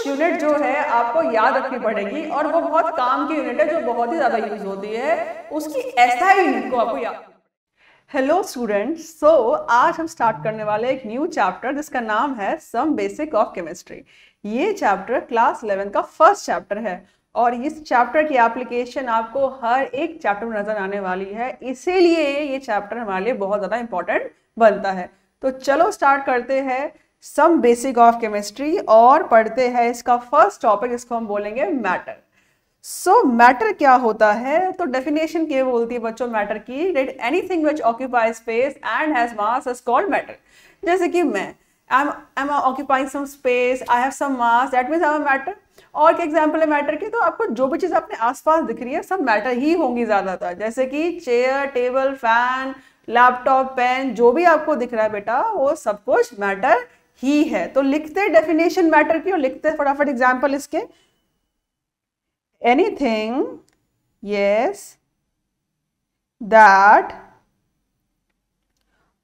कुछ यूनिट जो है, आपको याद रखनी पड़ेगी और वो बहुत काम की यूनिट है, जो बहुत ही ज़्यादा यूज़ होती है। उसकी ऐसा ही यूनिट को आपको याद हेलो स्टूडेंट्स सो आज हम स्टार्ट करने वाले एक न्यू चैप्टर जिसका नाम है सम बेसिक ऑफ़ केमिस्ट्री ये चैप्टर क्लास 11 का फ़र्स्ट चैप्टर है और इस चैप्टर की एप्लीकेशन आपको हर एक चैप्टर में नज़र आने वाली है। इसीलिए ये चैप्टर हमारे लिए बहुत ज़्यादा इंपॉर्टेंट बनता है। तो चलो स्टार्ट करते हैं। सम बेसिक ऑफ़ केमिस्ट्री और पढ़ते हैं इसका फ़र्स्ट टॉपिक इसको हम बोलेंगे मैटर सो मैटर क्या होता है? तो डेफिनेशन क्या बोलती है बच्चों मैटर की date anything which occupy space and has mass is called matter जैसे कि मैं I am occupying some space I have some mass that means I am matter और क्या एग्ज़ाम्पल है मैटर की तो आपको जो भी चीज़ अपने आसपास दिख रही है, सब मैटर ही होंगी ज़्यादातर. जैसे कि chair table fan laptop pen जो भी आपको दिख रहा है बेटा, वो सब कुछ मैटर ही है। तो लिखते डेफिनेशन मैटर की और लिखते फटाफट एग्ज़ाम्पल इसके। Anything yes that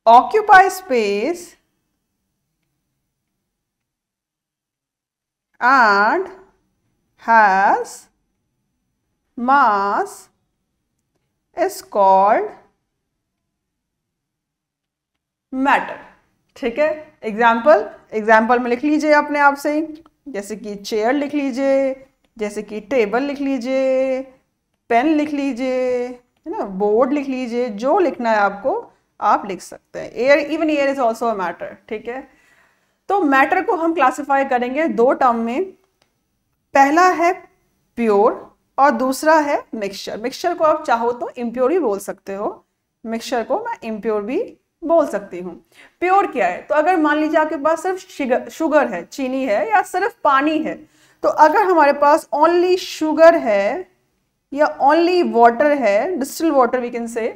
occupy space and has mass is called matter ठीक है? एग्ज़ाम्पल एग्ज़ाम्पल में लिख लीजिए अपने आप से जैसे कि चेयर लिख लीजिए, जैसे कि टेबल लिख लीजिए पेन लिख लीजिए, है ना? बोर्ड लिख लीजिए, जो लिखना है आपको, आप लिख सकते हैं। Air even air is also a matter ठीक है? तो मैटर को हम क्लासिफाई करेंगे दो टर्म में। पहला है प्योर और दूसरा है मिक्सचर मिक्सचर को आप चाहो तो इम्प्योर भी बोल सकते हो। मिक्सचर को मैं इम्प्योर भी बोल सकती हूँ। प्योर क्या है? तो अगर मान लीजिए आपके पास सिर्फ़ शुगर है, चीनी है या सिर्फ़ पानी है तो अगर हमारे पास ओनली शुगर है या ओनली वाटर है distil water we can say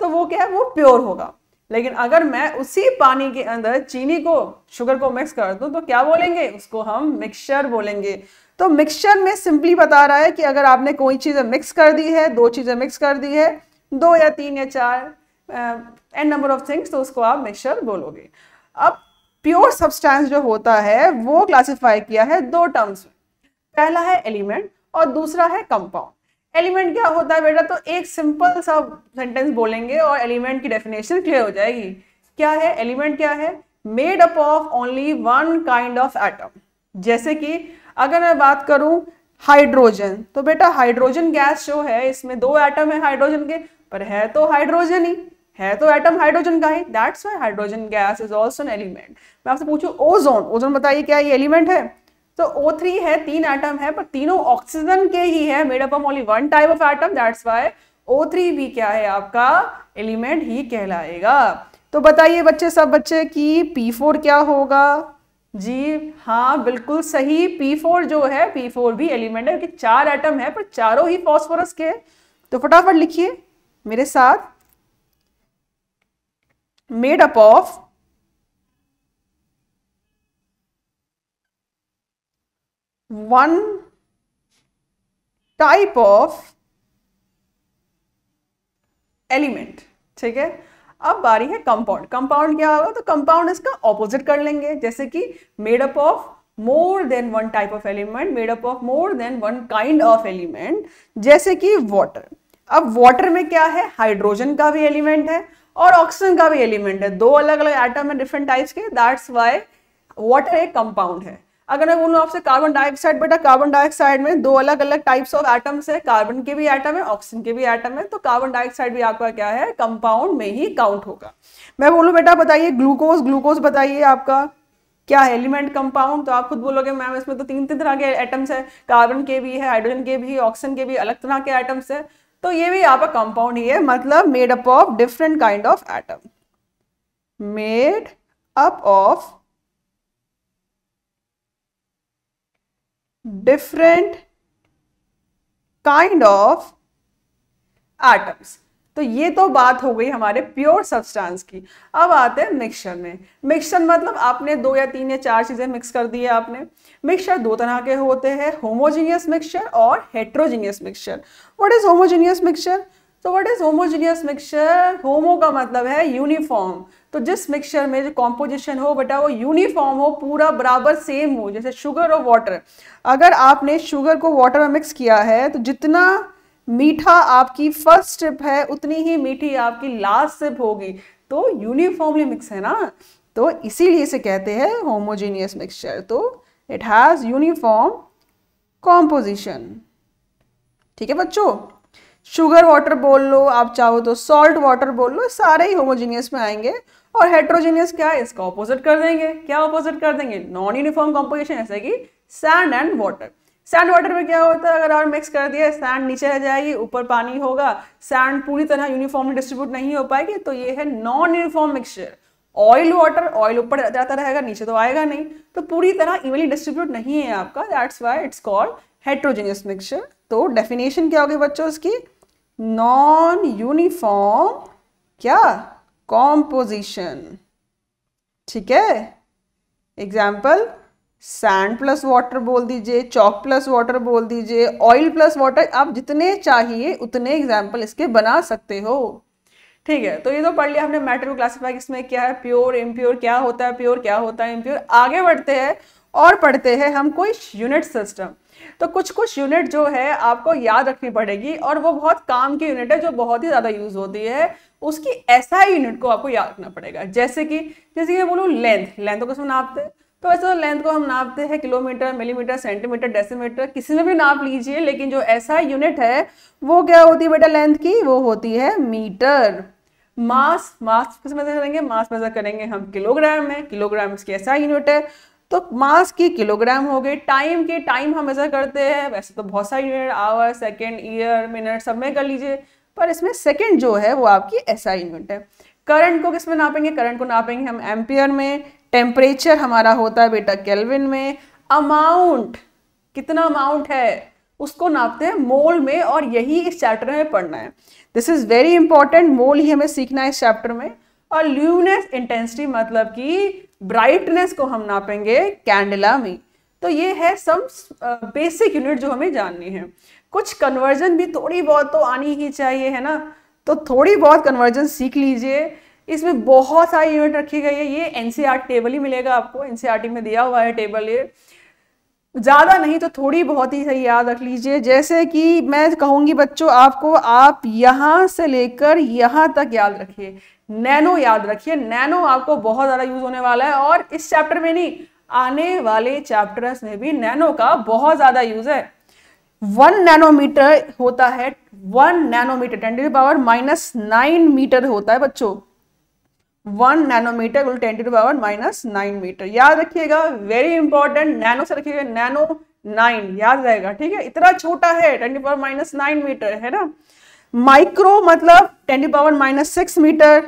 तो वो क्या है? वो प्योर होगा। लेकिन अगर मैं उसी पानी के अंदर चीनी को शुगर को मिक्स कर दूँ तो क्या बोलेंगे? उसको हम मिक्सचर बोलेंगे। तो मिक्सचर में सिंपली बता रहा है कि अगर आपने कोई चीज़ मिक्स कर दी है, दो चीज़ें मिक्स कर दी है, दो या तीन या चार एन नंबर ऑफ़ थिंग्स तो उसको आप मिक्सचर बोलोगे। अब प्योर सब्सटेंस जो होता है, वो क्लासिफाई किया है दो टर्म्स में। पहला है एलिमेंट और दूसरा है कंपाउंड एलिमेंट क्या होता है बेटा? तो एक सिंपल सा सेंटेंस बोलेंगे और एलिमेंट की डेफिनेशन क्लियर हो जाएगी। क्या है? एलिमेंट क्या है? Made up of only one kind of atom जैसे कि अगर मैं बात करूँ हाइड्रोजन तो बेटा हाइड्रोजन गैस जो है, इसमें दो एटम है हाइड्रोजन के, पर है तो हाइड्रोजन ही। है तो एटम हाइड्रोजन का ही that's why hydrogen gas is also an element मैं आपसे पूछूँ ओजोन ओजोन बताइए क्या ये एलिमेंट है? तो O3 है, तीन एटम है, पर तीनों ऑक्सीजन के ही है made up only one type of atom that's why O3 भी क्या है आपका? एलिमेंट ही कहलाएगा। तो बताइए बच्चे, सब बच्चे की P4 क्या होगा? जी हाँ बिल्कुल सही P4 जो है P4 भी एलिमेंट है कि चार एटम है, पर चारों ही फॉस्फोरस के तो फटाफट लिखिए, मेरे साथ। Made up of one type of element ठीक है? अब बारी है कंपाउंड कंपाउंड क्या होगा? तो कंपाउंड इसका ऑपोजिट कर लेंगे। जैसे कि made up of more than one type of element made up of more than one kind of element जैसे कि वाटर अब वाटर में क्या है? हाइड्रोजन का भी एलिमेंट है। और ऑक्सीजन का भी एलिमेंट है। दो अलग अलग एटम है डिफरेंट टाइप्स के दैट्स वाई वाटर एक कंपाउंड है। अगर मैं बोलूँ आपसे कार्बन डाइऑक्साइड बेटा कार्बन डाइऑक्साइड में दो अलग अलग टाइप्स ऑफ़ एटम्स है। कार्बन के भी एटम है ऑक्सीजन के भी एटम है। तो कार्बन डाइऑक्साइड भी आपका क्या है? कंपाउंड में ही काउंट होगा। मैं बोलूँ, बेटा बताइए ग्लूकोज ग्लूकोज बताइए आपका। क्या है एलिमेंट कंपाउंड तो आप खुद बोलोगे, मैम, इसमें तो तीन तीन तरह के एटम्स है। कार्बन के भी है हाइड्रोजन के भी ऑक्सीजन के भी अलग तरह के एटम्स है। तो ये भी यहाँ पर कंपाउंड ही है मतलब made up of different kind of atom made up of different kind of atoms तो ये तो बात हो गई हमारे प्योर सब्सटेंस की। अब आते हैं मिक्सचर में। मिक्सचर मतलब आपने दो या तीन या चार चीज़ें मिक्स कर दी है आपने। मिक्सचर दो तरह के होते हैं होमोजीनियस मिक्सचर और heterogeneous mixture what is homogeneous mixture तो what is homogeneous mixture homo का मतलब है यूनिफॉर्म तो जिस मिक्सचर में जो कॉम्पोजिशन हो, बेटा, वो यूनिफॉर्म हो, पूरा बराबर सेम हो, जैसे शुगर और वाटर अगर आपने शुगर को वाटर में मिक्स किया है तो जितना मीठा आपकी फ़र्स्ट स्टेप है, उतनी ही मीठी आपकी लास्ट स्टेप होगी। तो यूनिफॉर्मली मिक्स है ना? तो इसीलिए इसे कहते हैं होमोजीनियस मिक्सचर तो इट हैज़ यूनिफॉर्म कॉम्पोजिशन ठीक है बच्चों? शुगर वाटर बोल लो, आप चाहो तो सॉल्ट वाटर बोल लो, सारे ही होमोजीनियस में आएँगे। और हेट्रोजीनियस क्या है? इसका ऑपोजिट कर देंगे। क्या ऑपोजिट कर देंगे? नॉन यूनिफॉर्म कॉम्पोजिशन ऐसे कि sand and water sand water में क्या होता है? अगर और मिक्स कर दिया सैंड नीचे रह जाएगी, ऊपर पानी होगा सैंड पूरी तरह यूनिफॉर्मली डिस्ट्रीब्यूट नहीं हो पाएगी तो ये है non uniform mixture oil water oil ऊपर जाता रहेगा, नीचे तो आएगा नहीं. तो पूरी तरह इवनली डिस्ट्रीब्यूट नहीं है आपका. That's why it's called heterogeneous mixture तो डेफिनेशन क्या होगी बच्चों उसकी नॉन यूनिफॉर्म क्या? कॉम्पोजिशन ठीक है? एग्ज़ाम्पल सैंड प्लस वाटर बोल दीजिए चौक प्लस वाटर बोल दीजिए ऑयल प्लस वाटर आप जितने चाहिए उतने एग्ज़ाम्पल इसके बना सकते हो। ठीक है तो ये तो पढ़ लिया हमने मैटर को क्लासीफाई इसमें क्या है प्योर इम्प्योर क्या होता है प्योर क्या होता है इम्प्योर आगे बढ़ते हैं और पढ़ते हैं हम कोई यूनिट सिस्टम तो कुछ कुछ यूनिट जो है आपको याद रखनी पड़ेगी और वो बहुत काम की यूनिट है जो बहुत ही ज़्यादा यूज़ होती है। उसकी ऐसा यूनिट को आपको याद रखना पड़ेगा। जैसे कि जैसे कि बोलूँ लेंथ लेंथ को किसमें नापते हैं? तो वैसे तो लेंथ को हम नापते हैं किलोमीटर मिलीमीटर सेंटीमीटर डेसीमीटर किसी में भी नाप लीजिए, लेकिन जो ऐसा यूनिट है, वो क्या होती है बेटा लेंथ की? वो होती है मीटर मास मास किस मेजर करेंगे? मास मेजर करेंगे हम किलोग्राम में. किलोग्राम इसकी ऐसा यूनिट है. तो मास की किलोग्राम हो गए टाइम के टाइम हम मेजर करते हैं. वैसे तो बहुत सारी unit hour second year minute सब में कर लीजिए. पर इसमें सेकेंड जो है, वो आपकी ऐसा यूनिट है. करंट को किसमें नापेंगे? करंट को नापेंगे हम एम्पियर में. टेम्परेचर हमारा होता है बेटा केल्विन में। अमाउंट, कितना अमाउंट है, उसको नापते हैं मोल में और यही इस चैप्टर में पढ़ना है। This is very important mole ही हमें सीखना है इस चैप्टर में। और ल्यूमिनस इंटेंसिटी मतलब कि ब्राइटनेस को हम नापेंगे कैंडला में। तो ये है सम बेसिक यूनिट जो हमें जाननी है। कुछ कन्वर्जन भी थोड़ी बहुत तो आनी ही चाहिए, है ना? तो थोड़ी बहुत कन्वर्जन सीख लीजिए। इसमें बहुत सारी यूनिट रखी गई है। ये एनसीआर टेबल ही मिलेगा आपको। एनसीआरटी में दिया हुआ है टेबल ये। ज़्यादा नहीं तो थोड़ी बहुत ही सही याद रख लीजिए। जैसे कि मैं कहूँगी बच्चों, आपको आप यहाँ से लेकर यहाँ तक याद रखिए। नैनो याद रखिए। नैनो आपको बहुत ज़्यादा यूज़ होने वाला है। और इस चैप्टर में नहीं, आने वाले चैप्टर्स में भी नैनो का बहुत ज़्यादा यूज़ है। वन नैनोमीटर होता है। One nanometre ten to power minus nine metre होता है बच्चों। One nanometre will ten to power minus nine metre याद रखिएगा वेरी इंपॉर्टेंट नैनो से रखिएगा नैनो नाइन याद रहेगा, ठीक है? इतना छोटा है ten to power minus nine metre है ना? माइक्रो मतलब ten to power minus six metre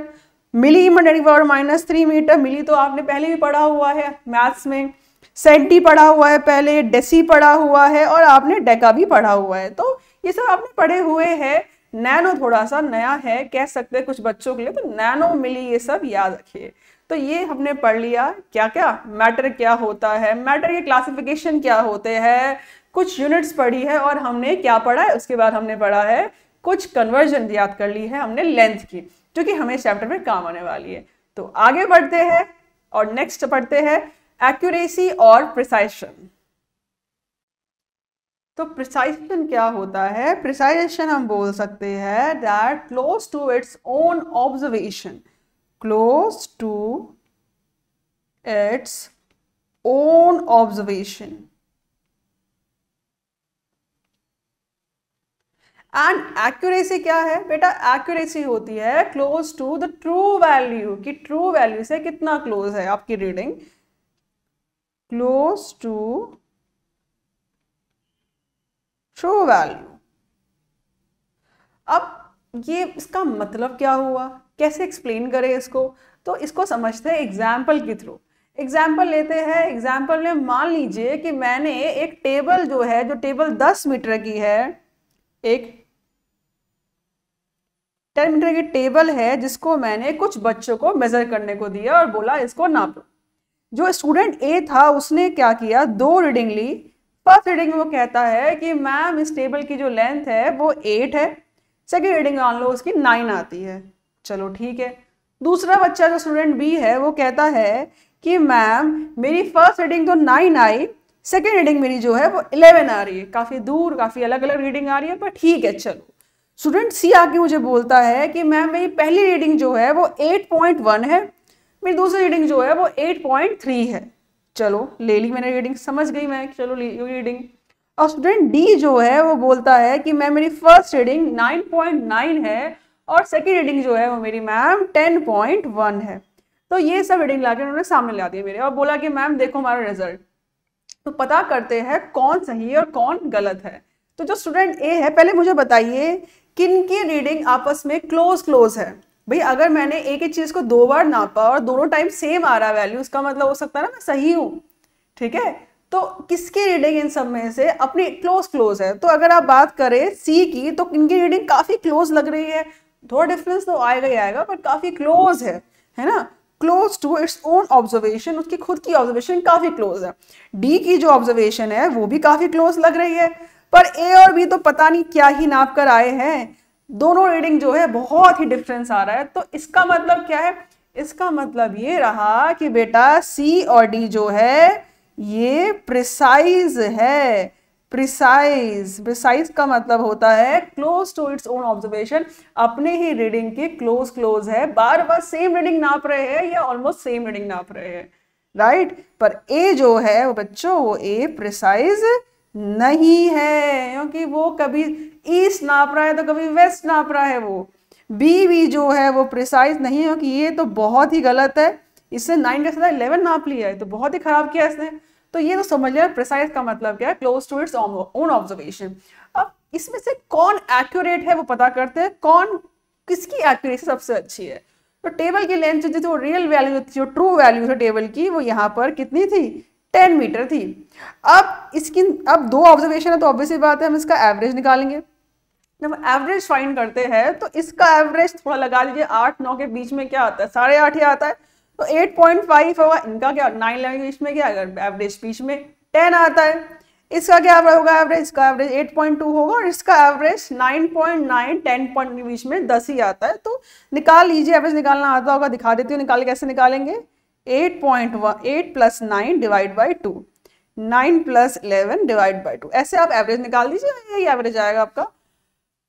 milli ten to power minus three metre milli तो आपने पहले भी पढ़ा हुआ है मैथ्स में सेंटी पढ़ा हुआ है पहले डेसी पढ़ा हुआ है, और आपने डेका भी पढ़ा हुआ है। तो ये सब आपने पढ़े हुए हैं नैनो थोड़ा सा नया है, कह सकते हैं कुछ बच्चों के लिए तो नैनो मिली ये सब याद रखिए। तो ये हमने पढ़ लिया क्या क्या मैटर क्या होता है? मैटर के क्लासिफिकेशन क्या होते हैं? कुछ यूनिट्स पढ़ी है और हमने क्या पढ़ा है? उसके बाद हमने पढ़ा है, कुछ कन्वर्जन याद कर ली है हमने लेंथ की, जो कि हमें चैप्टर में काम आने वाली है। तो आगे बढ़ते हैं और नेक्स्ट पढ़ते हैं, एक्यूरेसी और प्रिसाइशन। तो प्रिसाइजेशन क्या होता है? प्रिसाइजेशन हम बोल सकते हैं that close to its own observation close to its own observation and accuracy क्या है? बेटा एक्यूरेसी होती है close to the true value कि ट्रू वैल्यू से कितना क्लोज है आपकी reading close to true value अब ये इसका मतलब क्या हुआ? कैसे एक्सप्लेन करें इसको? तो इसको समझते हैं एग्ज़ाम्पल के थ्रू एग्ज़ाम्पल लेते हैं। एग्ज़ाम्पल में मान लीजिए कि मैंने एक टेबल जो है, जो टेबल 10 मीटर की है, एक टेन मीटर की टेबल है, जिसको मैंने कुछ बच्चों को मेजर करने को दिया और बोला इसको नापो। जो स्टूडेंट ए था, उसने क्या किया? दो रीडिंग ली। फ़र्स्ट रीडिंग में वो कहता है कि, मैम, इस टेबल की जो लेंथ है, वो एट है। सेकेंड रीडिंग मान लो, उसकी नाइन आती है। चलो ठीक है। दूसरा बच्चा जो स्टूडेंट बी है, वो कहता है कि, मैम, मेरी फ़र्स्ट रीडिंग तो नाइन आई, सेकेंड रीडिंग मेरी जो है, वो इलेवन आ रही है। काफ़ी दूर, काफ़ी अलग अलग रीडिंग आ रही है, पर ठीक है, चलो। स्टूडेंट सी आके मुझे बोलता है कि, मैम, मेरी पहली रीडिंग जो है, वो 8.1 है। मेरी दूसरी रीडिंग जो है, वो 8.3 है। चलो, ले ली मैंने रीडिंग समझ गई मैं चलो, ले ली रीडिंग और स्टूडेंट डी जो है, वो बोलता है कि मैम मेरी फ़र्स्ट रीडिंग 9.9 है और सेकेंड रीडिंग जो है, वो मेरी मैम 10.1 है। तो ये सब रीडिंग ला उन्होंने सामने ला दिया मेरे और बोला कि मैम देखो हमारा रिज़ल्ट तो पता करते हैं कौन सही है और कौन गलत है। तो जो स्टूडेंट ए है, पहले मुझे बताइए, किन की रीडिंग आपस में क्लोज क्लोज है? भाई, अगर मैंने एक ही चीज़ को दो बार नापा और दोनों टाइम सेम आ रहा वैल्यू उसका मतलब हो सकता है ना मैं सही हूँ, ठीक है? तो किसकी रीडिंग इन सब में से? अपनी क्लोज क्लोज है। तो अगर आप बात करें सी की तो इनकी रीडिंग काफ़ी क्लोज लग रही है। थोड़ा डिफरेंस तो आएगा ही आएगा पर काफ़ी क्लोज है है ना? Close to its own observation उसकी खुद की ऑब्जर्वेशन काफ़ी क्लोज है। डी की जो ऑब्जर्वेशन है, वो भी काफ़ी क्लोज लग रही है। पर ए और बी तो पता नहीं क्या ही नाप कर आए हैं। दोनों रीडिंग जो है बहुत ही डिफरेंस आ रहा है। तो इसका मतलब क्या है? इसका मतलब ये रहा कि बेटा सी और डी जो है, ये प्रिसाइज है। प्रिसाइज प्रिसाइज का मतलब होता है close to its own observation अपने ही रीडिंग के क्लोज क्लोज है। बार बार सेम रीडिंग नाप रहे हैं या ऑलमोस्ट सेम रीडिंग नाप रहे हैं। Right right? पर ए जो है, वो बच्चों, वो ए प्रिसाइज नहीं है, क्योंकि वो कभी ईस्ट नाप रहा है तो कभी वेस्ट नाप रहा है वो। बी भी जो है वो प्रिसाइज नहीं है, क्योंकि ये तो बहुत ही गलत है। इससे नाइन के साथ इलेवन नाप लिया है तो बहुत ही खराब किया इसने। तो ये तो समझ लिया प्रिसाइज का मतलब क्या है? Close to its own observation अब इसमें से कौन एक्यूरेट है वो पता करते हैं। कौन, किसकी एक्यूरेसी सबसे अच्छी है? तो टेबल की लेंथ जो थी रियल वैल्यू जो ट्रू वैल्यू है टेबल की, वो यहाँ पर कितनी थी? टेन मीटर थी। अब इसकी, अब दो ऑब्जर्वेशन है तो ऑब्वियसली बात है, हम इसका एवरेज निकालेंगे। जब एवरेज फाइंड करते हैं तो इसका एवरेज थोड़ा लगा लीजिए, आठ, नौ के बीच में क्या आता है? साढ़े आठ ही आता है। तो एट पॉइंट फाइव होगा, इनका क्या नाइन इलेवन के बीच में क्या, अगर एवरेज बीच में टेन आता है। इसका क्या होगा एवरेज इसका एवरेज एट पॉइंट टू होगा और इसका average nine point nine ten point के बीच में दस ही आता है। तो निकाल लीजिए एवरेज निकालना आता होगा, दिखा देती हूँ, निकाल कैसे निकालेंगे? Eight point one, eight plus nine divide by two, nine plus eleven divide by two. ऐसे आप एवरेज निकाल दीजिए, यही एवरेज आएगा आपका।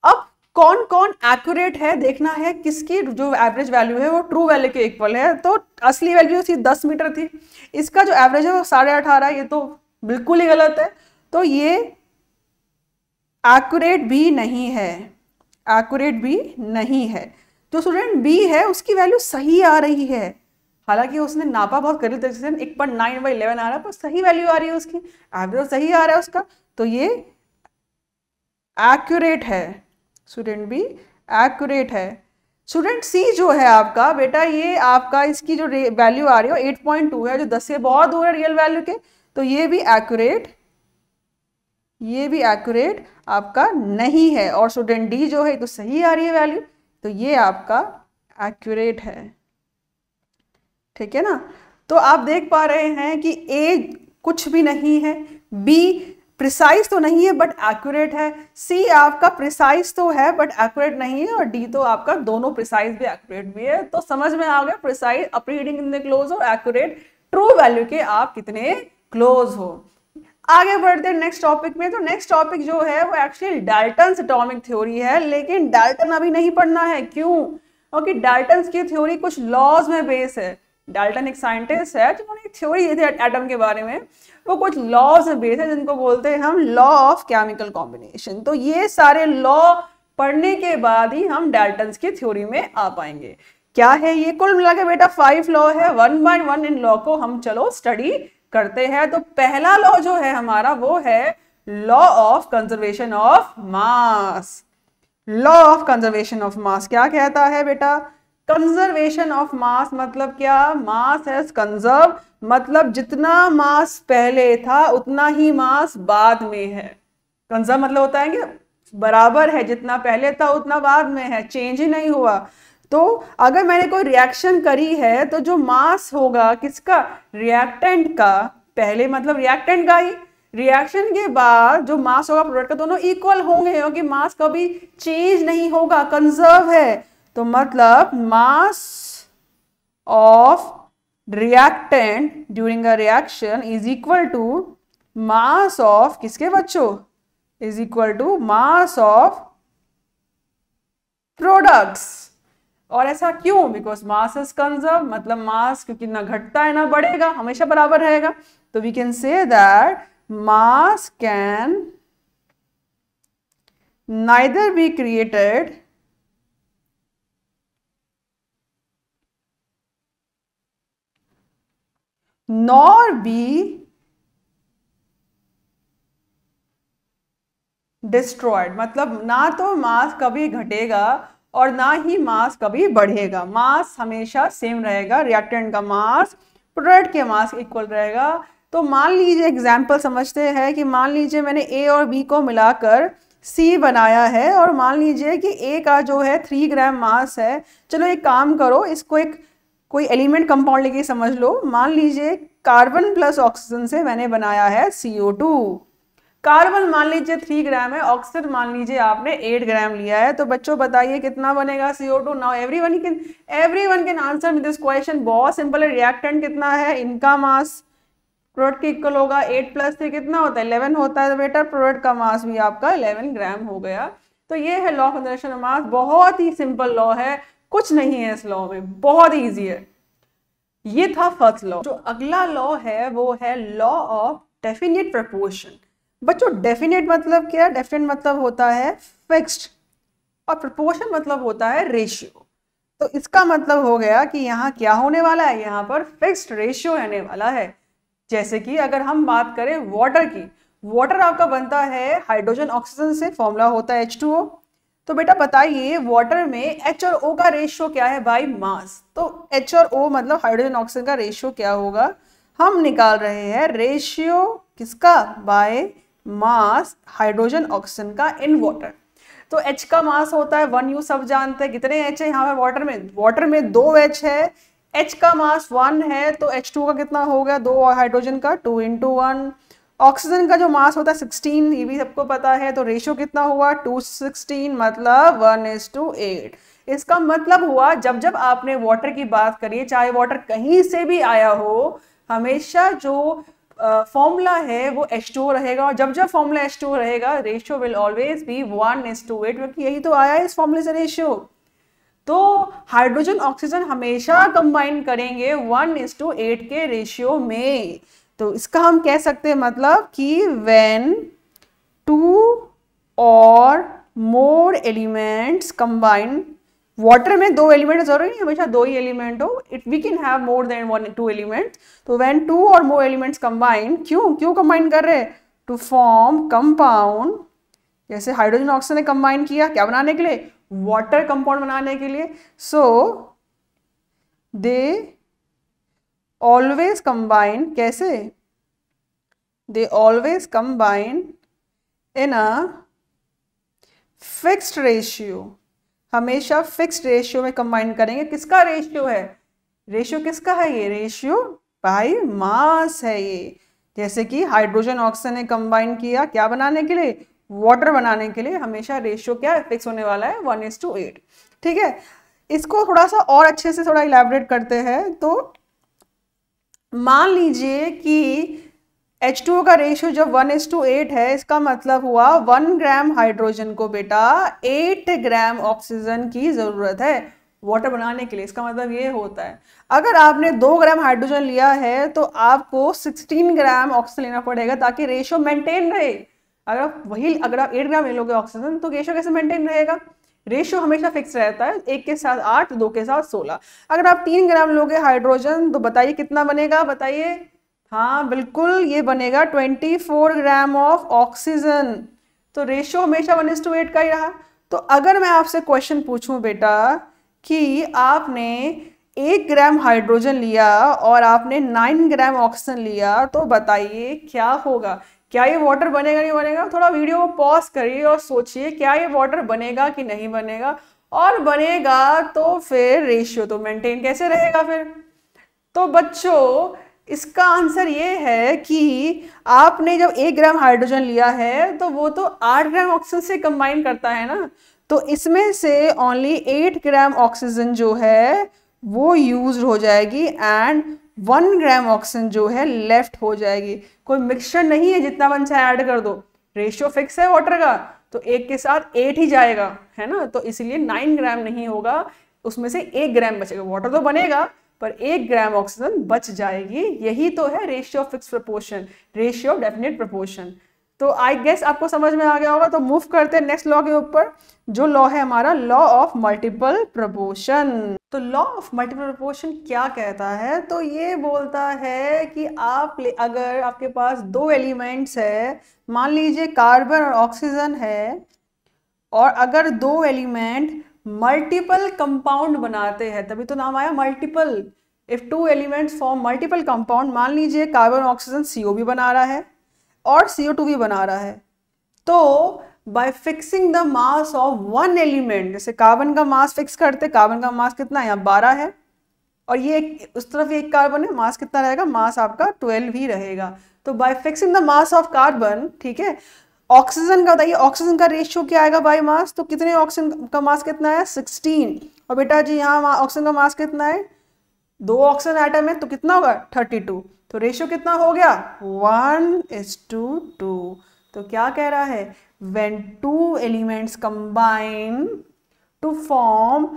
अब कौन कौन एक्यूरेट है, देखना है किसकी जो एवरेज वैल्यू है, वो ट्रू वैल्यू के इक्वल है। तो असली वैल्यू थी दस मीटर थी। इसका जो एवरेज है वो साढ़े अठारह, ये तो बिल्कुल ही गलत है। तो ये एक्यूरेट भी नहीं है। एक्यूरेट भी नहीं है। जो स्टूडेंट बी है, उसकी वैल्यू सही आ रही है। हालाँकि उसने नापा बहुत करीब तरीके से, एक पॉइंट नाइन बाई इलेवन आ रहा है, पर सही वैल्यू आ रही है उसकी। एवरेज सही आ रहा है उसका। तो ये एक्यूरेट है। स्टूडेंट बी एक्यूरेट है। स्टूडेंट सी जो है आपका, बेटा ये आपका इसकी जो वैल्यू आ रही है एट पॉइंट टू है, जो दस से बहुत दूर है रियल वैल्यू के तो ये भी एक्यूरेट ये भी एक्यूरेट आपका नहीं है। और स्टूडेंट डी जो है तो सही आ रही है वैल्यू तो ये आपका एक्यूरेट है। ठीक है ना? तो आप देख पा रहे हैं कि ए कुछ भी नहीं है बी प्रिसाइज तो नहीं है बट एक्यूरेट है सी आपका प्रिसाइज तो है बट एक्यूरेट नहीं है, और डी तो आपका दोनों प्रिसाइज भी एक्यूरेट भी है। तो समझ में आ गया प्रिसाइज अपनी रीडिंग कितने क्लोज हो एक्यूरेट ट्रू वैल्यू के आप कितने क्लोज हो। आगे बढ़ते हैं नेक्स्ट टॉपिक में तो नेक्स्ट टॉपिक जो है, वो एक्चुअली डाल्टन एटॉमिक थ्योरी है, लेकिन डाल्टन अभी नहीं पढ़ना है। क्यों? क्योंकि डाल्टन की थ्योरी कुछ लॉज में बेस है। डाल्टन एक साइंटिस्ट है, जिन्होंने थ्योरी दी थी एटम के बारे में। वो कुछ लॉज बेस है, जिनको बोलते हैं हम लॉ ऑफ़ केमिकल कॉम्बिनेशन तो ये सारे लॉ पढ़ने के बाद ही हम डाल्टन की थ्योरी में आ पाएँगे। क्या है ये? कुल मिला के बेटा फाइव लॉ है। वन बाय वन इन लॉ को हम चलो स्टडी करते हैं। तो पहला लॉ जो है हमारा, वो है law of conservation of mass law of conservation of mass क्या कहता है बेटा? कंजर्वेशन ऑफ़ मास मतलब क्या? मास हैज़ कंजर्व मतलब जितना मास पहले था, उतना ही मास बाद में है। कंजर्व मतलब होता है कि बराबर है, जितना पहले था, उतना बाद में है चेंज ही नहीं हुआ। तो अगर मैंने कोई रिएक्शन करी है तो जो मास होगा, किसका? रिएक्टेंट का। पहले मतलब रिएक्टेंट का ही। रिएक्शन के बाद जो मास होगा प्रोडक्ट का, दोनों इक्वल होंगे, क्योंकि मास कभी चेंज नहीं होगा। कंजर्व है। तो मतलब mass of reactant during a reaction is equal to mass of किसके बच्चों? Is equal to mass of products और ऐसा क्यों? बिकॉज़ मास इज़ कंजर्व मतलब मास क्योंकि ना घटता है, ना बढ़ेगा, हमेशा बराबर रहेगा। तो we can say that mass can neither be created nor be destroyed मतलब ना तो मास कभी घटेगा और ना ही मास कभी बढ़ेगा। मास हमेशा सेम रहेगा। रिएक्टेंट का मास, प्रोडक्ट के मास इक्वल रहेगा। तो मान लीजिए एग्ज़ाम्पल समझते हैं कि मान लीजिए मैंने ए और बी को मिलाकर सी बनाया है और मान लीजिए कि ए का जो है थ्री ग्राम मास है। चलो एक काम करो, इसको एक कोई एलिमेंट कंपाउंड लेके समझ लो, मान लीजिए कार्बन प्लस ऑक्सीजन से मैंने बनाया है सी कार्बन मान लीजिए थ्री ग्राम है, ऑक्सीजन मान लीजिए आपने एट ग्राम लिया है तो बच्चों बताइए कितना बनेगा CO two now every one can every one can answer with this question बहुत सिंपल है रिएक्टेंट कितना है? इनका मास प्रोडक्ट के इक्वल होगा एट प्लस थ्री कितना होता है? इलेवन होता है तो बेटा प्रोडक्ट का मास भी आपका इलेवन ग्राम हो गया। तो ये है लॉ कंजर्वेशन मास बहुत ही सिंपल लॉ है। कुछ नहीं है इस लॉ में, बहुत ईजी है। ये था फ़र्स्ट लॉ जो अगला लॉ है, वो है लॉ ऑफ़ डेफिनेट प्रपोर्शन बच्चों डेफिनेट मतलब क्या? डेफिनेट मतलब होता है फिक्स्ड और प्रपोर्शन मतलब होता है रेशियो तो इसका मतलब हो गया कि यहाँ क्या होने वाला है? यहाँ पर फिक्स्ड रेशियो रहने वाला है। जैसे कि अगर हम बात करें वाटर की वाटर आपका बनता है हाइड्रोजन ऑक्सीजन से फॉर्मूला होता है एच तो बेटा बताइए वाटर में एच और ओ का रेशियो क्या है बाई मास तो एच और ओ मतलब हाइड्रोजन ऑक्सीजन का रेशियो क्या होगा? हम निकाल रहे हैं रेशियो किसका? बाय मास हाइड्रोजन ऑक्सीजन का इन वाटर तो H का मास होता है वन यू सब जानते हैं। कितने H है यहाँ पर वाटर में? वाटर में दो H है। H का मास वन है तो H2 का कितना हो गया? दो हाइड्रोजन का टू इंटू वन ऑक्सीजन का जो मास होता है सिक्सटीन ये भी सबको पता है तो रेशियो कितना हुआ? टू सिक्सटीन मतलब वन इज़ टू एट इसका मतलब हुआ जब जब आपने वाटर की बात करी चाहे वाटर कहीं से भी आया हो हमेशा जो फॉर्मूला uh, है वो एच टू रहेगा। और जब जब फॉर्मूला एच टू रहेगा ratio will always be one is to eight क्योंकि यही तो आया है इस फॉर्मूले से रेशियो तो हाइड्रोजन ऑक्सीजन हमेशा कंबाइन करेंगे वन इज़ टू एट के रेशियो में। तो इसका हम कह सकते हैं मतलब कि वेन टू और मोर एलिमेंट्स कंबाइन वाटर में दो एलिमेंट ज़रूरी नहीं हमेशा दो ही एलिमेंट हो। It we can have more than one two element तो व्हेन टू और मोर एलिमेंट्स कंबाइन क्यों? क्यों कंबाइन कर रहे टू फॉर्म कंपाउंड जैसे हाइड्रोजन ऑक्सीजन ने कंबाइन किया, क्या बनाने के लिए? वाटर कंपाउंड बनाने के लिए। सो दे ऑलवेज कंबाइन कैसे? They always combine in a fixed ratio हमेशा फिक्स्ड रेशियो में कंबाइन करेंगे। किसका रेशियो है? रेशियो किसका है ये? रेशियो बाई मास है ये। जैसे कि हाइड्रोजन ऑक्सीजन ने कंबाइन किया क्या बनाने के लिए? वाटर बनाने के लिए। हमेशा रेशियो क्या फिक्स होने वाला है? वन इज़ टू एट ठीक है? इसको थोड़ा सा और अच्छे से थोड़ा इलेबरेट करते हैं। तो मान लीजिए कि एच टू का रेशियो जब वन एस टू एट है, इसका मतलब हुआ वन ग्राम हाइड्रोजन को बेटा एट ग्राम ऑक्सीजन की ज़रूरत है। वाटर बनाने के लिए इसका मतलब ये होता है। अगर आपने दो ग्राम हाइड्रोजन लिया है तो आपको सिक्सटीन ग्राम ऑक्सीजन लेना पड़ेगा ताकि रेशियो मेंटेन रहे। अगर आप वही, अगर आप एट ग्राम ले लोगे ऑक्सीजन तो रेशियो कैसे मेंटेन रहेगा? रेशियो हमेशा फिक्स रहता है, एक के साथ आठ, दो के साथ सोलह। अगर आप तीन ग्राम लोगे हाइड्रोजन तो बताइए कितना बनेगा? बताइए। हाँ बिल्कुल, ये बनेगा 24 ग्राम ऑफ़ ऑक्सीजन तो रेशियो हमेशा वन इज़ टू एट का ही रहा। तो अगर मैं आपसे क्वेश्चन पूछूँ बेटा, कि आपने एक ग्राम हाइड्रोजन लिया और आपने नाइन ग्राम ऑक्सीजन लिया तो बताइए क्या होगा? क्या ये वाटर बनेगा, नहीं बनेगा? थोड़ा वीडियो को पॉज करिए और सोचिए, क्या ये वाटर बनेगा कि नहीं बनेगा? और बनेगा तो फिर रेशियो तो मेंटेन कैसे रहेगा फिर? तो बच्चों, इसका आंसर ये है कि आपने जब एक ग्राम हाइड्रोजन लिया है तो वो तो आठ ग्राम ऑक्सीजन से कंबाइन करता है ना? तो इसमें से ओनली एट ग्राम ऑक्सीजन जो है, वो यूज़ हो जाएगी एंड वन ग्राम ऑक्सीजन जो है लेफ़्ट हो जाएगी। कोई मिक्सचर नहीं है जितना बन चाहे ऐड कर दो। रेशियो फिक्स है वाटर का तो एक के साथ एट ही जाएगा, है ना? तो इसलिए नाइन ग्राम नहीं होगा, उसमें से एक ग्राम बचेगा। वाटर तो बनेगा, पर एक ग्राम ऑक्सीजन बच जाएगी। यही तो है ratio of fix proportion ratio of definite proportion तो आई गेस आपको समझ में आ गया होगा तो मूव करते हैं नेक्स्ट लॉ के ऊपर, जो लॉ है हमारा लॉ ऑफ़ मल्टीपल प्रपोशन तो लॉ ऑफ़ मल्टीपल प्रपोशन क्या कहता है? तो ये बोलता है कि आप अगर आपके पास दो एलिमेंट्स है, मान लीजिए कार्बन और ऑक्सीजन है, और अगर दो एलिमेंट मल्टीपल कंपाउंड बनाते हैं, तभी तो नाम आया multiple if two elements form multiple compound मान लीजिए कार्बन ऑक्सीजन सीओ भी बना रहा है और सीओ टू भी बना रहा है। तो by fixing the mass of one element जैसे कार्बन का मास फिक्स करते कार्बन का मास कितना है? यहाँ बारह है। और ये एक, उस तरफ़ एक कार्बन है मास कितना रहेगा? मास आपका ट्वेल्व ही रहेगा। तो by fixing the mass of carbon ठीक है ऑक्सीजन का, बताइए ऑक्सीजन का रेशियो क्या आएगा बाय मास तो कितने ऑक्सीजन का मास कितना है? सिक्सटीन और बेटा जी, यहाँ ऑक्सीजन का मास कितना है? दो ऑक्सीजन आइटम है तो कितना होगा? थर्टी टू तो रेशियो कितना हो गया? वन इज़ टू टू तो क्या कह रहा है? When two elements combine to form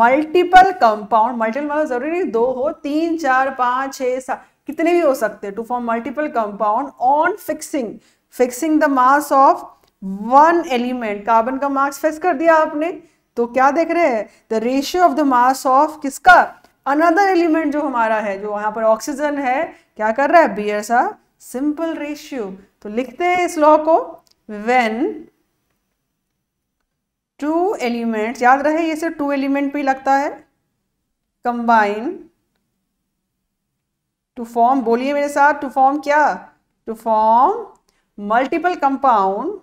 multiple compound multiple मतलब ज़रूरी नहीं, दो हो, तीन, चार, पाँच, छह, सात, कितने भी हो सकते हैं to form multiple compound on fixing fixing the mass of one element carbon का मास फिक्स कर दिया आपने। तो क्या देख रहे हैं? The ratio of the mass of किसका? अनदर एलिमेंट जो हमारा है, जो यहाँ पर ऑक्सीजन है, क्या कर रहा है? बियर सा सिंपल रेशियो तो लिखते हैं इस लॉ को वेन टू एलिमेंट्स याद रहे, ये सिर्फ़ टू एलिमेंट पे लगता है। कंबाइन टू फॉर्म बोलिए मेरे साथ टू फॉर्म क्या? To form multiple compound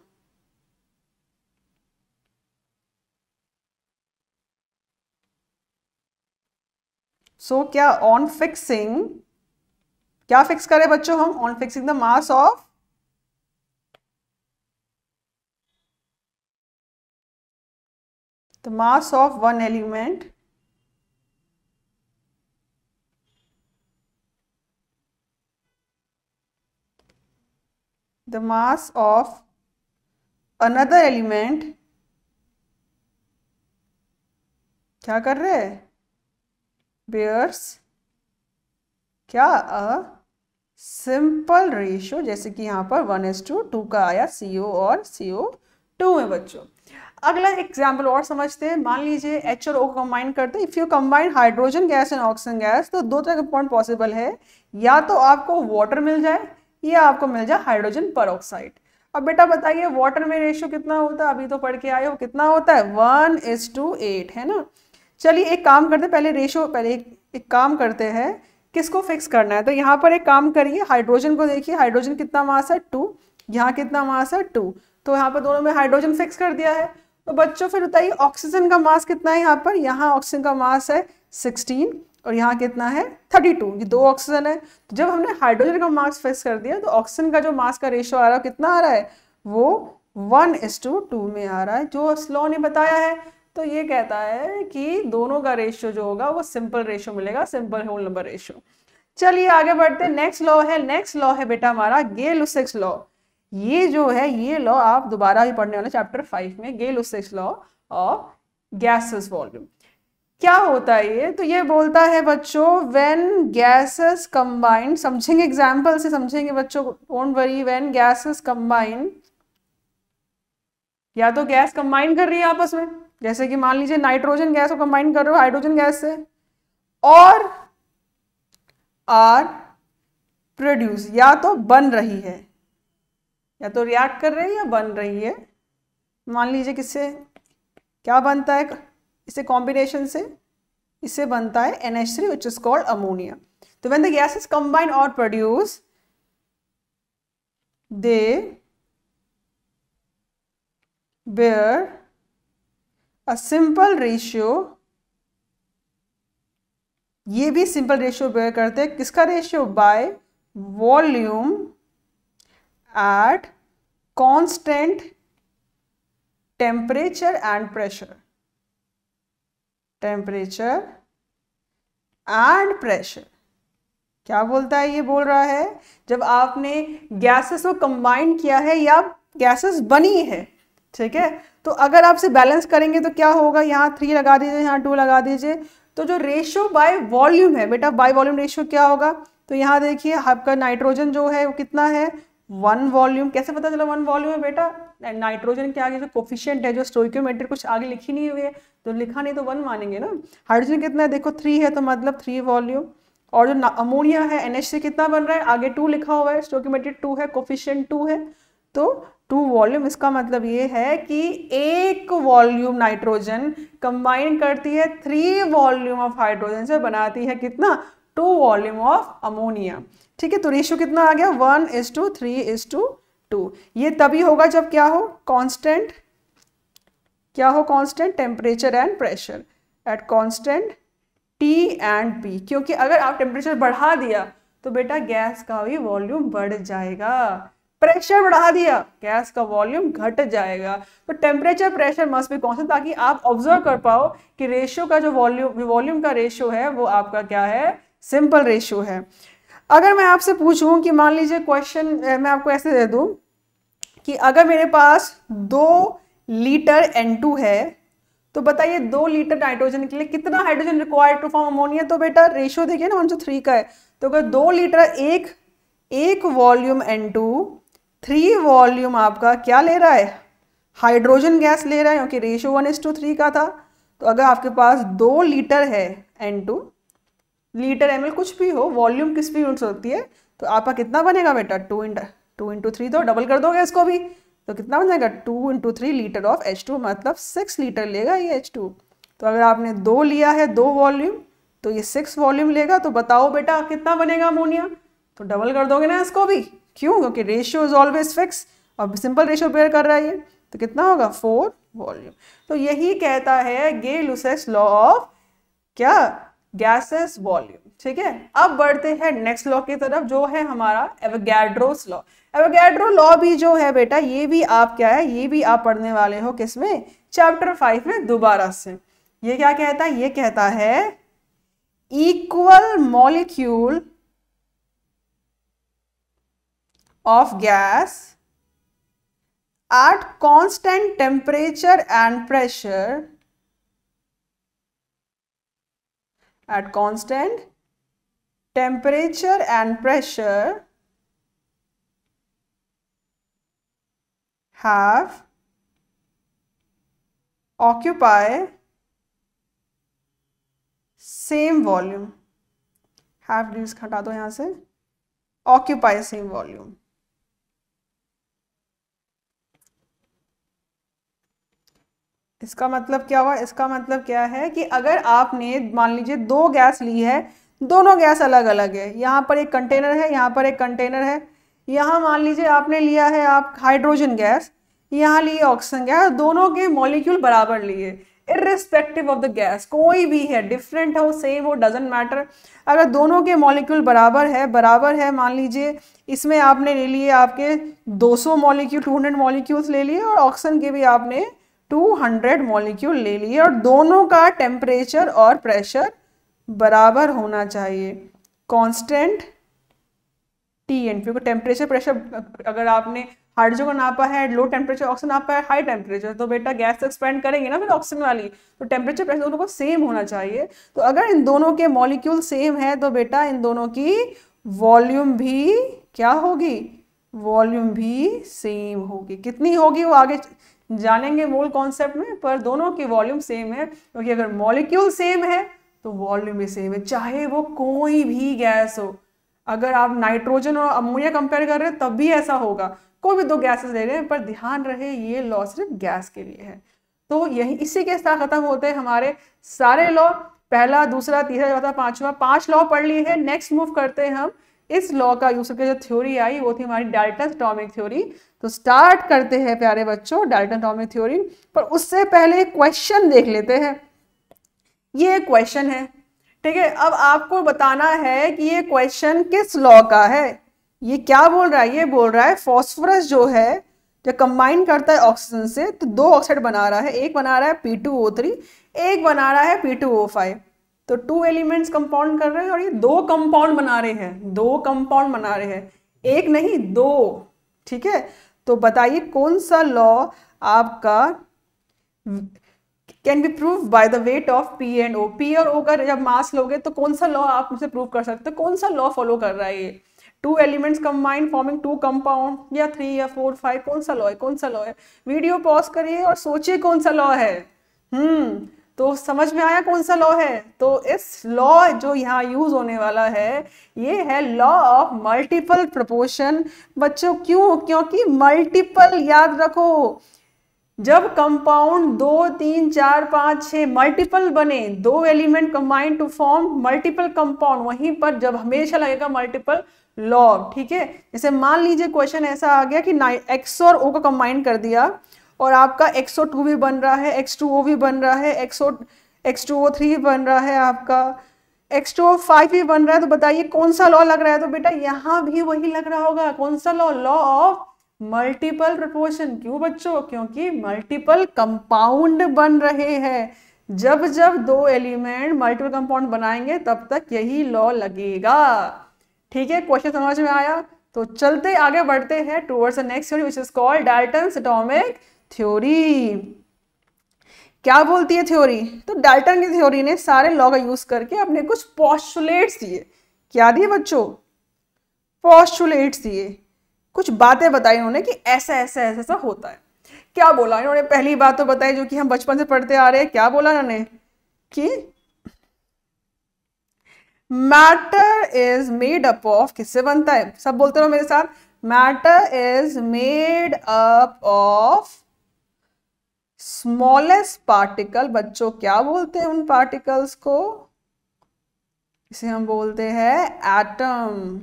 so so, क्या ऑन फिक्सिंग क्या फिक्स करें बच्चों हम? On fixing the mass of the mass of one element the mass of another element क्या कर रहे हैं? Bears, क्या अ सिंपल रेशियो जैसे कि यहाँ पर वन एस टू टू का आया सी ओ और सी ओ टू में बच्चों। अगला एग्ज़ाम्पल और समझते हैं। मान लीजिए एच और ओ को कंबाइन करते हैं। If you combine hydrogen gas and oxygen gas तो दो तरह के पॉइंट पॉसिबल है। या तो आपको वाटर मिल जाए, या आपको मिल जाए हाइड्रोजन पर अब बेटा बताइए वाटर में रेशियो कितना होता है? अभी तो पढ़ के आए हो, कितना होता है? वन इज़ टू एट है ना? चलिए एक काम करते हैं पहले रेशियो पहले एक, एक काम करते हैं किसको फिक्स करना है? तो यहाँ पर एक काम करिए हाइड्रोजन को देखिए हाइड्रोजन कितना मास है? टू यहाँ कितना मास है? टू तो यहाँ पर दोनों में हाइड्रोजन फिक्स कर दिया है। तो बच्चों फिर बताइए ऑक्सीजन का मास कितना है यहाँ पर? यहाँ ऑक्सीजन का मास है सिक्सटीन और यहाँ कितना है? थर्टी टू ये दो ऑक्सीजन है। तो जब हमने हाइड्रोजन का मास फिक्स कर दिया तो ऑक्सीजन का जो मास का रेशियो आ रहा है कितना आ रहा है? वो वन इस टू टू में आ रहा है जो स्लो ने बताया है। तो ये कहता है कि दोनों का रेशियो जो होगा वो सिंपल रेशियो मिलेगा सिंपल होल नंबर रेशियो चलिए आगे बढ़ते हैं। नेक्स्ट लॉ है नेक्स्ट लॉ है बेटा हमारा गे लुसेक्स लॉ ये जो है, ये लॉ आप दोबारा भी पढ़ने वाले चैप्टर फाइव में Gay Lussac's law of gases volume क्या होता है ये? तो ये बोलता है बच्चों व्हेन गैसेस कंबाइंड समझेंगे एग्ज़ाम्पल से, समझेंगे बच्चों don't worry when gases combine या तो गैस कंबाइन कर रही है आपस में? जैसे कि मान लीजिए नाइट्रोजन गैस को कंबाइन कर रहे हो हाइड्रोजन गैस से, और आर प्रोड्यूस या तो बन रही है, या तो रिएक्ट कर रही है या बन रही है। मान लीजिए किससे क्या बनता है इसे कॉम्बिनेशन से इसे बनता है N H three which is called ammonia तो when the gas is combine और produce they bear a simple ratio ये भी सिंपल रेशियो बेयर करते हैं। किसका ratio by volume at constant temperature and pressure temperature and pressure क्या बोलता है? ये बोल रहा है, जब आपने गैसेस को कंबाइन किया है या गैसेस बनी है ठीक है? तो अगर आपसे बैलेंस करेंगे तो क्या होगा? यहाँ थ्री लगा दीजिए, यहाँ टू लगा दीजिए। तो जो रेशियो बाय वॉल्यूम है, बेटा बाय वॉल्यूम रेशियो क्या होगा? तो यहाँ देखिए, आपका नाइट्रोजन जो है, वो कितना है? वन वॉल्यूम कैसे पता चला वन वॉल्यूम है, बेटा? नाइट्रोजन के आगे जो कोफिशियंट है, जो स्टोइक्योमेट्री कुछ आगे लिखी नहीं हुई है तो लिखा नहीं तो वन मानेंगे ना। हाइड्रोजन कितना है? देखो थ्री है तो मतलब थ्री वॉल्यूम और जो अमोनिया है एन कितना बन रहा है? आगे टू लिखा हुआ है स्टोक्योमेट्रिक टू है कोफिशियंट टू है। तो टू वॉल्यूम इसका मतलब ये है कि एक वॉल्यूम नाइट्रोजन कंबाइन करती है थ्री वॉल्यूम ऑफ़ हाइड्रोजन से बनाती है कितना? टू वॉल्यूम ऑफ़ अमोनिया ठीक है तो रेशियो कितना आ गया? One is to three is to two ये तभी होगा जब क्या हो? कांस्टेंट क्या हो? Constant temperature and pressure at constant T and P क्योंकि अगर आप टेम्परेचर बढ़ा दिया तो बेटा गैस का भी वॉल्यूम बढ़ जाएगा। प्रेशर बढ़ा दिया। गैस का वॉल्यूम घट जाएगा। तो temperature pressure must be constant ताकि आप ऑब्ज़र्व कर पाओ कि रेशियो का जो वॉल्यूम वॉल्यूम का रेशियो है, वो आपका क्या है? सिंपल रेशियो है। अगर मैं आपसे पूछूँ कि मान लीजिए क्वेश्चन मैं आपको ऐसे दे दूँ कि अगर मेरे पास दो लीटर N2 है तो बताइए दो लीटर नाइट्रोजन के लिए कितना hydrogen required to form ammonia तो बेटा रेशियो देखिए ना वन टू थ्री का है। तो अगर दो लीटर एक एक volume N two three volume आपका क्या ले रहा है? हाइड्रोजन गैस ले रहा है, क्योंकि ratio one is to three का था। तो अगर आपके पास दो लीटर है एन टू लीटर एमएल कुछ भी हो वॉल्यूम किस भी यूनिट होती है तो आपका कितना बनेगा बेटा? Two into two into three तो डबल कर दोगे इसको भी। तो कितना बन जाएगा? Two into three litre of H two मतलब सिक्स लीटर लेगा ये एच टू तो अगर आपने दो लिया है, दो वॉल्यूम तो ये सिक्स वॉल्यूम लेगा। तो बताओ बेटा, कितना बनेगा अमोनिया तो डबल कर दोगे ना इसको भी। क्यों? क्योंकि रेशियो इज़ ऑलवेज फिक्स और सिंपल रेशियो पेयर कर रहा है ये। तो कितना होगा? फोर वॉल्यूम तो यही कहता है गे लुसेस लॉ ऑफ़ क्या? गैसेस वॉल्यूम ठीक है? अब बढ़ते हैं नेक्स्ट लॉ की तरफ़, जो है हमारा एवगैड्रोस लॉ एवोगैड्रो लॉ भी जो है बेटा, ये भी आप क्या है? ये भी आप पढ़ने वाले हो किसमें? चैप्टर फाइव में दोबारा से। ये क्या कहता है? ये कहता है equal molecule of gas at constant temperature and pressure at constant temperature and pressure have occupy same volume have ड्यूज हटा दो यहाँ से occupy same volume इसका मतलब क्या हुआ? इसका मतलब क्या है कि अगर आपने, मान लीजिए, दो गैस ली है, दोनों गैस अलग अलग है। यहाँ पर एक कंटेनर है, यहाँ पर एक कंटेनर है। यहाँ मान लीजिए आपने लिया है आप हाइड्रोजन गैस, यहाँ लिए ऑक्सीजन गैस, दोनों के मॉलिक्यूल बराबर लिए। इरिस्पेक्टिव ऑफ़ द गैस, कोई भी है, डिफरेंट हो, सेम हो, डजेंट मैटर। अगर दोनों के मॉलिक्यूल बराबर है बराबर है, मान लीजिए, इसमें आपने ले लिए आपके 200 मॉलिक्यूल 200 मॉलिक्यूल्स ले लिए और ऑक्सीजन के भी आपने 200 मॉलिक्यूल ले लिए और दोनों का टेम्परेचर और प्रेशर बराबर होना चाहिए। कांस्टेंट टी एन पी को टेम्परेचर प्रेशर, अगर आपने हाइड्रोजन को नापा है, लो टेम्परेचर, ऑक्सीजन नापा है, हाई टेम्परेचर तो बेटा गैस तो एक्सपेंड करेंगे ना फिर ऑक्सीजन वाली। तो टेम्परेचर प्रेशर दोनों को सेम होना चाहिए। तो अगर इन दोनों के मॉलिक्यूल सेम है तो बेटा इन दोनों की वॉल्यूम भी क्या होगी? वॉल्यूम भी सेम होगी। कितनी होगी वो आगे? जानेंगे मोल कॉन्सेप्ट में, पर दोनों की वॉल्यूम सेम है, क्योंकि अगर मॉलिक्यूल सेम है तो वॉल्यूम भी सेम है, चाहे वो कोई भी गैस हो। अगर आप नाइट्रोजन और अमोनिया कंपेयर कर रहे हैं, तब भी ऐसा होगा। कोई भी दो गैसेस ले रहे हैं, पर ध्यान रहे, ये लॉ सिर्फ़ गैस के लिए है। तो यही, इसी के साथ खत्म होते हैं हमारे सारे लॉ पहला, दूसरा, तीसरा, चौथा, पांचवा, पाँच लॉ पढ़ लिए हैं। नेक्स्ट मूव करते हैं हम। इस लॉ का यूज़ करके जो थ्योरी आई, वो थी हमारी डाल्टन टॉमिक थ्योरी तो स्टार्ट करते हैं प्यारे बच्चों डाल्टन टॉमिक थ्योरी पर उससे पहले क्वेश्चन देख लेते हैं। ये क्वेश्चन है। ठीक है, अब आपको बताना है कि ये क्वेश्चन किस लॉ का है। ये क्या बोल रहा है? ये बोल रहा है फॉस्फोरस जो है जब कंबाइन करता है ऑक्सीजन से तो दो ऑक्साइड बना रहा है। एक बना रहा है पी टू ओ थ्री एक बना रहा है पी टू ओ फाइव तो टू एलिमेंट्स कंपाउंड कर रहे हैं और ये दो कंपाउंड बना रहे हैं। दो कंपाउंड बना रहे हैं। एक नहीं, दो। ठीक है? तो बताइए कौन सा लॉ आपका can be prove by the weight of P and O P और ओ का जब मास लोगे तो कौन सा लॉ आप मुझसे प्रूव कर सकते हो? कौन सा लॉ फॉलो कर रहा है ये? Two elements combine forming two compound या थ्री या फोर फाइव कौन सा लॉ है? कौन सा लॉ है? वीडियो पॉज करिए और सोचिए कौन सा लॉ है। हम्म। तो समझ में आया कौन सा लॉ है? तो इस लॉ जो यहाँ यूज़ होने वाला है, ये है लॉ ऑफ़ मल्टीपल प्रपोर्शन बच्चों, क्यों? क्योंकि मल्टीपल याद रखो। जब कंपाउंड दो, तीन, चार, पाँच छः मल्टीपल बने, दो element combine to form multiple compound वहीं पर जब हमेशा लगेगा मल्टीपल लॉ ठीक है? जैसे मान लीजिए क्वेश्चन ऐसा आ गया कि एक्स और ओ को कंबाइन कर दिया। और आपका एक्सो टू भी बन रहा है एक्स टू ओ भी बन रहा है X O X two O three बन रहा है आपका एक्स टू ओ फाइव भी बन रहा है तो बताइए कौन सा लॉ लग रहा है? तो बेटा यहाँ भी वही लग रहा होगा। कौन सा law law of multiple proportion क्यों बच्चों? क्योंकि मल्टीपल कंपाउंड बन रहे हैं। जब जब दो एलिमेंट मल्टीपल कंपाउंड बनाएँगे, तब तक यही लॉ लगेगा। ठीक है? क्वेश्चन समझ में आया? तो चलते, आगे बढ़ते हैं towards the next theory which is called Dalton atomic theory क्या बोलती है थ्योरी तो डाल्टन की थ्योरी ने सारे लॉ का यूज़ करके अपने कुछ पॉस्टुलेट्स दिए। क्या दिए बच्चों? पॉस्टुलेट्स दिए। कुछ बातें बताई उन्होंने कि ऐसा ऐसा ऐसा ऐसा होता है। क्या बोला? इन्होंने पहली बात तो बताई जो कि हम बचपन से पढ़ते आ रहे हैं। क्या बोला इन्होंने? कि matter is made up of किससे बनता है? सब बोलते रहो मेरे साथ। Matter is made up of smallest particle बच्चों क्या बोलते हैं उन पार्टिकल्स को? इसे हम बोलते हैं एटम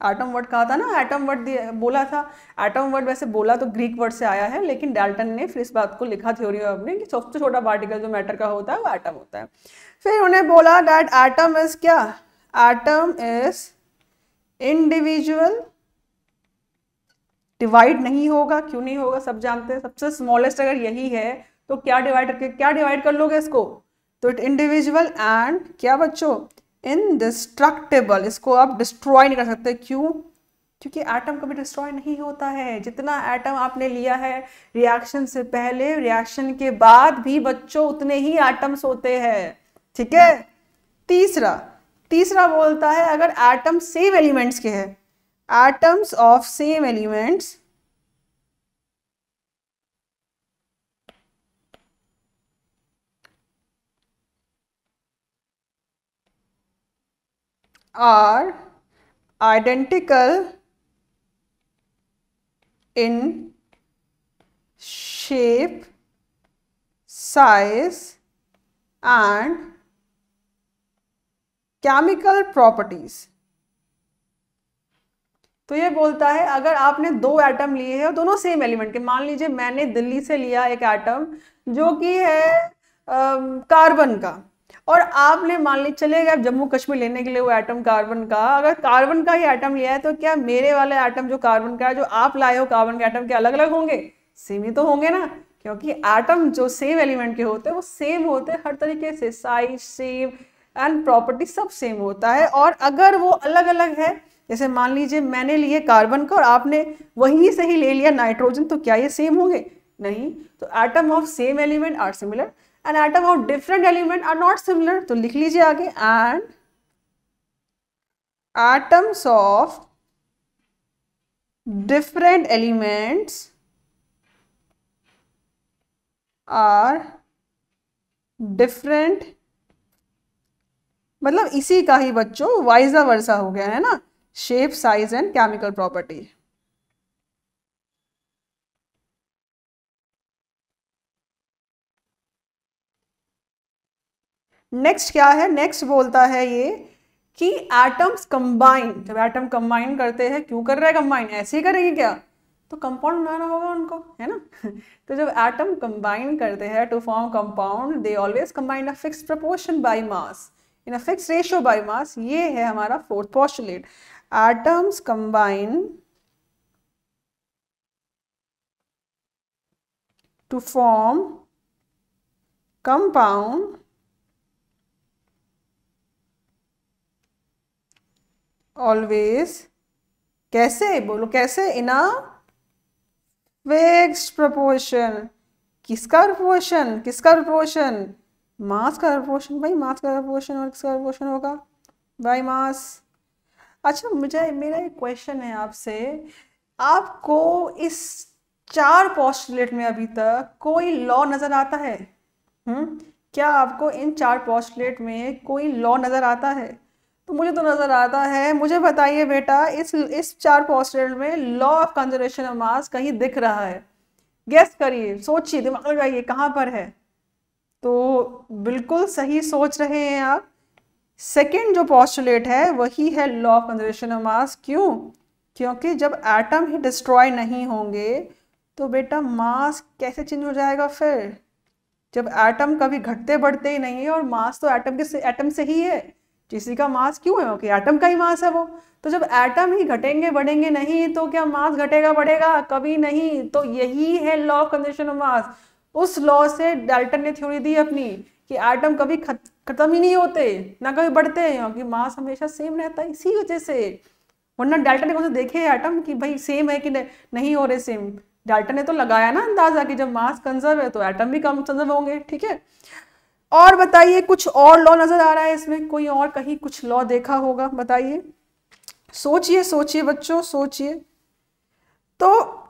एटम वर्ड कहा था ना? एटम वर्ड बोला था। एटम वर्ड वैसे बोला तो ग्रीक वर्ड से आया है, लेकिन डाल्टन ने फिर इस बात को लिखा थ्योरी ऑफ़ ने कि सबसे छोटा पार्टिकल जो मैटर का होता है वो एटम होता है। फिर उन्हें बोला डैट एटम इज़ क्या? एटम इज़ इंडिविजुअल डिवाइड नहीं होगा, क्यों नहीं होगा, सब जानते हैं। सबसे स्मॉलेस्ट अगर यही है तो क्या डिवाइड करके, क्या डिवाइड कर लोगे इसको? तो इट इंडिविजुअल एंड क्या बच्चों? इनडिस्ट्रक्टेबल इसको आप डिस्ट्रॉय नहीं कर सकते। क्यों? क्योंकि एटम कभी डिस्ट्रॉय नहीं होता है। जितना एटम आपने लिया है रिएक्शन से पहले रिएक्शन के बाद भी बच्चों उतने ही एटम्स होते हैं। ठीक है? तीसरा तीसरा बोलता है, अगर एटम सेम एलिमेंट्स के हैं atoms of same elements are identical in shape, size and chemical properties. तो ये बोलता है, अगर आपने दो एटम लिए हैं दोनों सेम एलिमेंट के, मान लीजिए मैंने दिल्ली से लिया एक एटम जो कि है कार्बन का, और आपने मान ली, चले गए जम्मू कश्मीर लेने के लिए वो एटम कार्बन का, अगर कार्बन का ही एटम लिया है तो क्या मेरे वाले एटम जो कार्बन का है, जो आप लाए हो कार्बन के एटम के अलग अलग होंगे? सेम ही तो होंगे ना, क्योंकि एटम जो सेम एलिमेंट के होते हैं, वो सेम होते हैं, हर तरीके से साइज़ सेम एंड प्रॉपर्टी सब सेम होता है, और अगर वो अलग अलग है जैसे मान लीजिए मैंने लिए कार्बन का और आपने वहीं से ही ले लिया नाइट्रोजन तो क्या ये सेम होंगे? नहीं। तो atom of same element are similar and atom of different element are not similar तो लिख लीजिए आगे। And atoms of different elements are different. मतलब इसी का ही बच्चों वाइजा वर्सा हो गया, है ना? Shape size and chemical property next क्या है? नेक्स्ट बोलता है ये कि एटम्स कंबाइन जब एटम कंबाइन करते हैं, क्यों कर रहे हैं कंबाइन ऐसे ही करेंगे क्या? तो कंपाउंड बनाना होगा उनको, है ना? तो जब एटम कंबाइन करते हैं to form compound they always combine a fix proportion by mass in a fix ratio by mass ये है हमारा fourth postulate atoms combine to form compound always कैसे? बोलो, कैसे? इन अ प्रपोर्शन किसका प्रपोर्शन किसका प्रपोर्शन मास का proportion भाई मास का प्रपोर्शन और किसका प्रपोर्शन होगा? By mass. अच्छा मुझे, मेरा एक क्वेश्चन है आपसे। आपको इस चार पोस्टुलेट में अभी तक कोई लॉ नज़र आता है? हम्म क्या आपको इन चार पोस्टुलेट में कोई लॉ नज़र आता है? तो मुझे तो नज़र आता है, मुझे बताइए बेटा, इस इस चार पोस्टुलेट में law of conservation of mass कहीं दिख रहा है? गेस करिए, सोचिए, दिमाग लगाइए, कहाँ पर है? तो बिल्कुल सही सोच रहे हैं आप। सेकेंड जो पॉस्टुलेट है, वही है law of conservation of mass क्यों? क्योंकि जब एटम ही डिस्ट्रॉय नहीं होंगे तो बेटा मास कैसे चेंज हो जाएगा फिर? जब एटम कभी घटते बढ़ते ही नहीं है, और मास तो एटम के एटम से ही है। किसी का मास क्यों है? ओके एटम का ही मास है वो। तो जब एटम ही घटेंगे, बढ़ेंगे नहीं तो क्या मास घटेगा, बढ़ेगा? कभी नहीं। तो यही है law of conservation of mass उस लॉ से डाल्टन ने थ्योरी दी अपनी, कि एटम कभी खत्म ही नहीं होते, ना कभी बढ़ते हैं, क्योंकि मास हमेशा सेम रहता है, इसी वजह से। वरना डाल्टन ने कौन से देखे एटम कि भाई सेम है कि नहीं हो रहे सेम डाल्टन ने तो लगाया ना अंदाज़ा कि जब मास कंजर्व है तो एटम भी कम कंजर्व होंगे, ठीक है? और बताइए, कुछ और लॉ नज़र आ रहा है इसमें? कोई और कहीं कुछ लॉ देखा होगा? बताइए। सोचिए सोचिए बच्चों, सोचिए। तो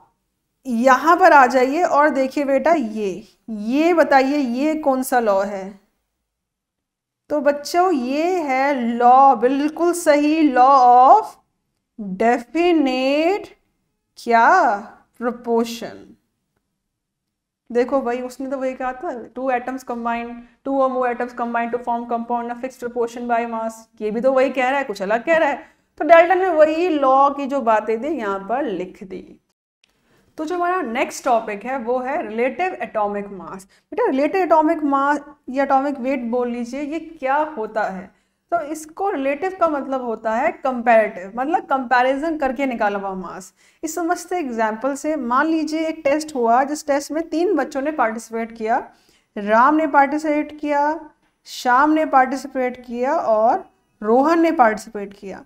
यहाँ पर आ जाइए और देखिए बेटा, ये ये बताइए, ये कौन सा लॉ है? तो बच्चों, ये है लॉ बिल्कुल सही लॉ ऑफ़ डेफिनेट क्या? प्रोपोर्शन देखो भाई, उसने तो वही कहा था टू एटम्स कंबाइंड टू और more atoms combined to form compound fix proportion by mass ये भी तो वही कह रहा है, कुछ अलग कह रहा है। तो डेल्टन ने वही लॉ की जो बातें थी यहाँ पर लिख दी। तो जो हमारा नेक्स्ट टॉपिक है, वो है रिलेटिव एटॉमिक मास बेटा रिलेटिव एटॉमिक मास या एटॉमिक वेट बोल लीजिए, ये क्या होता है? तो इसको रिलेटिव का मतलब होता है कंपैरेटिव मतलब कंपैरिजन करके निकाला हुआ मास इस समझते एग्ज़ाम्पल से मान लीजिए, एक टेस्ट हुआ, जिस टेस्ट में तीन बच्चों ने पार्टिसिपेट किया, राम ने पार्टिसिपेट किया, श्याम ने पार्टिसिपेट किया और रोहन ने पार्टिसिपेट किया.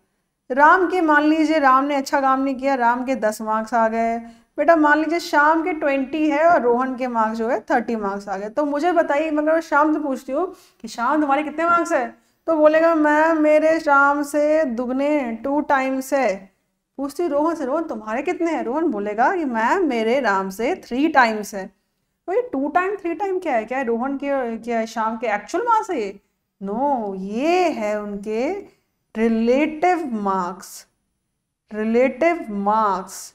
राम के, मान लीजिए, राम ने अच्छा काम नहीं किया, राम के दस मार्क्स आ गए बेटा मान लीजिए शाम के ट्वेंटी है और रोहन के मार्क्स जो है थर्टी मार्क्स आ गए। तो मुझे बताइए मगर शाम से पूछती हूँ कि शाम तुम्हारे कितने मार्क्स है? तो बोलेगा, मैम, मेरे शाम से दुगने टू टाइम्स है। पूछती रोहन से, रोहन तुम्हारे कितने हैं? रोहन बोलेगा कि, मैम, मेरे राम से थ्री टाइम्स है। तो ये टू टाइम थ्री टाइम क्या है? क्या है रोहन के, क्या है शाम के एक्चुअल मार्क्स है ये? नो ये है उनके रिलेटिव मार्क्स रिलेटिव मार्क्स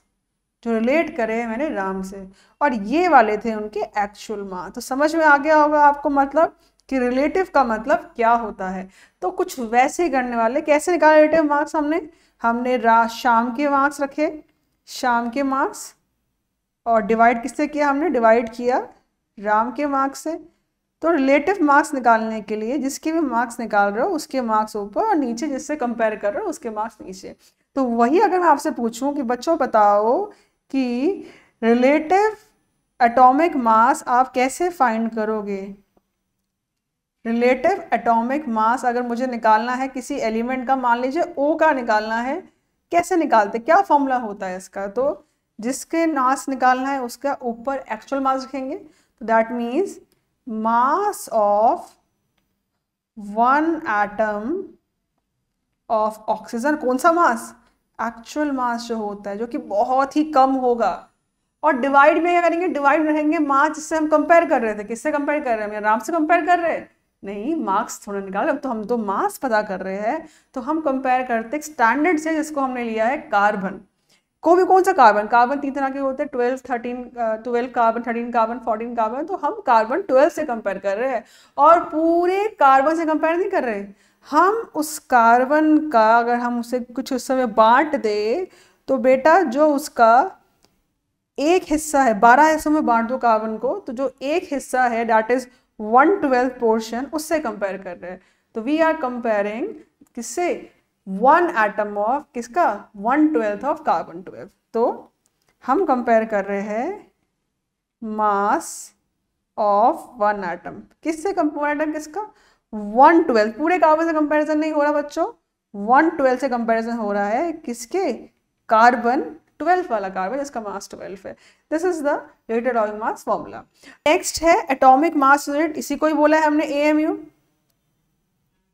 जो रिलेट करे मैंने राम से। और ये वाले थे उनके एक्चुअल माँ। तो समझ में आ गया होगा आपको मतलब कि रिलेटिव का मतलब क्या होता है। तो कुछ वैसे करने वाले, कैसे निकाले रिलेटिव मार्क्स हमने? हमने रा, शाम के मार्क्स रखे। शाम के मार्क्स और डिवाइड किससे किया हमने? डिवाइड किया राम के मार्क्स से। तो रिलेटिव मार्क्स निकालने के लिए जिसके भी मार्क्स निकाल रहे हो, उसके मार्क्स ऊपर और नीचे जिससे कंपेयर कर रहे हो, उसके मार्क्स नीचे। तो वही अगर मैं आपसे पूछूँ कि बच्चों, बताओ कि रिलेटिव एटॉमिक मास आप कैसे फाइंड करोगे? रिलेटिव एटॉमिक मास अगर मुझे निकालना है, किसी एलिमेंट का, मान लीजिए ओ का निकालना है, कैसे निकालते? क्या फॉर्मूला होता है इसका? तो जिसके मास निकालना है, उसका ऊपर एक्चुअल मास रखेंगे तो that means mass of one atom of oxygen कौन सा मास एक्चुअल मास जो होता है, जो कि बहुत ही कम होगा। और डिवाइड में क्या करेंगे? डिवाइड रहेंगे मास जिससे हम कंपेयर कर रहे थे। किससे कंपेयर कर रहे हैं? राम से कंपेयर कर रहे हैं? नहीं मार्क्स थोड़ा निकाल अब तो हम तो मास पता कर रहे हैं तो हम कंपेयर करते स्टैंडर्ड से जिसको हमने लिया है कार्बन को भी कौन सा कार्बन कार्बन तीन तरह के होते हैं। Twelve thirteen twelve carbon thirteen carbon fourteen carbon तो हम कार्बन ट्वेल्व से कंपेयर कर रहे हैं। और पूरे कार्बन से कंपेयर नहीं कर रहे। हम उस कार्बन का, अगर हम उसे कुछ उस समय बांट दे तो बेटा जो उसका एक हिस्सा है, बारह हिस्सों में बांट दो कार्बन को तो जो एक हिस्सा है that is one twelfth portion उससे कंपेयर कर रहे हैं। तो वी आर कंपेयरिंग किससे? वन एटम ऑफ़ किसका? One twelfth of carbon twelve तो हम कंपेयर कर रहे हैं मास ऑफ़ वन एटम किससे वन एटम किसका? वन ट्वेल्थ, पूरे कार्बन से कंपैरिजन नहीं हो रहा बच्चों। वन ट्वेल्थ से कंपैरिजन हो रहा है किसके? कार्बन ट्वेल्थ वाला कार्बन जिसका मास ट्वेल्व है। This is the atomic mass formula next है एटॉमिक मास यूनिट इसी को ही बोला है हमने A M U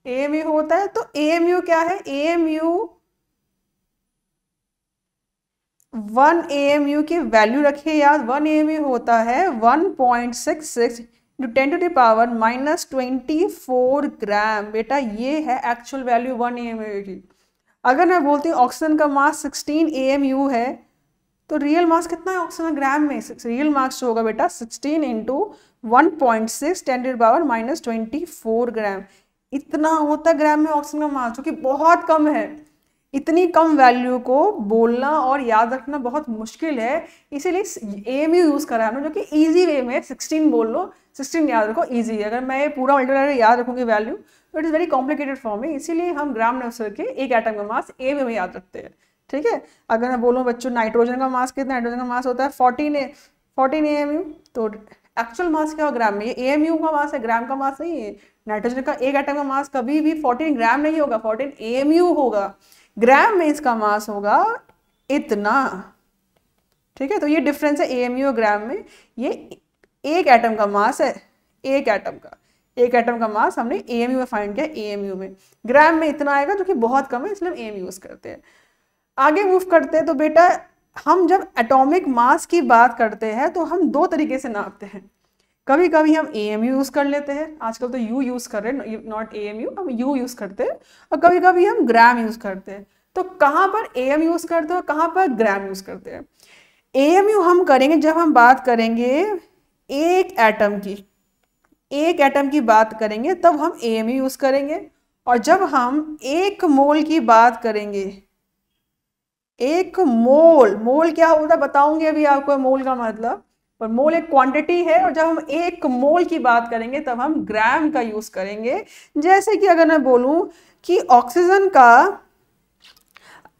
A M U होता है तो ए एम यू क्या है? A M U one A M U की वैल्यू रखिए याद वन ए एम यू होता है one point six six into ten to the power minus twenty four gram बेटा, ये है actual value one A M U की अगर मैं बोलती हूँ ऑक्सीजन का mass sixteen A M U है तो रियल मास कितना है ऑक्सीजन ग्राम में? रियल मास जो होगा बेटा sixteen into one point six ten to power minus twenty four gram इतना होता है ग्राम में ऑक्सीजन का मास जो कि बहुत कम है। इतनी कम वैल्यू को बोलना और याद रखना बहुत मुश्किल है। इसीलिए एम यू यूज़ करा है जो कि इजी वे में 16 बोल लो 16 याद रखो इजी है अगर मैं पूरा मल्टीप्लायर याद रखूँगी वैल्यू तो it is very complicated form मी इसीलिए हम ग्राम नर्सर के एक एटम का मास ए में याद रखते हैं, ठीक है? अगर मैं बोलूँ, बच्चों नाइट्रोजन का मास कितना नाइट्रोजन का मास होता है फोर्टीन ए फोर्टीन ए तो एक्चुअल मास क्या हो ग्राम में? ये ए एम यू का मास है ग्राम का मास नहीं है। नाइट्रोजन का एक एटम का मास कभी भी फोर्टीन ग्राम नहीं होगा फोर्टीन ए एम यू होगा। ग्राम में इसका मास होगा इतना। ठीक है तो ये डिफरेंस है एएमयू और ग्राम में। ये एक एटम का मास है, एक एटम का। एक एटम का मास हमने एएमयू में फाइंड किया एएमयू में। ग्राम में इतना आएगा जो कि बहुत कम है, इसलिए हम एम यूज़ करते हैं। आगे मूव करते हैं तो बेटा हम जब एटॉमिक मास की बात करते हैं तो हम दो तरीके से नापते हैं। कभी कभी हम ए एम यू यूज़ कर लेते हैं। आजकल तो यू यूज़ कर रहे हैं नॉट ए एम यू हम यू यूज़ करते हैं। और कभी कभी हम ग्राम यूज़ करते हैं। तो कहाँ पर ए एम यूज़ करते हैं और कहाँ पर ग्राम यूज़ करते हैं? ए एम यू हम करेंगे, जब हम बात करेंगे एक एटम की, एक एटम की बात करेंगे, तब हम ए एम यू यूज़ करेंगे। और जब हम एक मोल की बात करेंगे, एक मोल मोल क्या होता है बताऊँगी अभी आपको मोल का मतलब। पर मोल एक क्वांटिटी है और जब हम एक मोल की बात करेंगे, तब हम ग्राम का यूज़ करेंगे। जैसे कि अगर मैं बोलूँ कि ऑक्सीजन का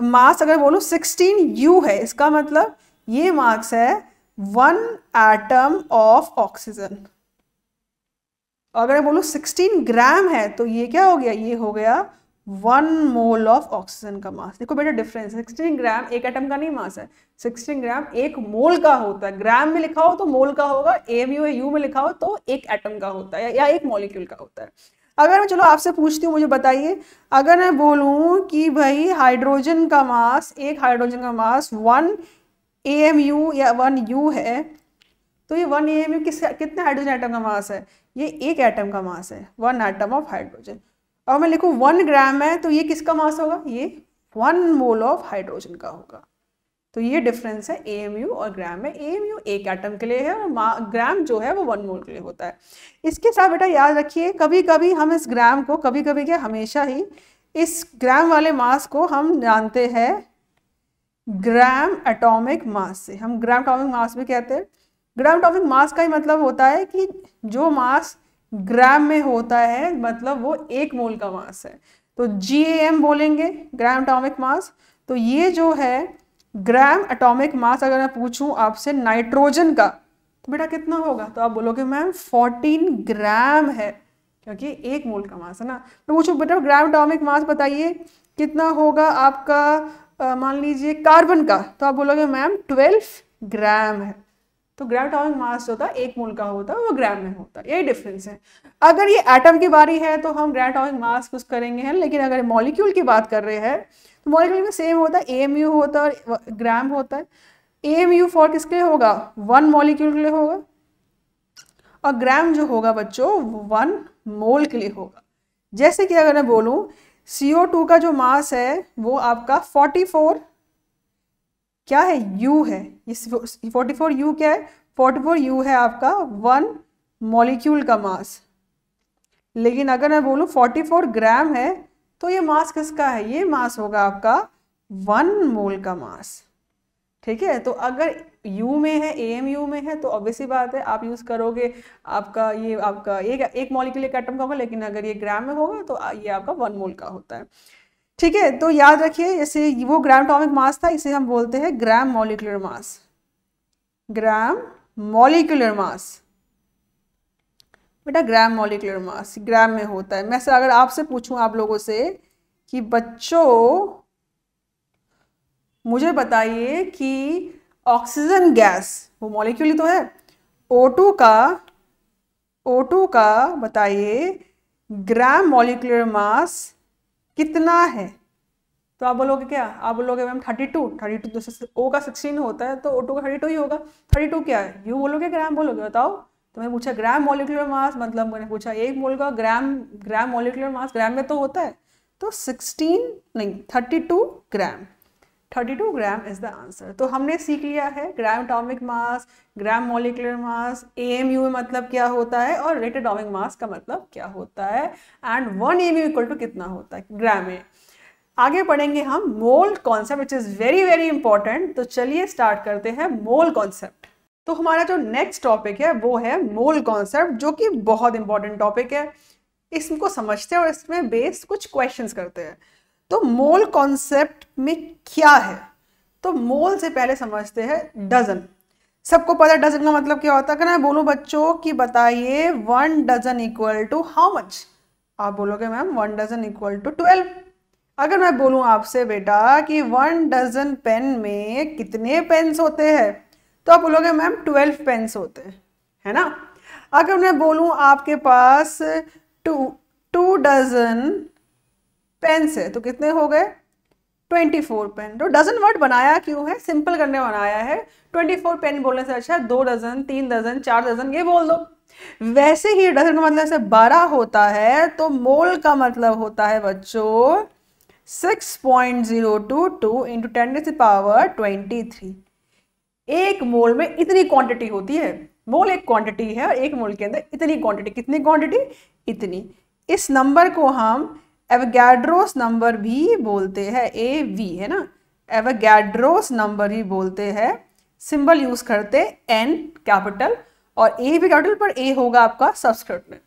मास अगर बोलूँ 16 यू है, इसका मतलब ये मार्क्स है वन एटम ऑफ़ ऑक्सीजन अगर मैं बोलूँ 16 ग्राम है तो ये क्या हो गया? ये हो गया वन मोल ऑफ़ ऑक्सीजन का मास। देखो बेटा डिफरेंस सिक्सटीन ग्राम एक एटम का नहीं मास है। सिक्सटीन ग्राम एक मोल का होता है। ग्राम में लिखा हो तो मोल का होगा एम यू यू में लिखा हो तो एक एटम का होता है, या एक मॉलिक्यूल का होता है। अगर मैं, चलो आपसे पूछती हूँ, मुझे बताइए, अगर मैं बोलूँ कि भाई हाइड्रोजन का मास, एक हाइड्रोजन का mass one A M U या वन यू है तो ये वन ए एम यू किस कितने हाइड्रोजन एटम का मास है? ये एक एटम का मास है। वन एटम ऑफ़ हाइड्रोजन और मैं लिखूँ वन ग्राम है तो ये किसका मास होगा? ये वन मोल ऑफ़ हाइड्रोजन का होगा। तो ये डिफरेंस है ए और ग्राम में। ए एक एटम के लिए है और ग्राम जो है वो वन मोल के लिए होता है। इसके साथ बेटा याद रखिए कभी कभी हम इस ग्राम को कभी कभी क्या, हमेशा ही इस ग्राम वाले मास को हम जानते हैं ग्राम एटॉमिक मास से। हम ग्राम एटॉमिक मास भी कहते हैं। ग्राम एटॉमिक मास का ही मतलब होता है कि जो मास ग्राम में होता है मतलब वो एक मोल का मास है। तो जी एम बोलेंगे, ग्राम अटोमिक मास तो ये जो है, ग्राम अटोमिक मास अगर मैं पूछूँ आपसे नाइट्रोजन का तो बेटा कितना होगा? तो आप बोलोगे, मैम 14 ग्राम है। क्योंकि एक मोल का मास है ना। तो पूछो, बेटा, ग्राम अटोमिक मास बताइए, कितना होगा आपका मान लीजिए कार्बन का? तो आप बोलोगे, मैम 12 ग्राम है। तो ग्राम एटॉमिक मास जो था, एक मोल का होता है वो ग्राम में होता है यही डिफरेंस है। अगर ये एटम की बारी है तो हम ग्राम एटॉमिक मास कुछ करेंगे हैं, लेकिन अगर मॉलिक्यूल की बात कर रहे हैं तो मॉलिक्यूल में सेम होता है एम यू होता है और ग्राम होता है। एम यू फॉर किसके लिए होगा? वन मॉलिक्यूल के लिए होगा। और ग्राम जो होगा बच्चों वन मोल के लिए होगा। जैसे कि अगर मैं बोलूँ CO2 का जो मास है, वो आपका 44 क्या है यू है? ये फोर्टी फोर यू क्या है? फोर्टी फोर यू है आपका वन मॉलिक्यूल का मास लेकिन अगर मैं बोलूँ फोर्टी फोर ग्राम है तो ये मास किसका है? ये मास होगा आपका वन मोल का मास ठीक है? तो अगर यू में है ए एम यू में है तो ऑब्वियसली बात है, आप यूज़ करोगे आपका ये, आपका एक एक मॉलिक्यूल एक एटम का होगा, लेकिन अगर ये ग्राम में होगा तो ये आपका वन मोल का होता है. ठीक है तो याद रखिए जैसे वो ग्राम टॉमिक मास था, इसे हम बोलते हैं ग्राम मॉलिकुलर मास ग्राम मॉलिकुलर मास बेटा ग्राम मॉलिकुलर मास ग्राम में होता है। मैं से अगर आपसे पूछूँ आप लोगों से कि बच्चों, मुझे बताइए कि ऑक्सीजन गैस वो मॉलिक्यूल ही तो है O2 का O2 का, बताइए ग्राम मॉलिकुलर मास कितना है? तो आप बोलोगे क्या? आप बोलोगे, ma'am thirty two thirty two जैसे ओ का सिक्सटीन होता है तो ओ टू का थर्टी टू ही होगा। थर्टी टू क्या है? यू बोलोगे ग्राम बोलोगे? बताओ। तो मैंने पूछा ग्राम मोलिकुलर मास मतलब मैंने पूछा, एक मोल का ग्राम ग्राम मोलिकुलर मास ग्राम में तो होता है? तो सिक्सटीन नहीं thirty two gram thirty two gram is the answer तो हमने सीख लिया है gram atomic mass gram molecular mass M में मतलब क्या होता है और रेट अटोमिक मास का मतलब क्या होता है? And one M U equal to कितना होता है? ग्राम में आगे पढ़ेंगे हम mole concept which is very very important तो चलिए स्टार्ट करते हैं मोल कॉन्सेप्ट तो हमारा जो नेक्स्ट टॉपिक है, वो है मोल कॉन्सेप्ट जो कि बहुत इंपॉर्टेंट टॉपिक है। इसको समझते हैं और इसमें बेस्ड कुछ क्वेश्चंस करते हैं। तो मोल कॉन्सेप्ट में क्या है? तो मोल से पहले समझते हैं डजन सबको पता डजन का मतलब क्या होता है? कि मैं बोलूँ बच्चों कि बताइए one dozen equal to how much आप बोलोगे, ma'am one dozen equal to twelve अगर मैं बोलूँ आपसे, बेटा, कि वन डजन पेन में कितने पेन्स होते हैं? तो आप बोलोगे, मैम ट्वेल्व पेन्स होते हैं। है ना? अगर मैं बोलूँ आपके पास टू टू डजन पेन्स है तो कितने हो गए? Twenty four pen. तो डजन वर्ड बनाया क्यों है? सिंपल करने बनाया है। ट्वेंटी फोर पेन बोलने से अच्छा दो डजन, तीन डजन, चार डजन, ये बोल दो। वैसे ही डजन का मतलब से बारह होता है तो मोल का मतलब होता है बच्चों six point zero two two into ten power twenty three एक मोल में इतनी क्वांटिटी होती है। मोल एक क्वांटिटी है और एक मोल के अंदर इतनी क्वांटिटी कितनी क्वांटिटी इतनी। इस नंबर को हम एवगैड्रोस नंबर भी बोलते हैं, ए वी है ना? एवगैड्रोस नंबर ही बोलते हैं, सिंबल यूज़ करते एन कैपिटल, और ए भी कैपिटल, पर ए होगा आपका सब्सक्रिप्ट में।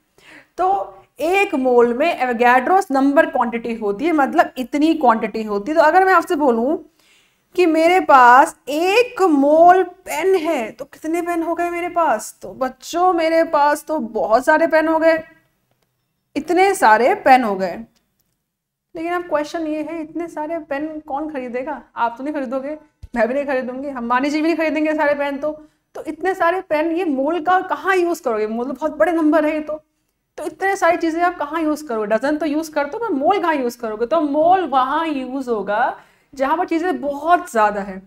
तो एक मोल में एवगैड्रोस नंबर क्वांटिटी होती है मतलब इतनी क्वांटिटी होती है। तो अगर मैं आपसे बोलूँ कि मेरे पास एक मोल पेन है तो कितने पेन हो गए मेरे पास? तो बच्चों, मेरे पास तो बहुत सारे पेन हो गए। इतने सारे पेन हो गए। लेकिन अब क्वेश्चन ये है, इतने सारे पेन कौन खरीदेगा? आप तो नहीं खरीदोगे, मैं भी नहीं खरीदूँगी, हमारी जी भी नहीं खरीदेंगे सारे पेन तो। तो इतने सारे पेन ये मोल का कहाँ यूज़ करोगे? मोल तो बहुत बड़े नंबर है ये तो। तो इतने सारी चीज़ें आप कहाँ यूज़ करोगे? डजन तो यूज़ करते हो पर मोल कहाँ यूज़ करोगे? तो मोल वहाँ यूज़ होगा, जहाँ पर चीज़ें बहुत ज़्यादा है।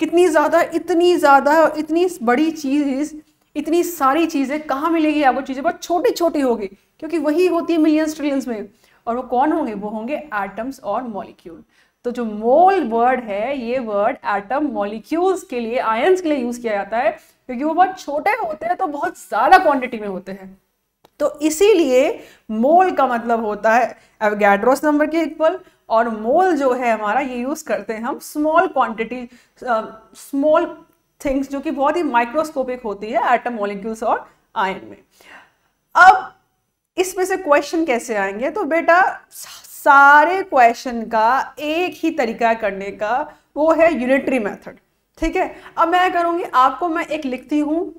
कितनी ज़्यादा, इतनी ज़्यादा, इतनी बड़ी चीज़, इतनी सारी चीज़ें कहाँ मिलेगी आपको चीज़ें? बहुत छोटी छोटी होगी, क्योंकि वही होती है मिलियंस ट्रिलियंस में। और वो कौन होंगे? वो होंगे एटम्स और मॉलिक्यूल तो जो मोल वर्ड है, ये वर्ड एटम मॉलिक्यूल्स के लिए आयंस के लिए यूज़ किया जाता है, क्योंकि वो बहुत छोटे होते हैं तो बहुत ज़्यादा क्वांटिटी में होते हैं। तो इसीलिए मोल का मतलब होता है एवगैड्रोस नंबर के इक्वल और मोल जो है हमारा, ये यूज़ करते हैं हम स्मॉल क्वांटिटी स्मॉल थिंग्स जो कि बहुत ही माइक्रोस्कोपिक होती है एटम मॉलिक्यूल्स और आयन में। अब इसमें से क्वेश्चन कैसे आएँगे? तो बेटा, सारे क्वेश्चन का एक ही तरीका करने का वो है यूनिटरी मेथड ठीक है? अब मैं करूँगी, आपको मैं एक लिखती हूँ,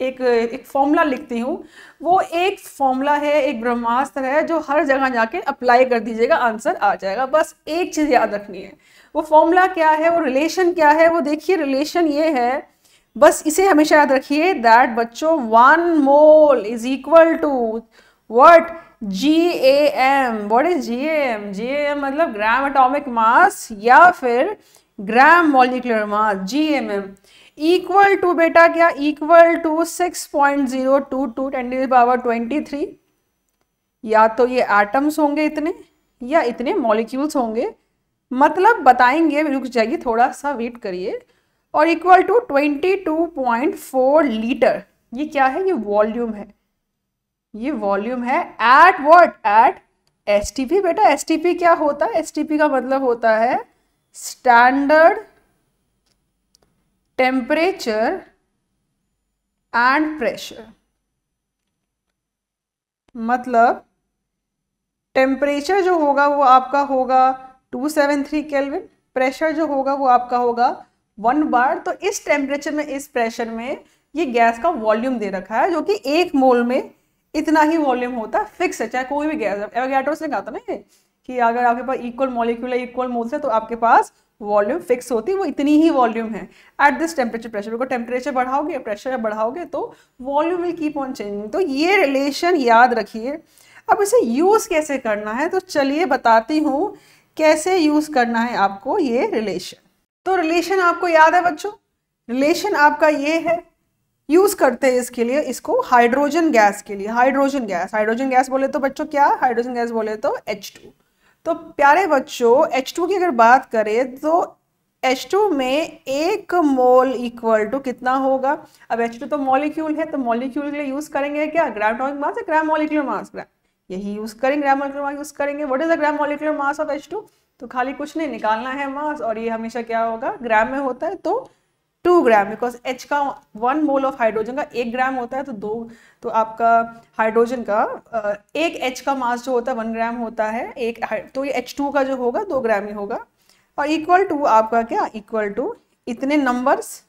एक एक फॉर्मूला लिखती हूँ। वो एक फॉर्मूला है, एक ब्रह्मास्त्र है, जो हर जगह जाके अप्लाई कर दीजिएगा आंसर आ जाएगा। बस एक चीज़ याद रखनी है। वो फॉर्मूला क्या है, वो रिलेशन क्या है, वो देखिए रिलेशन ये है, बस इसे हमेशा याद रखिए दैट बच्चों one mole is equal to what G A M what is G M G M मतलब ग्राम एटॉमिक मास या फिर gram molecular mass G M M equal to बेटा क्या? Equal to six point zero two two ten power twenty three या तो ये atoms होंगे इतने, या इतने मॉलिक्यूल्स होंगे। मतलब बताएँगे, रुक जाइए थोड़ा सा वेट करिए। और equal to twenty two point four litre ये क्या है? ये वॉल्यूम है। ये वॉल्यूम है एट वॉट एट एसटीपी बेटा एसटीपी क्या होता है? एस का मतलब होता है स्टैंडर्ड टेम्परेचर एंड प्रेशर मतलब टेम्परेचर जो होगा वो आपका होगा 273 केल्विन प्रेशर जो होगा वो आपका होगा वन बार तो इस टेम्परेचर में, इस प्रेशर में ये गैस का वॉल्यूम दे रखा है जो कि एक मोल में इतना ही वॉल्यूम होता है फिक्स है, चाहे कोई भी गैस एवोगैड्रो ने कहा था ना ये, कि अगर आपके पास इक्वल मॉलिक्यूल है इक्वल मोल्स है तो आपके पास वॉल्यूम फिक्स होती है, वो इतनी ही वॉल्यूम है। एट दिस टेम्परेचर प्रेशर को टेम्परेचर बढ़ाओगे प्रेशर बढ़ाओगे तो volume will keep on changing तो ये रिलेशन याद रखिए। अब इसे यूज़ कैसे करना है तो चलिए बताती हूँ, कैसे यूज़ करना है आपको ये रिलेशन तो रिलेशन आपको याद है बच्चों? रिलेशन आपका ये है यूज़ करते हैं इसके लिए, इसको हाइड्रोजन गैस के लिए हाइड्रोजन गैस हाइड्रोजन गैस बोले तो बच्चों क्या? हाइड्रोजन गैस बोले तो एच टू तो प्यारे बच्चों H2 की अगर बात करें तो H2 में एक मोल इक्वल टू कितना होगा? अब H2 तो मॉलिक्यूल है तो मॉलिक्यूल के लिए यूज़ करेंगे क्या? ग्राम टॉमिक मास है ग्राम मॉलिक्यूलर मास ग्राम यही यूज़ करेंगे ग्राम मॉलिक्यूलर मास यूज़ करेंगे। What is the gram molecular mass of H2 तो खाली कुछ नहीं, निकालना है मास और ये हमेशा क्या होगा? ग्राम में होता है तो टू ग्राम बिकॉज़ एच का वन मोल ऑफ़ हाइड्रोजन का एक ग्राम होता है तो दो तो आपका हाइड्रोजन का एक एच का मास जो होता है वन ग्राम होता है, एक तो ये एच टू का जो होगा, दो ग्राम ही होगा। और इक्वल टू आपका क्या? इक्वल टू इतने नंबर्स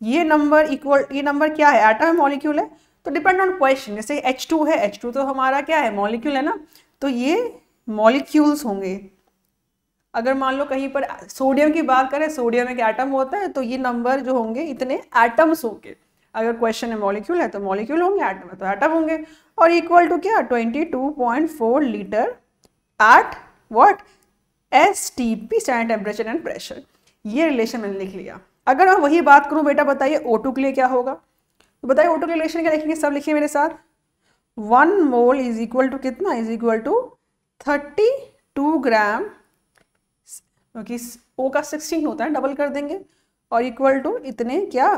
ये नंबर इक्वल ये नंबर क्या है? एटम मॉलिक्यूल है। तो डिपेंड ऑन क्वेश्चन जैसे एच टू है एच टू तो हमारा क्या है? मॉलिक्यूल है ना? तो ये मॉलिक्यूल्स होंगे। अगर मान लो कहीं पर सोडियम की बात करें, सोडियम एक एटम होता है तो ये नंबर जो होंगे इतने एटम्स होंगे। अगर क्वेश्चन है मॉलिक्यूल है तो मॉलिक्यूल होंगे एटम है तो एटम होंगे। और इक्वल टू क्या? 22.4 litre at what S T P stand temperature and pressure ये रिलेशन मैंने लिख लिया। अगर मैं वही बात करूँ, बेटा बताइए O2 के लिए क्या होगा? तो बताइए O2 के रिलेशन क्या लिखेंगे? सब लिखिए मेरे साथ। One mole is equal to कितना? Is equal to thirty two gram क्योंकि ओ का सिक्सटीन होता है डबल कर देंगे। और इक्वल टू इतने क्या?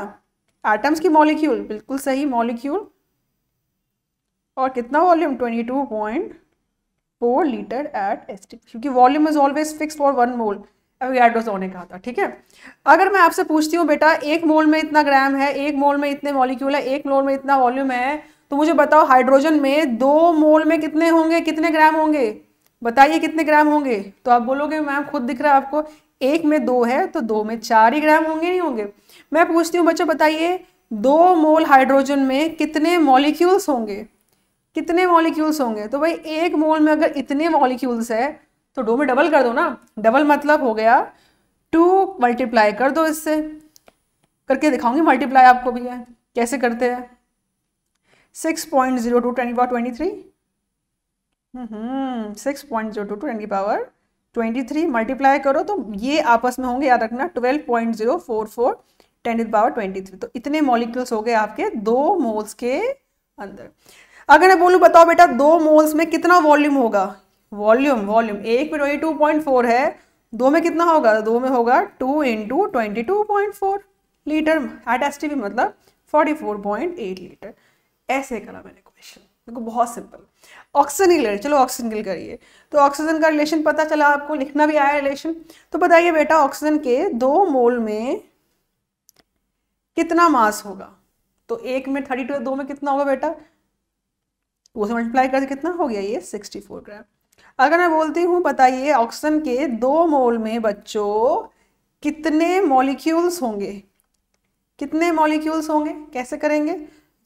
एटम्स की मॉलिक्यूल बिल्कुल सही मॉलिक्यूल और कितना volume twenty two point four litre at S T क्योंकि volume is always fix for one mole Avogadro ने कहा था, ठीक है? अगर मैं आपसे पूछती हूँ, बेटा, एक मोल में इतना ग्राम है, एक मोल में इतने मॉलिक्यूल है, एक मोल में इतना वॉल्यूम है तो मुझे बताओ हाइड्रोजन में दो मोल में कितने होंगे, कितने ग्राम होंगे? बताइए कितने ग्राम होंगे? तो आप बोलोगे, मैम, खुद दिख रहा है आपको, एक में दो है तो दो में चार ही ग्राम होंगे, नहीं होंगे? मैं पूछती हूँ, बच्चों, बताइए, दो मोल हाइड्रोजन में कितने मॉलिक्यूल्स होंगे? कितने मॉलिक्यूल्स होंगे? तो भाई, एक मोल में अगर इतने मॉलिक्यूल्स है तो दो में डबल कर दो ना। डबल मतलब हो गया टू मल्टीप्लाई कर दो इससे। करके दिखाऊँगी मल्टीप्लाई आपको भी है कैसे करते हैं। Six point zero two twenty twenty three six point zero two twenty power twenty three multiply करो तो ये आपस में होंगे, याद रखना twelve point zero four four ten power twenty three तो इतने मॉलिक्यूल्स हो गए आपके दो मोल्स के अंदर। अगर मैं बोलूँ, बताओ बेटा, दो मोल्स में कितना वॉल्यूम होगा? वॉल्यूम वॉल्यूम एक में ट्वेंटी टू पॉइंट फोर है, दो में कितना होगा? दो में होगा two into twenty two point four litre at S T मतलब forty four point eight litre ऐसे करा मैंने क्वेश्चन देखो, बहुत सिंपल ऑक्सीजन की चलो ऑक्सीजन करिए। तो ऑक्सीजन का रिलेशन पता चला आपको, लिखना भी आया रिलेशन तो बताइए बेटा, ऑक्सीजन के दो मोल में कितना मास होगा? तो एक में थर्टी टू दो में कितना होगा बेटा? वो से मल्टीप्लाई करके कितना हो गया ये? सिक्सटी फोर ग्राम अगर मैं बोलती हूँ, बताइए ऑक्सीजन के दो मोल में बच्चों कितने मॉलिक्यूल्स होंगे? कितने मॉलिक्यूल्स होंगे? कैसे करेंगे?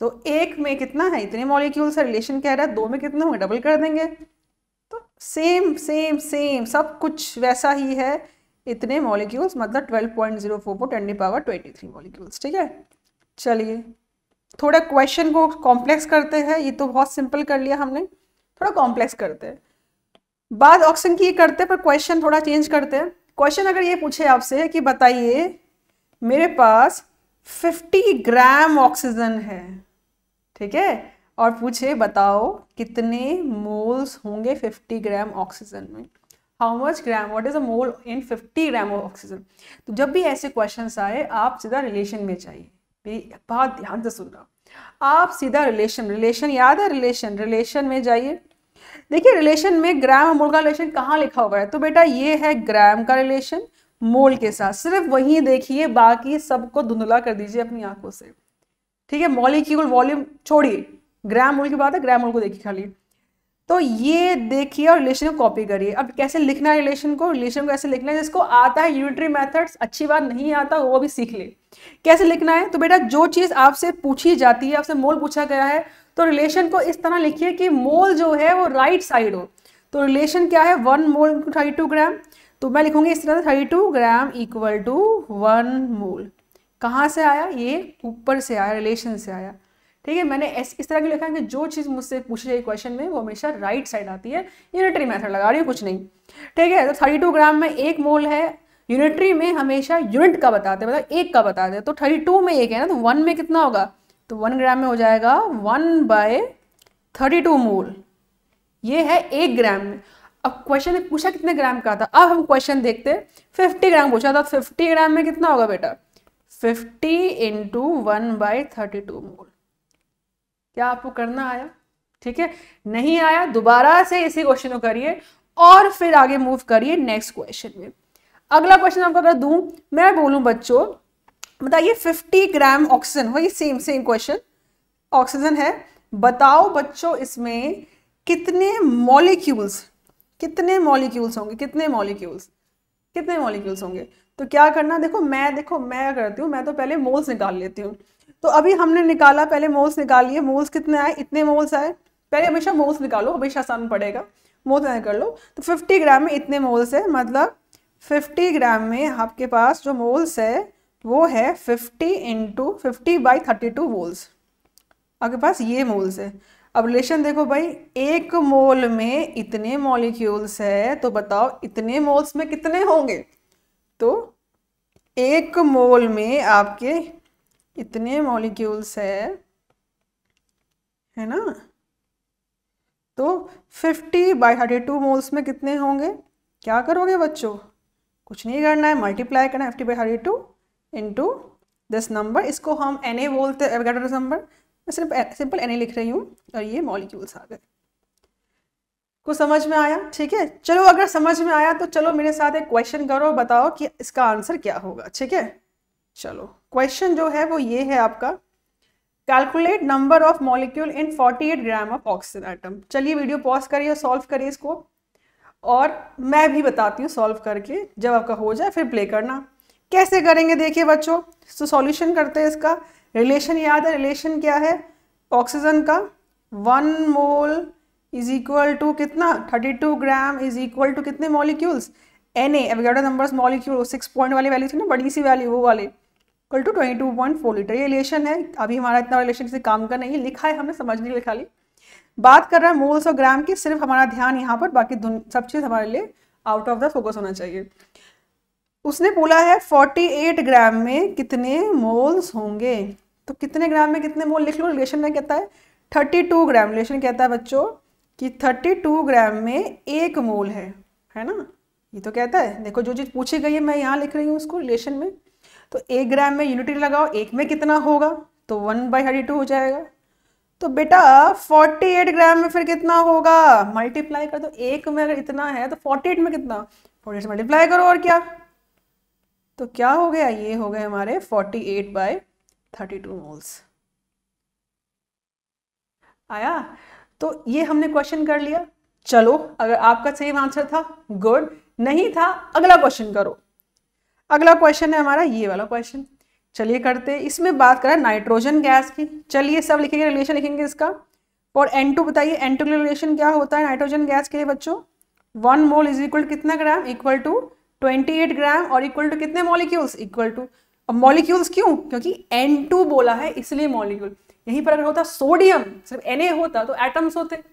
तो एक में कितना है? इतने मॉलिक्यूल से रिलेशन कह रहा? है दो में कितना होंगे? डबल कर देंगे। तो सेम सेम सेम सब कुछ वैसा ही है। इतने मॉलिक्यूल्स मतलब twelve point zero four four ten power twenty three molecules ठीक है? चलिए, थोड़ा क्वेश्चन को कॉम्प्लेक्स करते हैं। ये तो बहुत सिंपल कर लिया हमने। थोड़ा कॉम्प्लेक्स करते हैं। बाद ऑप्शन की करते पर क्वेश्चन थोड़ा चेंज करते हैं। क्वेश्चन अगर ये पूछे आपसे कि बताइए, मेरे पास 50 ग्राम ऑक्सीजन है। ठीक है? और पूछे, बताओ कितने मोल्स होंगे 50 ग्राम ऑक्सीजन में? How much gram what is a mole in 50 gram of oxygen तो जब भी ऐसे क्वेश्चन आए, आप सीधा रिलेशन में चाहिए मेरी बात ध्यान से सुनना आप सीधा रिलेशन रिलेशन याद है? रिलेशन रिलेशन में जाइए। देखिए रिलेशन में ग्राम और मोल का रिलेशन कहाँ लिखा हुआ है? तो बेटा, ये है ग्राम का रिलेशन मोल के साथ। सिर्फ़ वही देखिए, बाकी सबको धुंधला कर दीजिए अपनी आँखों से। ठीक है मॉलिक्यूल वॉल्यूम छोड़िए। ग्राम मोल की बात है ग्राम मोल को देखिए खाली। तो ये देखिए और रिलेशन को कॉपी करिए। अब कैसे लिखना है रिलेशन को? रिलेशन को ऐसे लिखना है जिसको आता है यूनिटरी मेथड्स अच्छी बात नहीं आता, वो भी सीख ले। कैसे लिखना है? तो बेटा, जो चीज़ आपसे पूछी जाती है, आपसे मोल पूछा गया है तो रिलेशन को इस तरह लिखिए कि मोल जो है वो राइट साइड हो। तो रिलेशन क्या है? One mole thirty two gram तो मैं लिखूँगी इस तरह thirty two gram equal to one mole कहाँ से आया? ये ऊपर से आया रिलेशन से आया। ठीक है मैंने इस, तरह की लिखा है कि जो चीज़ मुझसे पूछी जाए क्वेश्चन में वो हमेशा राइट साइड आती है। यूनिटरी मेथड लगा रही हूँ कुछ नहीं। ठीक है तो थर्टी टू ग्राम में एक मोल है। यूनिटरी में हमेशा यूनिट का बताते हैं मतलब एक का बताते हैं। तो थर्टी टू में एक है ना तो वन में कितना होगा? तो वन ग्राम में हो जाएगा one by thirty two mole ये है एक ग्राम में। अब क्वेश्चन पूछा कितने ग्राम का था? अब हम क्वेश्चन देखते फिफ्टी ग्राम पूछा था फिफ्टी ग्राम में कितना होगा बेटा? Fifty into one by thirty two mole क्या आपको करना आया? ठीक है? नहीं आया, दोबारा से इसी क्वेश्चन को करिए और फिर आगे मूव करिए नेक्स्ट क्वेश्चन में। अगला क्वेश्चन आपको अगर दूँ, मैं बोलूँ बच्चों, बताइए 50 ग्राम ऑक्सीजन वही सेम सेम क्वेश्चन ऑक्सीजन है। बताओ बच्चों इसमें कितने मॉलिक्यूल्स कितने मॉलिक्यूल्स होंगे, कितने मॉलिक्यूल्स कितने मॉलिक्यूल्स होंगे? तो क्या करना? देखो, मैं देखो, मैं करती हूँ, मैं तो पहले मोल्स निकाल लेती हूँ। तो अभी हमने निकाला, पहले मोल्स निकाल लिए। मोल्स कितने आए? इतने मोल्स आए। पहले हमेशा मोल्स निकालो, हमेशा आसान पड़ेगा। मोल्स कर लो। तो 50 ग्राम में इतने मोल्स है मतलब 50 ग्राम में आपके पास जो मोल्स है, वो है 50 into fifty by thirty two moles आपके पास ये मोल्स है। अब रिलेशन देखो भाई, एक मोल में इतने मॉलिक्यूल्स है तो बताओ इतने मोल्स में कितने होंगे? तो एक मोल में आपके इतने मॉलिक्यूल्स है है ना? तो 50 बाई थर्टी टू मोल्स में कितने होंगे? क्या करोगे बच्चों? कुछ नहीं करना है मल्टीप्लाई करना है fifty by thirty two into this number इसको हम एन ए बोलते नंबर मैं सिर्फ़, सिंपल एन ए लिख रही हूँ और ये मॉलिक्यूल्स आ गए। कुछ समझ में आया? ठीक है, चलो अगर समझ में आया तो चलो मेरे साथ एक क्वेश्चन करो, बताओ कि इसका आंसर क्या होगा, ठीक है? चलो क्वेश्चन जो है वो ये है आपका। Calculate number of molecule in 48 gram of oxygen item चलिए वीडियो पॉज करिए और सॉल्व करिए इसको। और मैं भी बताती हूँ सॉल्व करके, जब आपका हो जाए फिर प्ले करना। कैसे करेंगे देखिए बच्चों तो सॉल्यूशन करते हैं इसका। रिलेशन याद है रिलेशन क्या है? ऑक्सीजन का। One mole is equal to कितना? 32 ग्राम इज़ इक्वल टू कितने molecules N Avogadro numbers molecule six point वाली वैल्यू थी ना, बड़ी सी वैल्यू वो वाली। Equal to twenty two point four litre ये रिलेशन है। अभी हमारा इतना रिलेशन किसी काम का नहीं है, लिखा है, हमने समझ नहीं लिखा ली बात कर रहा है मोल्स और ग्राम की, सिर्फ़ हमारा ध्यान यहाँ पर, बाकी सब चीज़ हमारे लिए आउट ऑफ़ द फोकस होना चाहिए। उसने बोला है 48 ग्राम में कितने मोल्स होंगे? तो कितने ग्राम में कितने मोल लिख लो रिलेशन में कहता है 32 ग्राम रिलेशन कहता है बच्चों कि 32 ग्राम में एक मोल है है ना? ये तो कहता है, देखो जो चीज़ पूछी गई है, मैं यहाँ लिख रही हूँ उसको रिलेशन में। तो एक ग्राम में यूनिटी लगाओ, एक में कितना होगा? तो वन बाई थर्टी टू हो जाएगा। तो बेटा फोर्टी एट ग्राम में फिर कितना होगा? मल्टीप्लाई कर दो, एक में अगर इतना है तो फोर्टी एट में कितना? फोर्टी एट मल्टीप्लाई करो और क्या? तो क्या हो गया? ये हो गए हमारे forty eight by thirty two moles. आया? तो ये हमने क्वेश्चन कर लिया। चलो, अगर आपका सेम आंसर था गुड नहीं था, अगला क्वेश्चन करो। अगला क्वेश्चन है हमारा ये वाला क्वेश्चन चलिए करते इसमें बात करें नाइट्रोजन गैस की। चलिए, सब लिखेंगे रिलेशन लिखेंगे इसका। और एन टू बताइए एन टू रिलेशन क्या होता है नाइट्रोजन गैस के लिए बच्चों? वन मोल इज़ इक्वल कितना gram equal to twenty eight gram और इक्वल टू कितने मॉलिक्यूल्स इक्वल टू अब मॉलिक्यूल्स क्यों? क्योंकि एन टू बोला है, इसलिए मॉलिक्यूल यहीं पर अगर होता सोडियम, सिर्फ़ एनए होता तो एटम्स होते।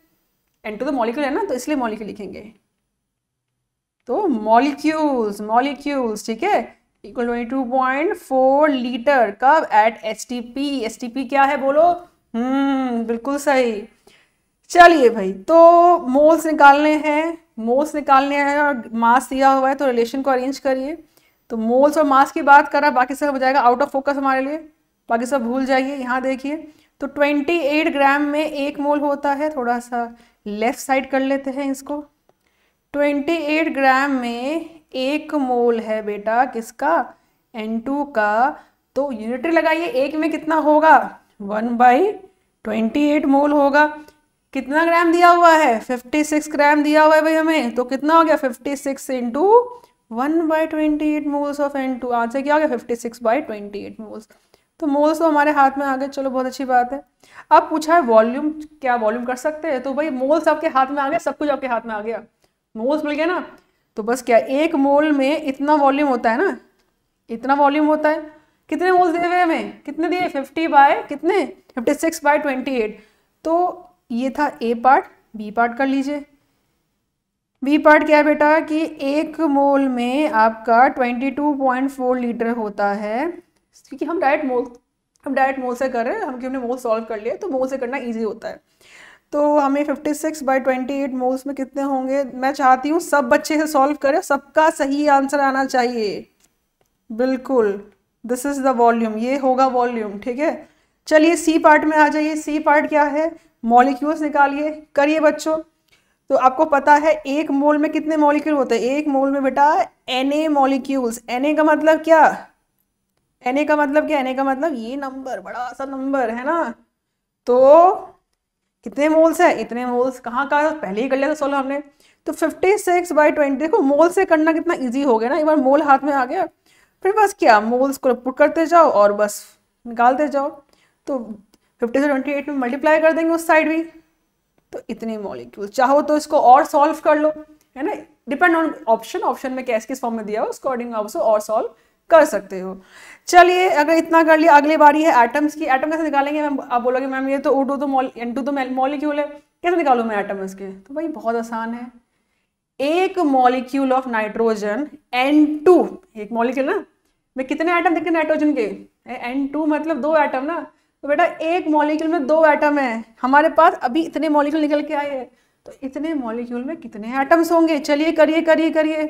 एन टू तो मॉलिक्यूल है ना तो इसलिए मॉलिक्यूल लिखेंगे। तो मॉलिक्यूल्स मॉलिक्यूल्स ठीक है? Equal twenty two point four litre कब? At H T P H T P क्या है बोलो? हम्म बिल्कुल सही। चलिए भाई तो मोल्स निकालने हैं। मोल्स निकालने हैं और मास दिया हुआ है तो रिलेशन को अरेंज करिए। तो मोल्स और मास की बात करा, बाकी सब हो जाएगा आउट ऑफ़ फोकस हमारे लिए। बाकी सब भूल जाइए, यहाँ देखिए। तो 28 ग्राम में एक मोल होता है, थोड़ा सा लेफ़्ट साइड कर लेते हैं इसको। 28 ग्राम में एक मोल है बेटा किसका? N2 का। तो यूनिटरी लगाइए, एक में कितना होगा? One by twenty eight mole होगा। कितना ग्राम दिया हुआ है? फिफ्टी सिक्स ग्राम दिया हुआ है भाई हमें। तो कितना हो गया? Fifty six into one by twenty eight moles of N two answer क्या हो गया? Fifty six by twenty eight moles. तो मोल्स तो हमारे हाथ में आ गए, चलो बहुत अच्छी बात है। अब पूछा है वॉल्यूम क्या वॉल्यूम कर सकते हैं? तो भाई मोल्स आपके हाथ में आ गया, सब कुछ आपके हाथ में आ गया। मोल्स मिल गया ना? तो बस क्या, एक मोल में इतना वॉल्यूम होता है ना? इतना वॉल्यूम होता है। कितने मोल्स दिए हुए हमें? कितने दिए? फिफ्टी बाय कितने? Fifty six by twenty eight तो ये था ए पार्ट बी पार्ट कर लीजिए। बी पार्ट क्या है बेटा? कि एक मोल में आपका twenty two point four litre होता है। क्योंकि हम डायरेक्ट मोल, हम डायरेक्ट मोल से कर रहे हैं, हम हमने मोल सॉल्व कर लिए तो मोल से करना ईजी होता है। तो हमें 56 six by twenty eight moles में कितने होंगे? मैं चाहती हूँ सब बच्चे से सॉल्व करें, सबका सही आंसर आना चाहिए। बिल्कुल। दिस इज़ द वॉल्यूम ये होगा वॉल्यूम ठीक है? चलिए सी पार्ट में आ जाइए। सी पार्ट क्या है? मॉलिक्यूल्स निकालिए, करिए बच्चों। तो आपको पता है, एक मोल में कितने मॉलिक्यूल होते हैं? एक मोल में बेटा N A molecules N A का मतलब क्या? एन ए का मतलब क्या? एन ए का मतलब ये नंबर बड़ा सा नंबर है ना? तो कितने मोल्स है? इतने मोल्स कहाँ का? पहले ही कर लिया था सोलह हमने। तो फिफ्टी सिक्स बाई ट्वेंटी देखो मोल से करना कितना इजी हो गया ना? एक बार मोल हाथ में आ गया, फिर बस क्या? मोल्स को पुट करते जाओ और बस निकालते जाओ। तो फिफ्टी से ट्वेंटी एट में मल्टीप्लाई कर देंगे उस साइड भी। तो इतने मॉलिक्यूल चाहो तो इसको और सॉल्व कर लो, है ना? डिपेंड ऑन ऑप्शन ऑप्शन में कैस किस फॉर्म में दिया हो उसको अकॉर्डिंग आप और सॉल्व कर सकते हो। चलिए, अगर इतना कर लिया, अगली बारी है एटम्स की एटम कैसे निकालेंगे? मैम आप बोलोगे, मैम, ये तो ओ टू तो मॉल एन टू तो मॉलिक्यूल है कैसे निकालू मैं एटम इसके तो भाई, बहुत आसान है। एक molecule of nitrogen N two एक मॉलिक्यूल ना? मैं कितने आइटम देखते नाइट्रोजन के? एन टू मतलब दो आइटम ना? तो बेटा, एक मॉलिक्यूल में दो एटम है। हमारे पास अभी इतने मॉलिक्यूल निकल के आए हैं। तो इतने मॉलिक्यूल में कितने एटम्स होंगे? चलिए, करिए करिए करिए।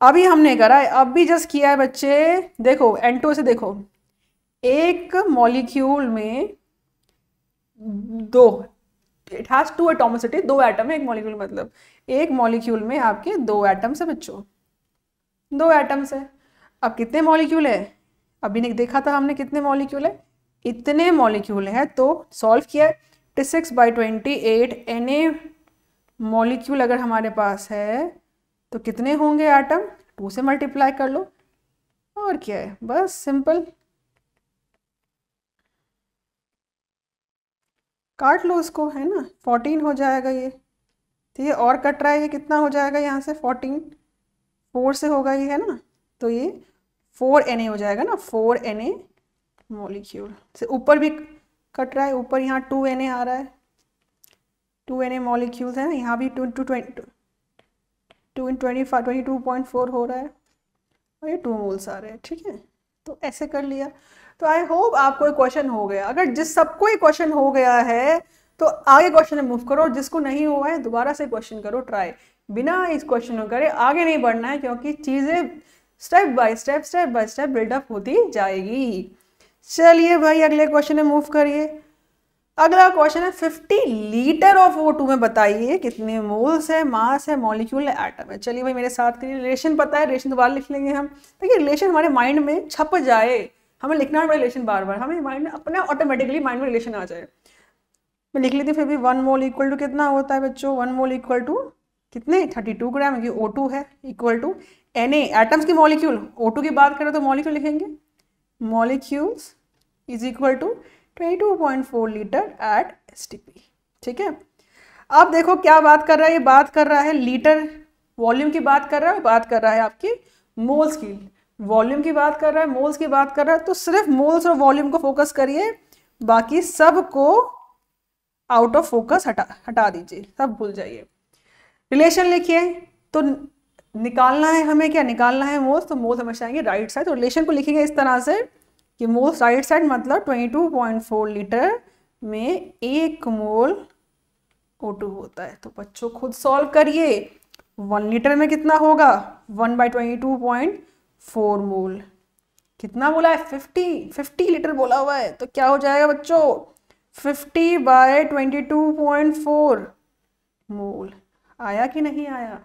अभी हमने करा है, अब भी जस्ट किया है बच्चे। देखो एंटो से देखो। एक मॉलिक्यूल में दो इट हैज़ टू एटोमिसिटी दो एटम है एक मॉलिक्यूल मतलब। एक मॉलिक्यूल में आपके दो एटम्स है बच्चों। दो एटम्स है। अब कितने मॉलिक्यूल है? अभी नहीं देखा था हमने कितने मॉलिक्यूल है। इतने मॉलिक्यूल है तो सॉल्व किया T six by twenty eight N A molecule अगर हमारे पास है तो कितने होंगे एटम टू से मल्टीप्लाई कर लो। और क्या है? बस सिंपल काट लो उसको है ना? फोर्टीन हो जाएगा ये। ठीक है और कट रहा है, ये कितना हो जाएगा यहाँ से? फोर्टीन फोर से होगा ये, है ना? तो ये फोर एन हो जाएगा ना? फोर एन मॉलिक्यूल से ऊपर भी कट रहा है, ऊपर यहाँ टू एन आ रहा है। टू एन ए मॉलिक्यूल्स है ना यहाँ भी two two twenty two in twenty five, twenty two point four हो रहा है। और ये टू मोल्स आ रहे हैं, ठीक है? तो ऐसे कर लिया। तो आई होप आपको एक क्वेश्चन हो गया। अगर जिस सबको एक क्वेश्चन हो गया है तो आगे क्वेश्चन में मूव करो। जिसको नहीं हुआ है, दोबारा से क्वेश्चन करो ट्राई बिना इस क्वेश्चन को करे, आगे नहीं बढ़ना है, क्योंकि चीज़ें step by step step by step build up होती जाएगी। चलिए भाई, अगले क्वेश्चन में मूव करिए। अगला क्वेश्चन है 50 लीटर ऑफ़ O2 में बताइए कितने मोल्स है मास है मॉलिक्यूल है एटम है। चलिए भाई, मेरे साथ करिए रिलेशन पता है रिलेशन दोबारा लिख लेंगे हम। देखिए रिलेशन हमारे माइंड में छप जाए। हमें लिखना पड़े रिलेशन बार बार हमें माइंड में अपने ऑटोमेटिकली माइंड में रिलेशन आ जाए। मैं लिख लेती हूँ, फिर भी वन मोल इक्वल टू कितना होता है बच्चों? वन मोल इक्वल टू कितने? थर्टी टू ग्राम क्योंकि ओ टू है इक्वल टू एन एटम्स की मॉलिक्यूल ओ टू की बात करें तो मॉलिक्यूल लिखेंगे। Molecules is equal to twenty two point four litre at S ठीक है? अब देखो क्या बात कर रहा है, ये बात कर रहा है लीटर वॉल्यूम की बात कर रहा है बात कर रहा है आपकी मोल्स की। वॉल्यूम की बात कर रहा है मोल्स की बात कर रहा है तो सिर्फ़ मोल्स और वॉल्यूम को फोकस करिए, बाकी सबको आउट ऑफ़ फोकस हटा हटा दीजिए, सब भूल जाइए। रिलेशन लिखिए तो निकालना है हमें क्या? निकालना है मोल्स तो मोल्स हमेशा आएँगे राइट साइड तो रिलेशन को लिखेंगे इस तरह से। कि मोल्स राइट साइड मतलब 22.4 लीटर में एक मोल O2 होता है। तो बच्चों, खुद सॉल्व करिए। वन लीटर में कितना होगा? One by twenty two point four mole. कितना बोला है? फिफ्टी फिफ्टी लीटर बोला हुआ है। तो क्या हो जाएगा बच्चों? Fifty by twenty two point four mole. आया कि नहीं आया?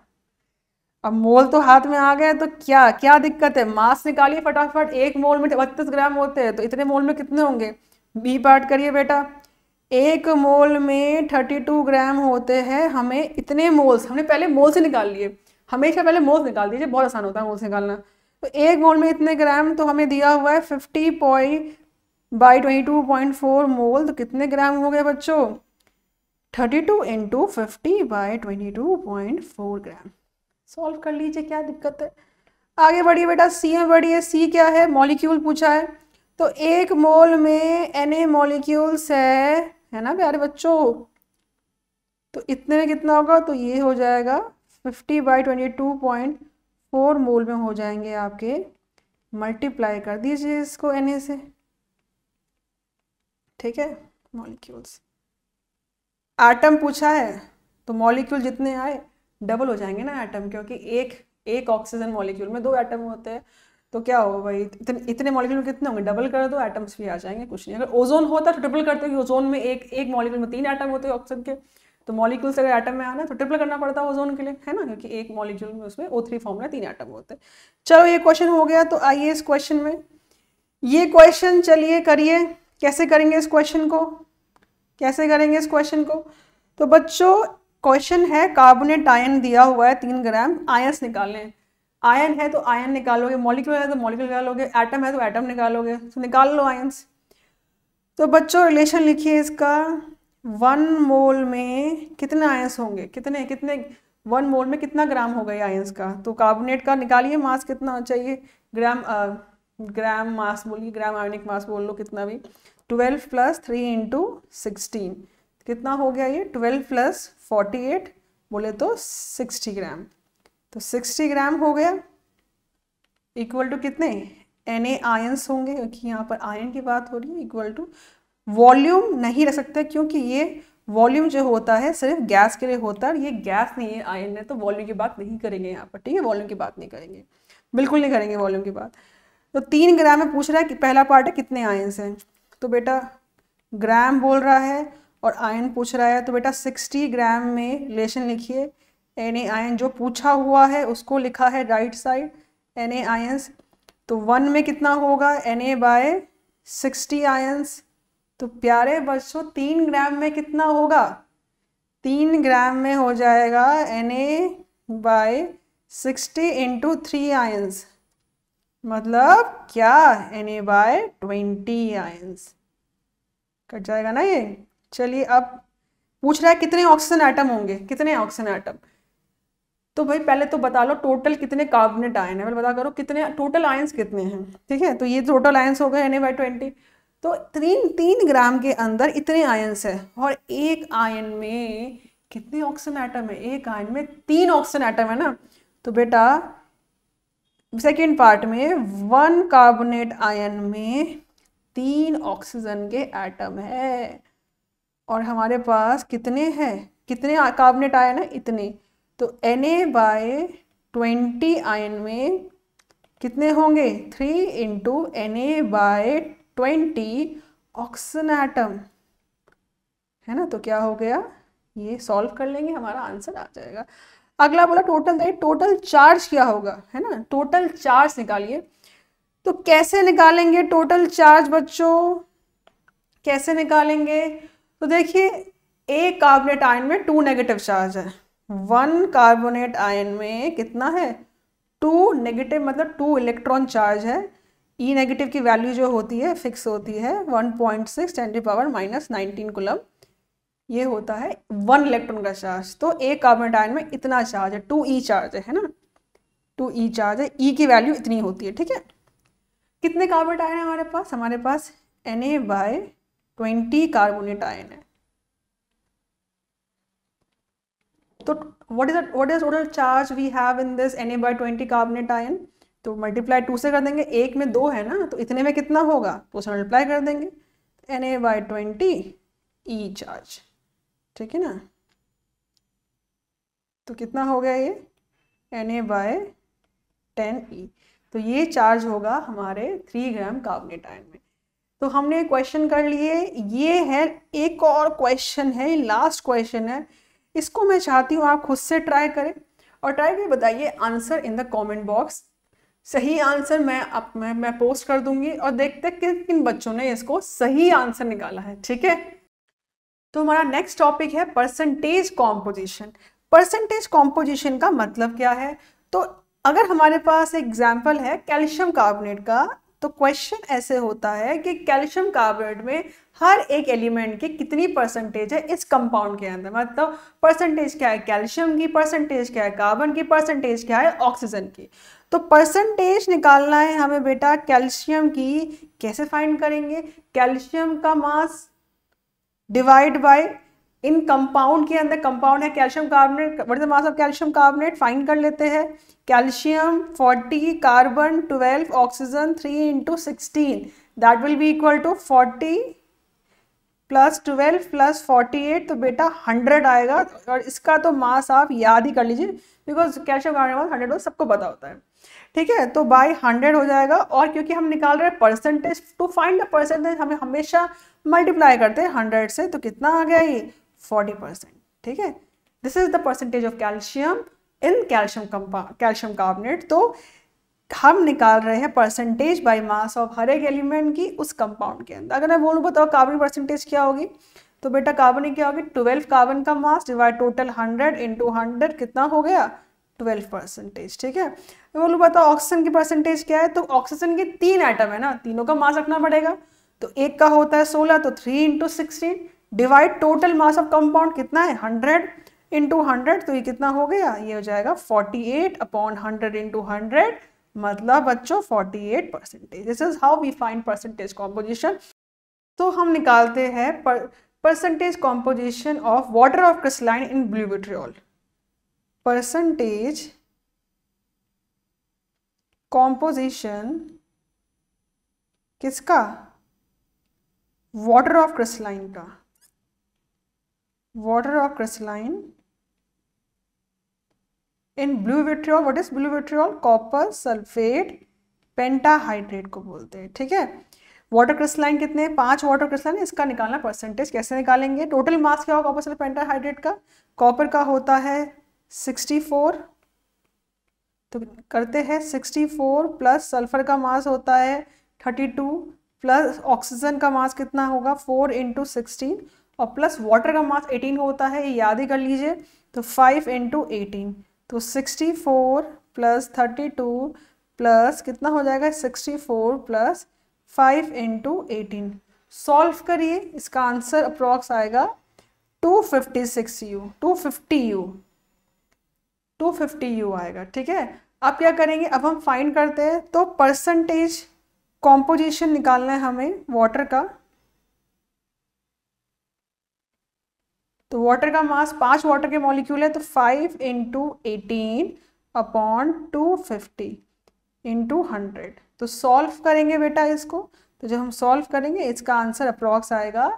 अब मोल तो हाथ में आ गए तो क्या क्या दिक्कत है? मास निकालिए फटाफट, एक मोल में बत्तीस ग्राम होते हैं तो इतने मोल में कितने होंगे? बी पार्ट करिए बेटा। एक मोल में थर्टी टू ग्राम होते हैं, हमें इतने मोल्स, हमने पहले मोल से निकाल लिए। हमेशा पहले मोल्स निकाल दीजिए, बहुत आसान होता है मोल्स निकालना। तो एक मोल में इतने ग्राम तो हमें दिया हुआ है fifty point by twenty two point four mole तो कितने ग्राम हो गए बच्चों? Thirty two into fifty by twenty two point four gram. Solve कर लीजिए, क्या दिक्कत है? आगे बढ़िए बेटा सी में बढ़िए सी क्या है? मॉलिक्यूल पूछा है। तो एक मोल में एन ए मॉलिक्यूल्स है है ना प्यारे बच्चों? तो इतने में कितना होगा? तो ये हो जाएगा fifty by twenty two point four mole में हो जाएँगे आपके। मल्टीप्लाई कर दीजिए इसको एन ए से। ठीक है, मॉलिक्यूल्स। आटम पूछा है तो मॉलिक्यूल जितने आए डबल हो जाएँगे ना एटम क्योंकि एक एक ऑक्सीजन मॉलिक्यूल में दो एटम होते हैं। तो क्या होगा भाई? इतने इतने मॉलिक्यूल कितने होंगे? डबल कर दो एटम्स भी आ जाएँगे, कुछ नहीं। अगर ओजोन होता तो ट्रिपल करते कि ओजोन में एक एक मॉलिक्यूल में तीन एटम होते हैं ऑक्सीजन के। तो मॉलिक्यूल्स अगर एटम में आना तो ट्रिपल करना पड़ता है ओजोन के लिए, है ना? क्योंकि एक मॉलिक्यूल में उसमें ओ थ्री फॉर्म में तीन एटम होते हैं। चलो, ये क्वेश्चन हो गया तो आइए इस क्वेश्चन में। ये क्वेश्चन चलिए करिए। कैसे करेंगे इस क्वेश्चन को? कैसे करेंगे इस क्वेश्चन को? तो बच्चों क्वेश्चन है कार्बोनेट आयन दिया हुआ है तीन ग्राम आयंस निकालने हैं आयन है तो आयन निकालोगे मॉलिक्यूल है तो मॉलिक्यूल निकालोगे एटम है तो एटम निकालोगे तो निकाल लो आयंस। तो बच्चों रिलेशन लिखिए इसका। वन मोल में कितने आयंस होंगे? कितने कितने वन मोल में कितना ग्राम होगा ये आयंस का? तो कार्बोनेट का निकालिए मास कितना चाहिए? ग्राम आ, ग्राम मास बोलिए ग्राम आयनिक मास बोल लो कितना भी। Twelve plus three into sixteen कितना हो गया ये? ट्वेल्व प्लस फोर्टी एट बोले तो सिक्सटी ग्राम तो सिक्सटी ग्राम हो गया. इक्वल टू कितने? एन ए आयंस होंगे, क्योंकि यहाँ पर आयन की बात हो रही है इक्वल टू वॉल्यूम नहीं रख सकते, क्योंकि ये वॉल्यूम जो होता है, सिर्फ़ गैस के लिए होता है ये गैस नहीं है आयन है तो वॉल्यूम की बात नहीं करेंगे यहाँ पर, ठीक है? वॉल्यूम की बात नहीं करेंगे. बिल्कुल नहीं करेंगे वॉल्यूम की बात. तो तीन ग्राम में पूछ रहा है कि पहला पार्ट है कितने आयन्स हैं? तो बेटा ग्राम बोल रहा है और आयन पूछ रहा है तो बेटा सिक्सटी ग्राम में रिलेशन लिखिए। एन ए आयन जो पूछा हुआ है, उसको लिखा है right side N A ions तो वन में कितना होगा? N A by sixty ions तो प्यारे बच्चों, तीन ग्राम में कितना होगा? तीन ग्राम में हो जाएगा N A by sixty into three ions मतलब क्या? N A by twenty ions cut जाएगा ना ये? चलिए अब पूछ रहा है कितने ऑक्सीजन आइटम होंगे? कितने ऑक्सीजन आइटम तो भाई पहले तो बता लो टोटल कितने कार्बोनेट आयन है? पहले बता करो कितने टोटल आयंस कितने हैं? ठीक है? तो ये टोटल आयंस हो गए एन ए बाई ट्वेंटी तो तीन तीन ग्राम के अंदर इतने आयंस है और एक आयन में कितने ऑक्सीजन आइटम है? एक आयन में तीन ऑक्सीजन आइटम है ना? तो बेटा सेकेंड पार्ट में वन कार्बोनेट आयन में तीन ऑक्सीजन के एटम है। और हमारे पास कितने हैं? कितने कार्बोनेट आयन है इतने। तो N A by twenty ion में कितने होंगे? Three into N A by twenty oxygen atom है ना? तो क्या हो गया? ये सॉल्व कर लेंगे, हमारा आंसर आ जाएगा। अगला बोला टोटल दे टोटल चार्ज क्या होगा? है ना? टोटल चार्ज निकालिए। तो कैसे निकालेंगे टोटल चार्ज बच्चों? कैसे निकालेंगे? तो देखिए एक कार्बोनेट आयन में टू नेगेटिव चार्ज है। वन कार्बोनेट आयन में कितना है? टू नेगेटिव मतलब टू इलेक्ट्रॉन चार्ज है। ई e नेगेटिव की वैल्यू जो होती है फिक्स होती है one point six ten power minus nineteen coulomb ये होता है वन इलेक्ट्रॉन का चार्ज तो एक कार्बोनेट आयन में इतना चार्ज है टू ई चार्ज है ना? टू ई चार्ज है। ई e की वैल्यू इतनी होती है, ठीक है? कितने कार्बोनेट आयन है हमारे पास? हमारे पास N A by twenty carbonate ion है। तो what is what is total charge we have in this N A by twenty carbonate ion तो मल्टीप्लाई टू से कर देंगे, एक में दो है ना तो इतने में कितना होगा? तो उसे मल्टीप्लाई कर देंगे। N A by twenty e charge ठीक है ना? तो कितना हो गया ये? N A by ten e तो ये चार्ज होगा हमारे थ्री ग्राम कार्बोनेट आयन में। तो हमने क्वेश्चन कर लिए। ये है, एक और क्वेश्चन है लास्ट क्वेश्चन है। इसको मैं चाहती हूँ आप खुद से ट्राई करें। और ट्राई करके बताइए answer in the comment box सही आंसर मैं अब मैं मैं पोस्ट कर दूँगी और देखते किन किन बच्चों ने इसको सही आंसर निकाला है, ठीक है? तो हमारा नेक्स्ट टॉपिक है परसेंटेज कॉम्पोजिशन परसेंटेज कॉम्पोजिशन का मतलब क्या है? तो अगर हमारे पास एग्ज़ाम्पल है कैल्शियम कार्बोनेट का तो क्वेश्चन ऐसे होता है कि कैल्शियम कार्बोनेट में हर एक एलिमेंट की कितनी परसेंटेज है इस कंपाउंड के अंदर? मतलब परसेंटेज क्या है? कैल्शियम की परसेंटेज क्या है? कार्बन की परसेंटेज क्या है? ऑक्सीजन की। तो परसेंटेज निकालना है हमें बेटा कैल्शियम की। कैसे फाइंड करेंगे? कैल्शियम का mass divide by in compound के अंदर कंपाउंड है, calcium carbonate what is mass of calcium carbonate find कर लेते हैं। Calcium 40 carbon 12 oxygen 3 into sixteen that will be equal to 40 plus 12 plus 48 तो बेटा 100 आएगा। और इसका तो मास आप याद ही कर लीजिए बिकॉज़ कैल्शियम कार्बोनेट हंड्रेड सबको पता होता है। ठीक है तो बाई हंड्रेड हो जाएगा। और क्योंकि हम निकाल रहे हैं percentage to find the percentage हमें हमेशा मल्टीप्लाई करते हैं हंड्रेड से तो कितना आ गया ये? फोर्टी परसेंट ठीक है? This is the percentage of calcium in calcium calcium carbonate तो हम निकाल रहे हैं परसेंटेज बाय मास ऑफ़ हर एक एलिमेंट की उस कंपाउंड के अंदर। अगर मैं बोलूँ, बताओ कार्बन परसेंटेज क्या होगी? तो बेटा कार्बन क्या होगी? ट्वेल्व कार्बन का mass divide total hundred into hundred कितना हो गया? ट्वेल्व परसेंटेज ठीक है? मैं बोलूँ, बताओ ऑक्सीजन की परसेंटेज क्या है? तो ऑक्सीजन के तीन आइटम है ना? तीनों का मास रखना पड़ेगा। तो एक का होता है सोलह तो three into sixteen divide total mass of compound कितना है? हंड्रेड इंटू हंड्रेड तो ये कितना हो गया? ये हो जाएगा forty eight upon hundred into hundred मतलब बच्चों forty eight percentage this is how we find percentage composition तो हम निकालते हैं percentage composition of water of crystalline in blue vitriol percentage composition किसका? वाटर ऑफ़ क्रिस्टलाइन का। Water of crystalline. In blue vitriol, what is blue vitriol? Copper sulfate pentahydrate को बोलते हैं, ठीक है? वाटर क्रिस्टलाइन कितने पाँच वाटर क्रिस्टलाइन इसका निकालना परसेंटेज कैसे निकालेंगे? टोटल मास क्या होगा कॉपर सल्फेट पेंटाहाइड्रेट का? कॉपर का होता है सिक्सटी फोर तो करते हैं सिक्सटी फोर प्लस सल्फ़र का मास होता है थर्टी टू प्लस ऑक्सीजन का मास कितना होगा? फोर इंटू सिक्सटीन और प्लस वाटर का मास 18 होता है, ये याद ही कर लीजिए तो 5 इंटू एटीन तो 64 प्लस थर्टी प्लस कितना हो जाएगा? 64 प्लस 5 इंटू एटीन सॉल्व करिए, इसका आंसर अप्रॉक्स आएगा 256 यू 250 यू 250 यू आएगा, ठीक है? अब क्या करेंगे? अब हम फाइंड करते हैं तो परसेंटेज कॉम्पोजिशन निकालना है हमें वाटर का। तो वाटर का मास पाँच वाटर के मॉलिक्यूल है तो five into eighteen upon two fifty into hundred तो सॉल्व करेंगे बेटा इसको तो जब हम सॉल्व करेंगे, इसका आंसर अप्रॉक्स आएगा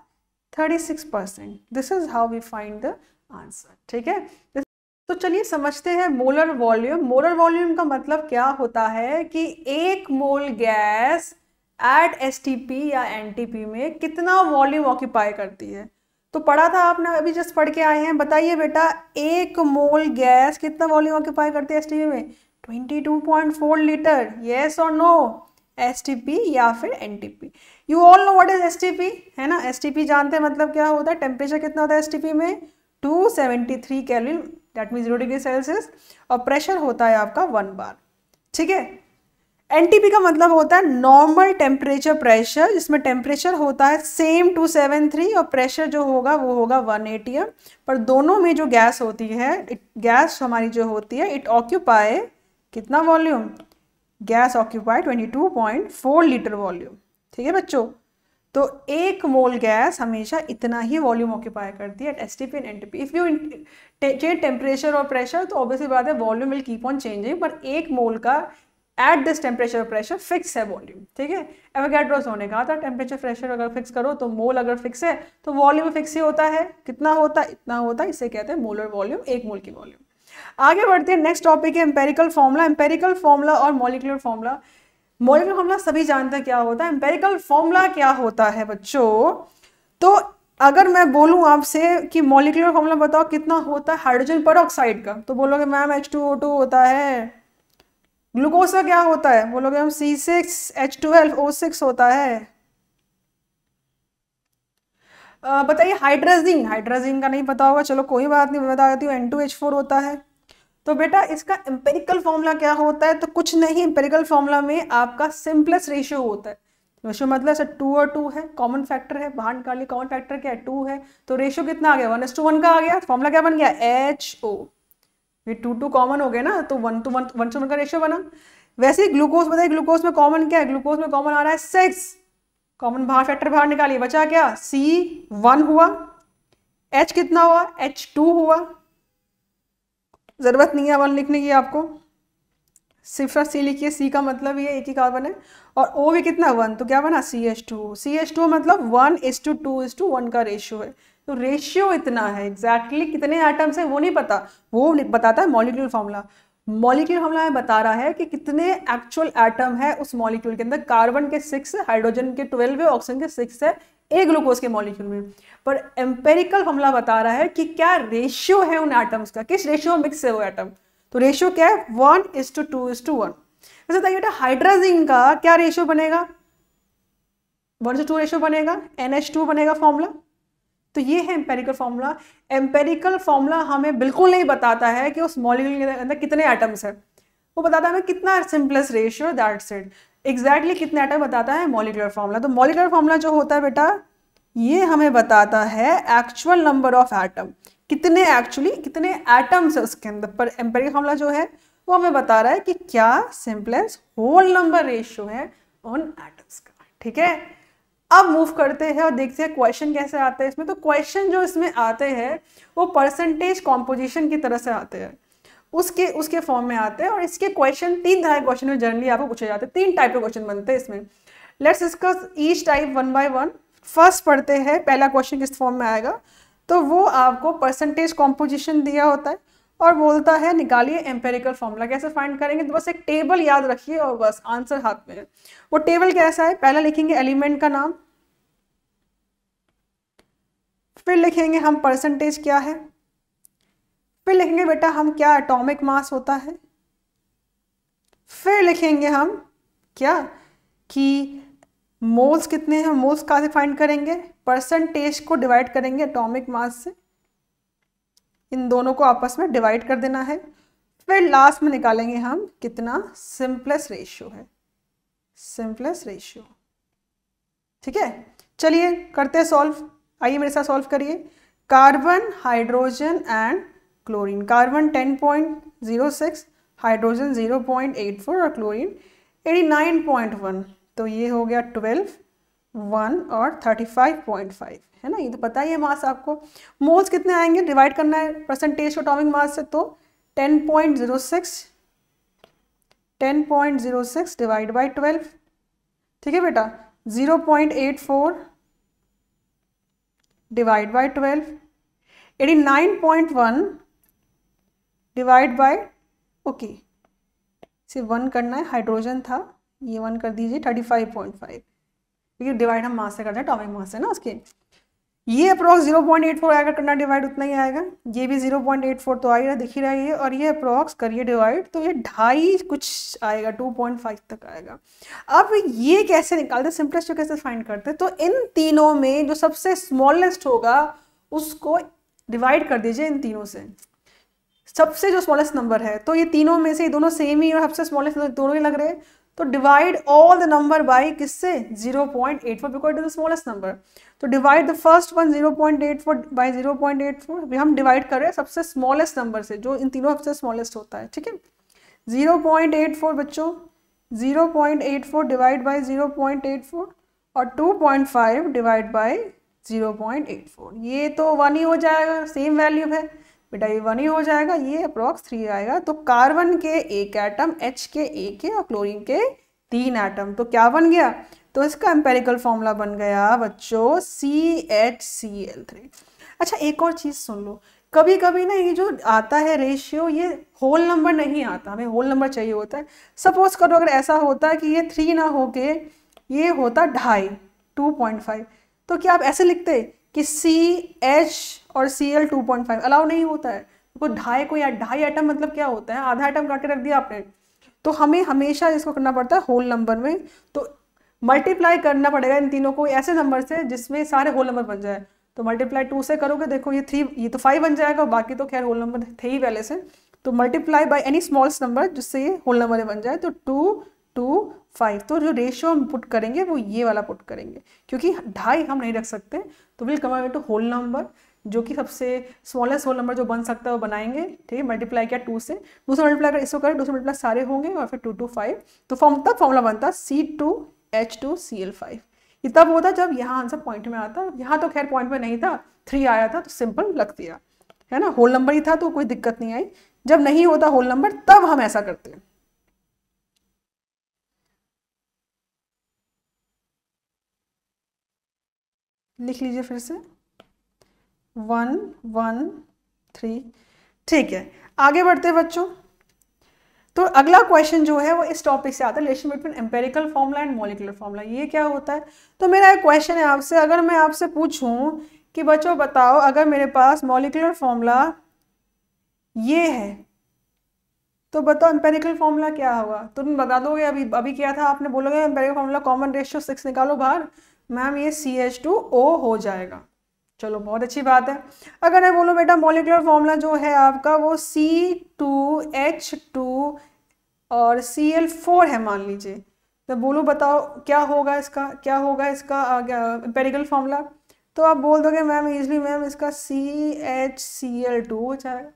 thirty six percent this is how we find the answer ठीक है? तो चलिए समझते हैं मोलर वॉल्यूम मोलर वॉल्यूम का मतलब क्या होता है कि एक मोल गैस एट एसटीपी या एनटीपी में कितना वॉल्यूम ऑक्यूपाई करती है? तो पढ़ा था आपने, अभी जस्ट पढ़ के आए हैं। बताइए बेटा, एक मोल गैस कितना वॉल्यूम ऑक्यूपाई करती है एसटीपी में? 22.4 लीटर यस और नो एसटीपी या फिर and you all know what is STP है ना? एसटीपी जानते हैं मतलब क्या होता है? टेम्परेचर कितना होता है एसटीपी में? 273 seventy three calorie that mean zero degree Celsius और प्रेशर होता है आपका वन बार ठीक है? एनटीपी का मतलब होता है नॉर्मल टेम्परेचर प्रेशर जिसमें टेम्परेचर होता है सेम टू सेवन थ्री और प्रेशर जो होगा, वो होगा वन एटी पर दोनों में जो गैस होती है गैस हमारी जो होती है इट ऑक्यूपाई कितना volume gas occupy twenty two point four litre volume ठीक है बच्चों? तो एक मोल गैस हमेशा इतना ही वॉल्यूम ऑक्यूपाई करती है S T P and N T P if you change temperature और प्रेशर तो ऑब्वियसली बात है volume will keep on changing पर एक मोल का at this temperature pressure fix है वॉल्यूम ठीक है? एवोगैड्रोस होने कहा था टेम्परेचर प्रेशर अगर फिक्स करो तो मोल अगर फिक्स है तो वॉल्यूम फिक्स ही होता है। कितना होता है इतना होता है इसे कहते हैं मोलर वॉल्यूम एक मोल की वॉल्यूम आगे बढ़ते हैं नेक्स्ट टॉपिक है एम्पेरिकल फॉर्मूला एम्पेरिकल फॉर्मूला और मोलिकुलर फॉर्मूला मोलिकुलर फॉर्मूला सभी जानते हैं क्या होता है। एम्पेरिकल फॉर्मूला क्या होता है बच्चों? तो अगर मैं बोलूँ आपसे कि मोलिकुलर फॉर्मूला बताओ कितना होता है हाइड्रोजन पर का तो बोलोगे ma'am H two O two होता है। ग्लूकोज का क्या होता है? बोलोगे हम C six H twelve O six होता है। बताइए, हाइड्रोजिन। हाइड्रोजिन का नहीं पता होगा, चलो कोई बात नहीं बता देती हूँ एन टू एच फोर होता है। तो बेटा, इसका एम्पेरिकल फॉर्मूला क्या होता है? तो कुछ नहीं एम्पेरिकल फॉर्मूला में आपका सिंपलेस्ट रेशियो होता है। रेशियो मतलब सर टू और टू है कॉमन फैक्टर है, बाहर निकालिए कॉमन फैक्टर क्या है? टू है। तो रेशियो कितना आ गया? वन एस टू वन का आ गया। फॉर्मूला क्या बन गया? एच ओ ये टू टू कॉमन हो गया ना तो one two one one two one का रेशियो बना। वैसे ही ग्लूकोज बताइए ग्लूकोज में कॉमन क्या है? ग्लूकोज में कॉमन आ रहा है सिक्स कॉमन बाहर फैक्टर बाहर निकालिए, बचा क्या? सी वन हुआ। एच कितना हुआ? एच टू हुआ। ज़रूरत नहीं है वन लिखने की आपको। सिफर सी लिखिए सी का मतलब ये एक ही कार्बन है। और ओ भी कितना वन तो क्या बना? C H two C H two मतलब one is two two is two one का रेशियो है। तो रेशियो इतना है एग्जैक्टली exactly कितने आइटम्स है वो नहीं पता। वो बताता है मॉलिक्यूल फॉर्मूला मॉलिक्यूल फॉर्मूला में बता रहा है कि कितने एक्चुअल एटम है उस मॉलिक्यूल के अंदर। कार्बन के सिक्स हाइड्रोजन के ट्वेल्व है ऑक्सीजन के सिक्स है ए ग्लूकोज के मॉलिक्यूल में। पर एम्पेरिकल फॉर्मूला बता रहा है कि क्या रेशियो है उन एटम्स का? किस रेशियो में मिक्स है वो एटम तो रेशियो क्या है? One is two two is two one वैसे बताइए बेटा हाइड्राजीन का क्या रेशियो बनेगा? वन से टू रेशियो बनेगा? एन एच टू बनेगा फॉर्मूला तो ये है एम्पेरिकल फॉर्मूला एम्पेरिकल फॉर्मूला हमें बिल्कुल नहीं बताता है कि उस मॉलिक्यूल के अंदर कितने एटम्स है। वो बताता है हमें कितना simplest ratio that set exactly कितने एटम बताता है मॉलिकुलर फॉर्मूला तो मॉलिकुलर फॉर्मूला जो होता है बेटा, ये हमें बताता है एक्चुअल नंबर ऑफ़ एटम कितने एक्चुअली कितने एटम्स है उसके अंदर। पर एम्पेरिकल फॉर्मूला जो है, वो हमें बता रहा है कि क्या सिंपलेस्ट होल नंबर रेशियो है ऑन एटम्स का। ठीक है? अब मूव करते हैं और देखते हैं क्वेश्चन कैसे आते हैं इसमें। तो क्वेश्चन जो इसमें आते हैं, वो परसेंटेज कॉम्पोजिशन की तरह से आते हैं। उसके उसके फॉर्म में आते हैं और इसके क्वेश्चन तीन तरह के क्वेश्चन में जनरली आपको पूछे जाते हैं। तीन टाइप के क्वेश्चन बनते हैं इसमें। Let's discuss each type one by one first पढ़ते हैं, पहला क्वेश्चन किस फॉर्म में आएगा? तो वो आपको परसेंटेज कॉम्पोजिशन दिया होता है। और बोलता है, निकालिए एम्पेरिकल फॉर्मूला कैसे फाइंड करेंगे? तो बस एक टेबल याद रखिए और बस आंसर हाथ में है। वो टेबल कैसा है? पहला लिखेंगे एलिमेंट का नाम, फिर लिखेंगे हम परसेंटेज क्या है, फिर लिखेंगे, बेटा, हम क्या एटॉमिक मास होता है? फिर लिखेंगे हम क्या, कि मोल्स कितने हैं? मोल्स कहाँ फाइंड करेंगे? परसेंटेज को डिवाइड करेंगे एटॉमिक मास से। इन दोनों को आपस में डिवाइड कर देना है। फिर लास्ट में निकालेंगे हम कितना? सिंपलेस्ट रेशियो है। सिंपलेस्ट रेशियो ठीक है? चलिए, करते हैं सॉल्व आइए मेरे साथ सॉल्व करिए। Carbon hydrogen and chlorine carbon 10.06 hydrogen 0.84 और क्लोरीन 89.1 तो ये हो गया 12 वन और 35.5 है ना? ये तो पता ही है मास आपको। मोल्स कितने आएँगे? डिवाइड करना है परसेंटेज को अटोमिक मास से तो 10.06 10.06 डिवाइड बाय 12 ठीक है बेटा? 0.84 divide by 12 89.1 divide by okay इसे वन करना है हाइड्रोजन था, ये वन कर दीजिए 35.5 क्योंकि डिवाइड हम मास से करते हैं टॉमिक मास से ना उसके। ये approx zero point eight four आएगा, करना डिवाइड उतना ही आएगा। ये भी ज़ीरो पॉइंट एट फोर तो आ रहा दिख ही रहा है और ये अप्रॉक्स करिए डिवाइड तो ये ढाई कुछ आएगा, टू पॉइंट फाइव तक आएगा। अब ये कैसे निकालते सिंपलेस्ट कैसे फाइंड करते तो इन तीनों में जो सबसे स्मॉलेस्ट होगा, उसको डिवाइड कर दीजिए इन तीनों से। सबसे जो स्मॉलेस्ट नंबर है तो ये तीनों में से, दोनों सेम ही और सबसे स्मॉलेस्ट दोनों ही लग रहे हैं। तो divide all the number by किससे? Zero point eight four because it is the smallest number तो divide the first one zero point eight four by zero point eight four हम डिवाइड कर रहे हैं सबसे स्मॉलेस्ट नंबर से, जो इन तीनों सबसे स्मॉलेस्ट होता है, ठीक है? ज़ीरो पॉइंट एट फोर बच्चों zero point eight four divide by zero point eight four और two point five divide by zero point eight four ये तो वन ही हो जाएगा सेम वैल्यू है। बेटा ये वन ही हो जाएगा, ये अप्रॉक्स थ्री आएगा। तो कार्बन के एक एटम एच के एक है और क्लोरीन के तीन एटम तो क्या बन गया? तो इसका एम्पेरिकल फॉर्मूला बन गया बच्चों C H C L three अच्छा एक और चीज़ सुन लो। कभी कभी ना ये जो आता है रेशियो ये होल नंबर नहीं आता। हमें होल नंबर चाहिए होता है। सपोज़ करो, अगर ऐसा होता कि ये थ्री ना हो के ये होता ढाई टू पॉइंट फाइव तो क्या आप ऐसे लिखते कि सी एच और C L two point five allow नहीं होता है। तो ढाई को या ढाई आइटम मतलब क्या होता है? आधा आइटम काट के रख दिया आपने। तो हमें हमेशा इसको करना पड़ता है होल नंबर में। तो मल्टीप्लाई करना पड़ेगा इन तीनों को ऐसे नंबर से जिसमें सारे होल नंबर बन जाए। तो मल्टीप्लाई टू से करोगे, देखो ये थ्री ये तो फाइव बन जाएगा, बाकी तो खैर होल नंबर थे ही पहले से। तो multiply by any smallest number जिससे ये होल नंबर बन जाए तो टू टू फाइव तो जो रेशियो हम पुट करेंगे, वो ये वाला पुट करेंगे। क्योंकि ढाई हम नहीं रख सकते। तो will come to whole number जो कि सबसे स्मॉलेस्ट होल नंबर जो बन सकता है, वो बनाएँगे, ठीक है? मल्टीप्लाई किया टू से। से मल्टीप्लाई कर इसको करें से मल्टीप्लाई सारे होंगे और फिर टू टू फाइव तो फॉर्म तब फॉर्मूला बनता C two H two C L five ये तब होता जब यहाँ आंसर पॉइंट में आता। यहाँ तो खैर पॉइंट में नहीं था थ्री आया था तो सिंपल लग दिया। है ना? होल नंबर ही था तो कोई दिक्कत नहीं आई। जब नहीं होता होल नंबर तब हम ऐसा करते हैं। लिख लीजिए फिर से। One one, three. ठीक है, आगे बढ़ते बच्चों। तो अगला क्वेश्चन जो है वो इस टॉपिक से आता है relation between empirical formula and molecular formula ये क्या होता है? तो मेरा एक क्वेश्चन है आपसे, अगर मैं आपसे पूछूँ कि बच्चों बताओ, अगर मेरे पास मॉलिकुलर फॉर्मूला ये है तो बताओ एम्पेरिकल फॉर्मूला क्या होगा? तुम बता दोगे, अभी अभी क्या था? आपने बोलोगे empirical formula common ratio six निकालो बाहर। मैम ये सी एच टू ओ हो जाएगा। चलो, बहुत अच्छी बात है। अगर मैं बोलूँ, बेटा मोलिकुलर फॉर्मूला जो है आपका, वो सी टू एच टू और सी एल फोर है, मान लीजिए। तो बोलो, बताओ, क्या होगा इसका, क्या होगा इसका एम्पेरिकल फॉर्मूला तो आप बोल दोगे, मैम इजली मैम, इसका C H C L two हो जाएगा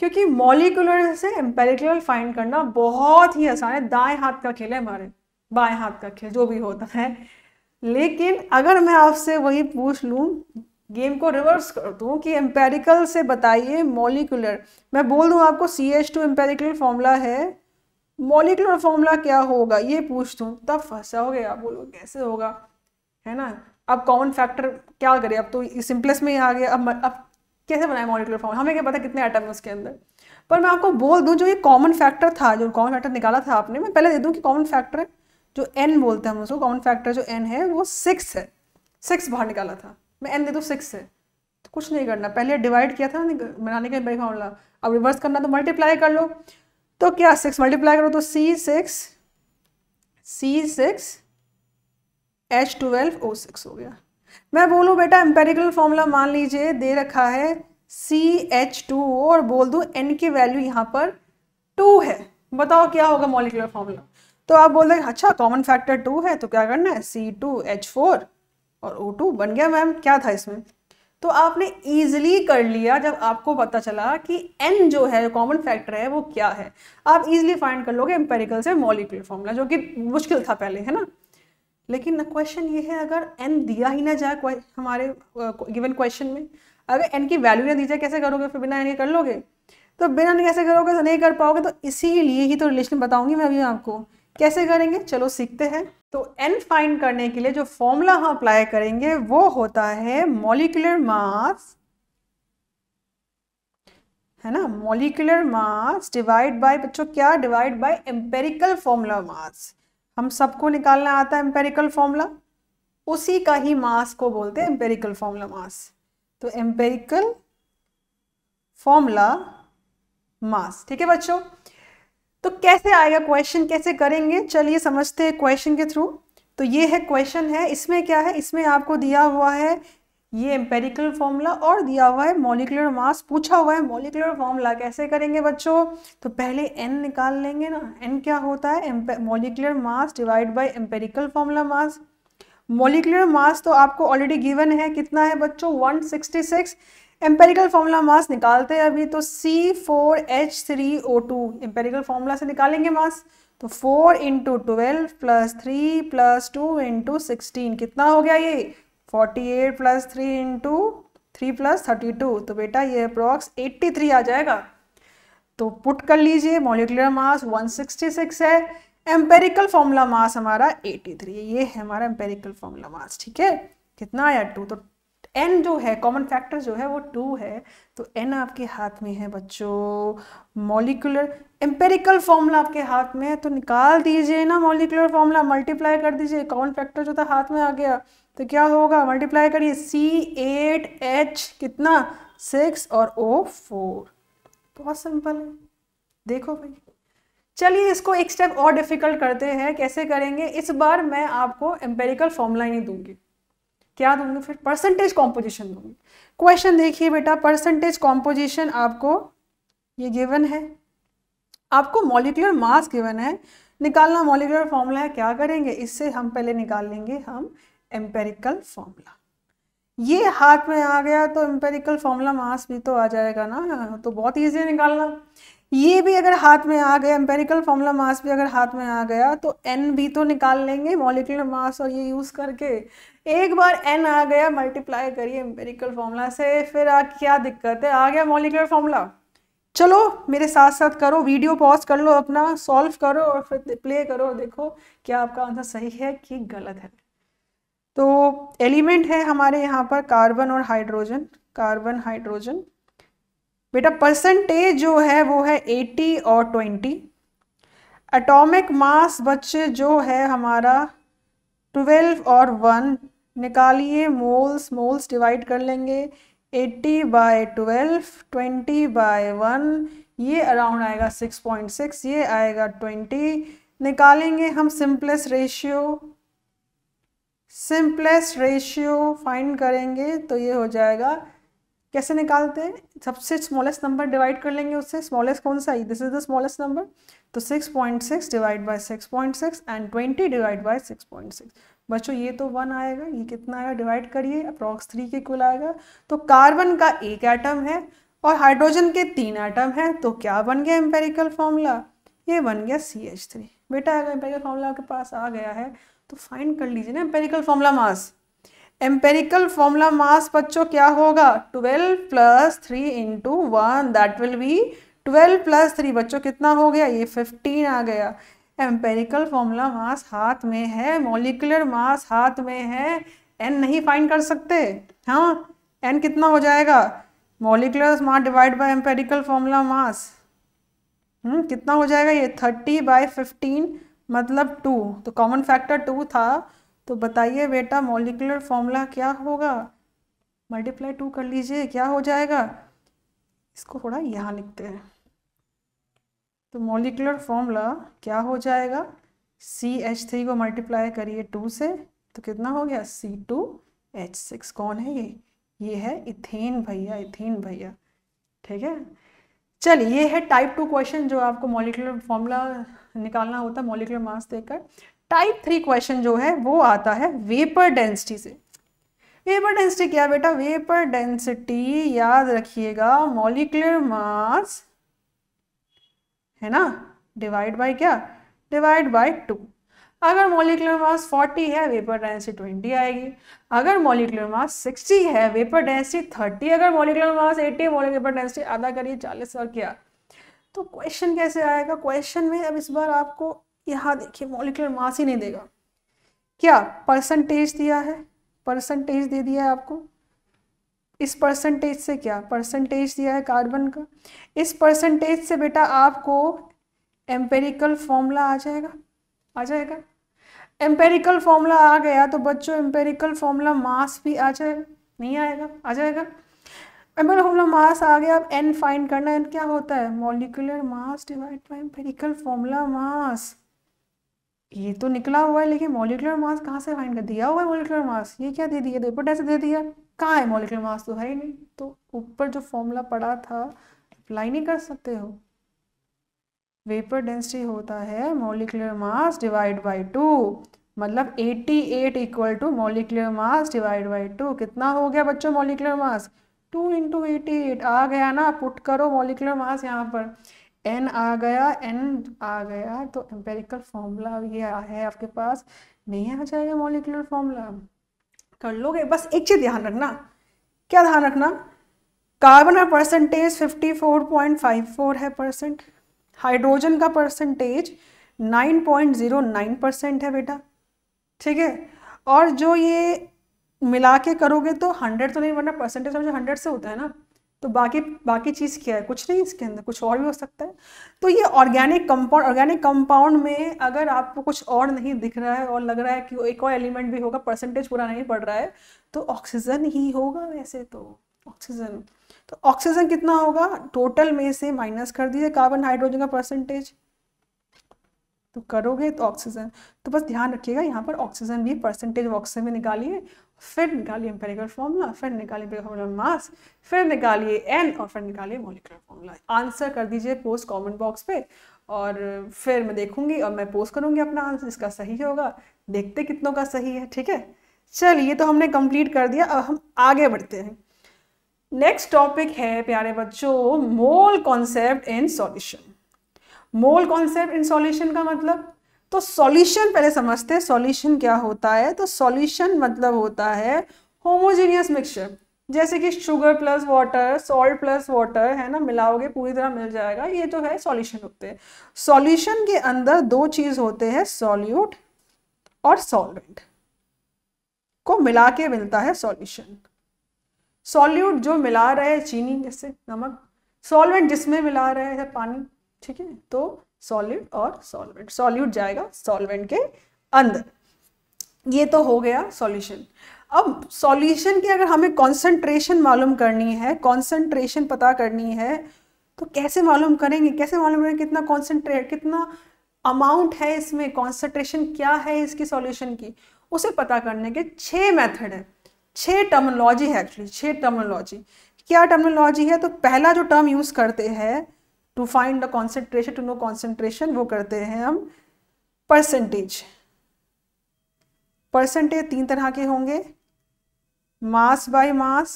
क्योंकि मॉलिकुलर से एम्पेरिकल फाइंड करना बहुत ही आसान है। दाएँ हाथ का खेल है हमारे, बाएँ हाथ का खेल, जो भी होता है। लेकिन अगर मैं आपसे वही पूछ लूँ, गेम को रिवर्स कर दूँ कि एम्पेरिकल से बताइए मॉलिकुलर मैं बोल दूँ आपको C H two empirical formula है। मॉलिकुलर फॉर्मूला क्या होगा? ये पूछ दूँ। तब फंसाओगे आप बोलो, कैसे होगा? है ना? अब कॉमन फैक्टर क्या करें? अब तो सिंपलेस्ट में ही आ गया। अब अब कैसे बनाए मॉलिकुलर फॉर्मूला हमें क्या पता कितने आइटम है उसके अंदर। पर मैं आपको बोल दूँ, जो ये कॉमन फैक्टर था, जो कॉमन फैक्टर निकाला था आपने, मैं पहले दे दूँ कि कॉमन फैक्टर है? जो एन बोलते हैं हम उसको कॉमन फैक्टर जो एन है, वो सिक्स है। सिक्स बाहर निकाला था। मैं एन दे दूँ सिक्स है। तो कुछ नहीं करना। पहले डिवाइड किया था बनाने का बड़ी फॉर्मूला अब रिवर्स करना तो मल्टीप्लाई कर लो। तो क्या सिक्स मल्टीप्लाई करो तो C six C six H twelve O six हो गया। मैं बोलूँ, बेटा एम्पेरिकल फॉर्मूला मान लीजिए, दे रखा है सी एच टू और बोल दूँ एन की वैल्यू यहाँ पर टू है। बताओ क्या होगा मॉलिकुलर फॉर्मूला तो आप बोल रहे अच्छा कॉमन फैक्टर टू है तो क्या करना है? सी टू एच फोर और ओ टू बन गया मैम क्या था इसमें? तो आपने ईजिली कर लिया जब आपको पता चला कि एन जो है कॉमन फैक्टर है वो क्या है। आप इजिली फाइंड कर लोगे एम्पेरिकल से मॉलिकुलर फॉर्मूला जो कि मुश्किल था पहले है ना? लेकिन क्वेश्चन ये है अगर एन दिया ही ना जाए हमारे गिवन uh, क्वेश्चन में अगर एन की वैल्यू ना दी जाए कैसे करोगे? फिर बिना एन कर लोगे? तो बिना कैसे करोगे? तो नहीं कर पाओगे तो इसीलिए ही तो रिलेशन बताऊँगी मैं अभी आपको। कैसे करेंगे? चलो सीखते हैं। तो एन फाइंड करने के लिए जो फॉर्मूला हम अप्लाई करेंगे, वो होता है मॉलिकुलर मास है ना? मॉलिकुलर मास डिवाइड बाय बच्चों, क्या divide by empirical formula mass हम सबको निकालना आता है एम्पेरिकल फॉर्मूला उसी का ही मास को बोलते हैं एम्पेरिकल फॉर्मूला मास तो एम्पेरिकल फॉर्मूला मास ठीक है बच्चों? तो कैसे आएगा क्वेश्चन कैसे करेंगे? चलिए समझते हैं क्वेश्चन के थ्रू तो ये है क्वेश्चन है। इसमें क्या है? इसमें आपको दिया हुआ है ये एम्पेरिकल फॉर्मूला और दिया हुआ है मॉलिकुलर मास पूछा हुआ है मॉलिकुलर फॉर्मूला कैसे करेंगे बच्चों? तो पहले एन निकाल लेंगे ना। एन क्या होता है? Molecular mass divide by empirical formula mass molecular mass तो आपको ऑलरेडी गिवन है। कितना है बच्चों? 166 एम्पेरिकल फॉर्मूला मास निकालते हैं अभी तो C four H three O two empirical formula से निकालेंगे मास तो four into twelve plus three plus two into sixteen कितना हो गया ये? Forty eight plus three into three plus thirty two तो बेटा ये अप्रॉक्स एट्टी थ्री आ जाएगा। तो पुट कर लीजिए molecular mass one sixty six है। एम्पेरिकल फॉर्मूला मास हमारा एटी थ्री ये है हमारा एम्पेरिकल फॉर्मूला मास ठीक है? कितना आया? टू तो एन जो है कॉमन फैक्टर जो है वो टू है। तो एन आपके हाथ में है बच्चों। मॉलिकुलर एम्पेरिकल फॉर्मूला आपके हाथ में है। तो निकाल दीजिए ना मॉलिकुलर फॉर्मूला मल्टीप्लाई कर दीजिए। कॉमन फैक्टर जो था हाथ में आ गया। तो क्या होगा? मल्टीप्लाई करिए। सी एट एच कितना? सिक्स और ओ फोर बहुत सिंपल है। देखो भाई। चलिए इसको एक स्टेप और डिफ़िकल्ट करते हैं। कैसे करेंगे? इस बार मैं आपको एम्पेरिकल फॉर्मूला ही नहीं दूँगी। क्या दूँगी फिर? परसेंटेज कॉम्पोजिशन दूँगी। क्वेश्चन देखिए बेटा परसेंटेज कॉम्पोजिशन आपको ये गिवन है। आपको मॉलिकुलर मास गिवन है। निकालना मॉलिकुलर फॉर्मूला है, क्या करेंगे? इससे हम पहले निकाल लेंगे हम एम्पेरिकल फॉर्मूला ये हाथ में आ गया तो एम्पेरिकल फॉर्मूला मास भी तो आ जाएगा ना तो बहुत ईजी है निकालना। ये भी अगर हाथ में आ गया एम्पेरिकल फॉर्मूला मास भी अगर हाथ में आ गया तो एन भी तो निकाल लेंगे मॉलिकुलर मास और ये यूज़ करके। एक बार एन आ गया मल्टीप्लाई करिए एम्पेरिकल फॉर्मूला से, फिर आ क्या दिक्कत है? आ गया मॉलिकुलर फॉर्मूला चलो, मेरे साथ साथ करो वीडियो पॉज कर लो अपना सॉल्व करो और फिर प्ले करो, देखो क्या आपका आंसर सही है कि गलत है। तो एलिमेंट है हमारे यहाँ पर कार्बन और हाइड्रोजन कार्बन हाइड्रोजन बेटा परसेंटेज जो है, वो है 80 और 20 एटॉमिक मास बच्चे जो है हमारा 12 और 1 निकालिए मोल्स मोल्स डिवाइड कर लेंगे। 80 बाय 12 20 बाय 1 ये अराउंड आएगा 6.6 ये आएगा 20 निकालेंगे हम simplest ratio simplest ratio find करेंगे तो ये हो जाएगा। कैसे निकालते हैं? सबसे स्मॉलेस्ट नंबर डिवाइड कर लेंगे उससे। स्मॉलेस्ट कौन सा? This is the smallest number तो 6.6 divide by 6.6 and 20 divide by 6.6 बच्चों, ये तो वन आएगा, ये कितना आएगा? डिवाइड करिए अप्रॉक्स थ्री के कुल आएगा। तो कार्बन का एक एटम है और हाइड्रोजन के तीन एटम है तो क्या बन गया एम्पेरिकल फॉर्मूला ये बन गया सी एच थ्री बेटा, अगर एम्पेरिकल फॉर्मूला आपके पास आ गया है तो फाइंड कर लीजिए ना empirical formula mass empirical formula mass बच्चों, क्या होगा? Twelve plus three into one that will be twelve plus three बच्चों, कितना हो गया? ये फिफ्टीन आ गया। एम्पेरिकल फॉर्मूला मास हाथ में है मोलिकुलर मास हाथ में है एन नहीं फाइंड कर सकते। हाँ एन कितना हो जाएगा? Molecular mass divide by empirical formula mass. हम्म कितना हो जाएगा ये? थर्टी बाय फिफ्टीन मतलब टू। तो कॉमन फैक्टर टू था। तो बताइए बेटा मोलिकुलर फॉर्मूला क्या होगा? मल्टीप्लाई टू कर लीजिए, क्या हो जाएगा? इसको थोड़ा यहाँ लिखते हैं। तो मोलिकुलर फॉर्मूला क्या हो जाएगा? सी एच थ्री को मल्टीप्लाई करिए टू से तो कितना हो गया? सी टू एच सिक्स कौन है ये? ये है इथेन भैया इथेन भैया। ठीक है? चलिए, ये है टाइप टू क्वेश्चन जो आपको मोलिकुलर फॉर्मूला निकालना होता है मोलिकुलर मास देकर टाइप थ्री क्वेश्चन जो है, वो आता है वेपर डेंसिटी से। वेपर डेंसिटी क्या बेटा? वेपर डेंसिटी याद रखिएगा मॉलिकुलर मास है ना? डिवाइड बाय क्या? डिवाइड बाय टू अगर मोलिकुलर मास 40 है वेपर डेंसिटी 20 आएगी। अगर मोलिकुलर मास 60 है वेपर डेंसिटी 30 अगर molecular mass 80 molecular vapour density आधा करिए 40 और क्या? तो क्वेश्चन कैसे आएगा? क्वेश्चन में अब इस बार आपको यहाँ देखिए मोलिकुलर मास ही नहीं देगा। क्या? परसेंटेज दिया है। परसेंटेज दे दिया है आपको। इस परसेंटेज से क्या? परसेंटेज दिया है कार्बन का। इस परसेंटेज से बेटा आपको एम्पेरिकल फॉर्मूला आ जाएगा। आ जाएगा। एम्पेरिकल फॉर्मूला आ गया तो बच्चों एम्पेरिकल फॉर्मूला मास भी आ जाएगा। नहीं आएगा, आ जाएगा। एम्पेरिकल फॉर्मूला मास आ गया, अब एन फाइंड करना एन क्या होता है? Molecular mass divide by empirical formula mass ये तो निकला हुआ है, लेकिन मोलिकुलर मास कहाँ से फाइंड कर? दिया हुआ है मोलिकुलर मास ये क्या दे दिया? रिपोर्ट ऐसे दे दिया। कहाँ है मोलिकुलर मास तो है ही नहीं। तो ऊपर जो फॉर्मूला पड़ा था अप्लाई नहीं कर सकते हो। वेपर डेंसिटी होता है molecular mass divide by two मतलब 88 equal to molecular mass divide by two कितना हो गया बच्चों molecular mass two into eighty eight आ गया ना? पुट करो मोलिकुलर मास यहाँ पर। एन आ गया एन आ गया। तो एम्पेरिकल फॉर्मूला ये है आपके पास। नहीं आ जाएगा मॉलिकुलर फॉर्मूला कर लोगे? बस एक चीज़ ध्यान रखना। क्या ध्यान रखना? कार्बन का परसेंटेज 54.54 है परसेंट हाइड्रोजन का परसेंटेज 9.09 परसेंट है बेटा। ठीक है? और जो ये मिला के करोगे तो 100 तो नहीं, वरना परसेंटेज जो 100 से होता है ना। तो बाकी बाकी चीज़ क्या है? कुछ नहीं इसके अंदर, कुछ और भी हो सकता है। तो ये ऑर्गेनिक कंपाउंड ऑर्गेनिक कंपाउंड में अगर आपको कुछ और नहीं दिख रहा है और लग रहा है कि एक और एलिमेंट भी होगा परसेंटेज पूरा नहीं पड़ रहा है तो ऑक्सीजन ही होगा वैसे तो। ऑक्सीजन तो ऑक्सीजन कितना होगा? टोटल में से माइनस कर दीजिए कार्बन हाइड्रोजन का परसेंटेज तो करोगे तो ऑक्सीजन तो बस ध्यान रखिएगा, यहाँ पर ऑक्सीजन भी परसेंटेज ऑक्सीजन में निकालिए। फिर निकालिए एम्पेरिकल फॉर्मूला फिर निकालिए फॉर्मूला मास फिर निकालिए एन और फिर निकालिए मोलिकुलर फॉर्मूला आंसर कर दीजिए पोस्ट कमेंट बॉक्स पे और फिर मैं देखूँगी और मैं पोस्ट करूँगी अपना आंसर इसका सही होगा। देखते कितनों का सही है, ठीक है? चलिए तो हमने कंप्लीट कर दिया, अब हम आगे बढ़ते हैं। नेक्स्ट टॉपिक है, प्यारे बच्चों mole concept in solution mole concept in solution का मतलब तो सॉल्यूशन पहले समझते हैं सॉल्यूशन क्या होता है? तो सॉल्यूशन मतलब होता है होमोजीनियस मिक्सचर जैसे कि sugar plus water salt plus water है ना? मिलाओगे, पूरी तरह मिल जाएगा। ये जो है सॉल्यूशन होते हैं। सॉल्यूशन के अंदर दो चीज़ होते हैं सॉल्यूट और सॉल्वेंट को मिला के मिलता है सॉल्यूशन सॉल्यूट जो मिला रहे हैं, चीनी जैसे, नमक। सॉल्वेंट जिसमें मिला रहे हैं, पानी, ठीक है? तो सॉलिड और सॉल्वेंट सॉल्यूट जाएगा सॉल्वेंट के अंदर। ये तो हो गया सॉल्यूशन अब सॉल्यूशन की अगर हमें कॉन्सेंट्रेशन मालूम करनी है कॉन्सेंट्रेशन पता करनी है तो कैसे मालूम करेंगे? कैसे मालूम करेंगे कितना कॉन्सेंट्रेट कितना अमाउंट है इसमें? कॉन्सेंट्रेशन क्या है इसकी सॉल्यूशन की? उसे पता करने के छः मेथड है। छः टर्मोलॉजी है एक्चुअली छः टर्मोलॉजी क्या टर्मोलॉजी है? तो पहला जो टर्म यूज़ करते हैं to find the concentration to know concentration वो करते हैं हम परसेंटेज परसेंटेज तीन तरह के होंगे. Mass by mass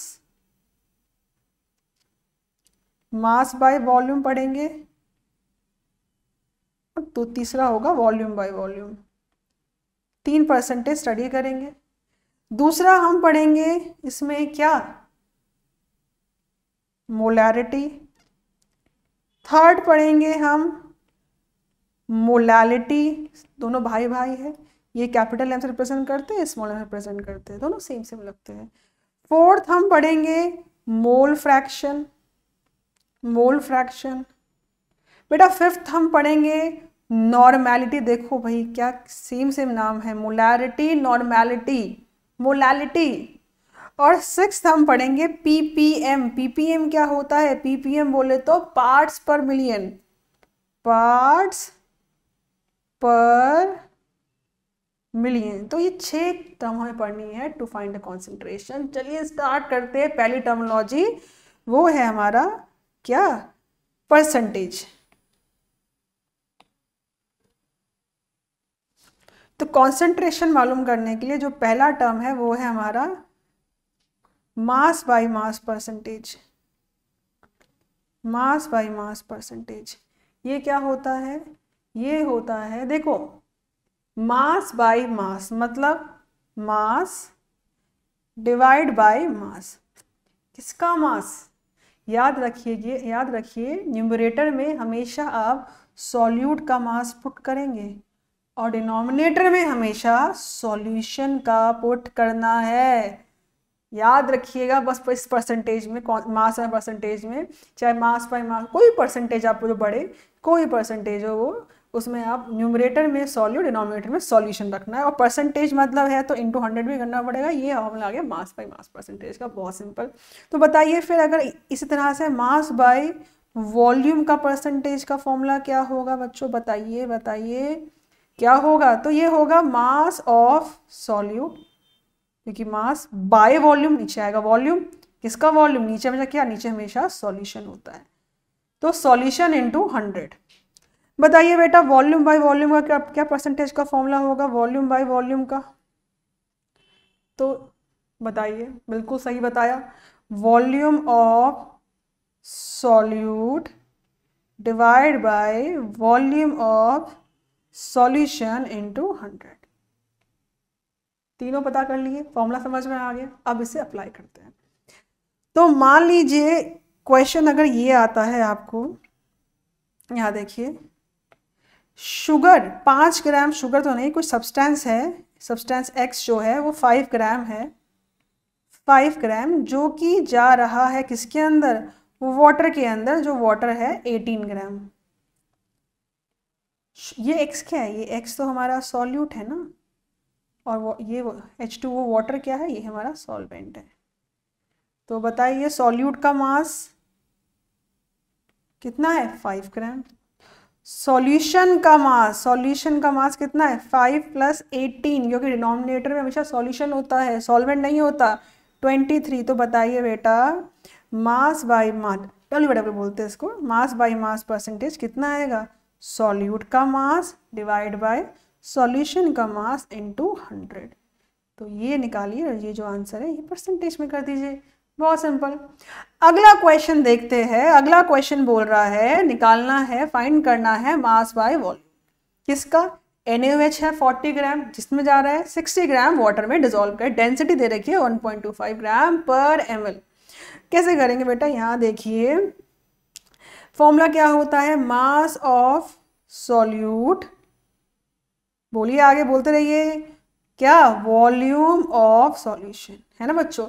mass by volume पढ़ेंगे. तो तीसरा होगा वॉल्यूम बाय वॉल्यूम तीन परसेंटेज स्टडी करेंगे. दूसरा हम पढ़ेंगे इसमें क्या? मोलैरिटी थर्ड पढ़ेंगे हम, मोलालिटी, दोनों भाई भाई है। ये कैपिटल एम से रिप्रेजेंट करते हैं, स्मॉल एम रिप्रेजेंट करते हैं, दोनों सेम सेम लगते हैं। फोर्थ हम पढ़ेंगे मोल फ्रैक्शन मोल फ्रैक्शन। बेटा फिफ्थ हम पढ़ेंगे नॉर्मैलिटी, देखो भाई क्या सेम सेम नाम है मोलैरिटी नॉर्मैलिटी, मोलैलिटी। और सिक्स हम पढ़ेंगे पीपीएम पीपीएम क्या होता है? पीपीएम बोले तो parts per million parts per million तो ये छह टर्म हमें पढ़नी है टू फाइंड द कॉन्सेंट्रेशन चलिए स्टार्ट करते हैं पहली टर्मोलॉजी वो है हमारा क्या? परसेंटेज तो कॉन्सेंट्रेशन मालूम करने के लिए जो पहला टर्म है वो है हमारा mass by mass percentage mass by mass percentage ये क्या होता है? ये होता है, देखो, मास बाय मास मतलब मास डिवाइड बाय मास। किसका मास? याद रखिए याद रखिए न्यूमरेटर में हमेशा आप सॉल्यूट का मास पुट करेंगे और डिनोमिनेटर में हमेशा सॉल्यूशन का पुट करना है। याद रखिएगा, बस इस परसेंटेज में मास है परसेंटेज में, चाहे मास बाई मास, कोई परसेंटेज आपको जो बढ़े कोई परसेंटेज हो वो, उसमें आप न्यूमरेटर में सॉल्यू डिनोमिनेटर में सॉल्यूशन रखना है। और परसेंटेज मतलब है तो इंटू हंड्रेड भी करना पड़ेगा। ये फॉर्मूला आ गया मास बाई मास परसेंटेज का, बहुत सिंपल तो बताइए फिर अगर इसी तरह से मास बाई वॉल्यूम का परसेंटेज का फॉर्मूला क्या होगा बच्चों? बताइए बताइए। क्या होगा? तो ये होगा मास ऑफ़ सॉल्यूट क्योंकि मास बाय वॉल्यूम नीचे आएगा। वॉल्यूम किसका वॉल्यूम नीचे हमेशा क्या? नीचे हमेशा सॉल्यूशन होता है। तो सॉल्यूशन इनटू हंड्रेड बताइए बेटा वॉल्यूम बाय वॉल्यूम का क्या क्या परसेंटेज का फॉर्मूला होगा? वॉल्यूम बाय वॉल्यूम का? तो बताइए, बिल्कुल सही बताया। Volume of solute divide by volume of solution into hundred तीनों पता कर लिए फॉर्मूला समझ में आ गया, अब इसे अप्लाई करते हैं। तो मान लीजिए क्वेश्चन अगर ये आता है आपको, यहाँ देखिए शुगर पाँच ग्राम शुगर तो नहीं, कुछ सब्सटेंस है सब्सटेंस एक्स जो है, वो फाइव ग्राम है। फाइव ग्राम जो कि जा रहा है किसके अंदर? वाटर के अंदर, जो वाटर है एटीन ग्राम ये एक्स क्या है? ये एक्स तो हमारा सॉल्यूट है ना। और वो, ये एच टू वो वाटर क्या है? ये हमारा सॉल्वेंट है। तो बताइए सॉल्यूट का मास कितना है? फाइव ग्राम सॉल्यूशन का मास सॉल्यूशन का मास कितना है? फाइव प्लस एटीन क्योंकि डिनोमिनेटर में हमेशा सॉल्यूशन होता है सॉल्वेंट नहीं होता। ट्वेंटी थ्री तो बताइए बेटा mass by mass W W बोलते हैं इसको। मास बाय मास परसेंटेज कितना आएगा? सॉल्यूट का मास डिवाइड बाय सॉल्यूशन का मास इनटू हंड्रेड तो ये निकालिए और ये जो आंसर है, ये परसेंटेज में कर दीजिए। बहुत सिंपल अगला क्वेश्चन देखते हैं। अगला क्वेश्चन बोल रहा है, निकालना है फाइंड करना है मास बाय वॉल्यूम किसका? एन है 40 ग्राम जिसमें जा रहा है 60 ग्राम वाटर में डिजोल्व कर डेंसिटी दे रखी है 1.25 ग्राम पर एम कैसे करेंगे बेटा? यहाँ देखिए। फॉर्मूला क्या होता है? मास ऑफ़ सॉल्यूट बोलिए आगे, बोलते रहिए। क्या? Volume of solution. है ना बच्चों?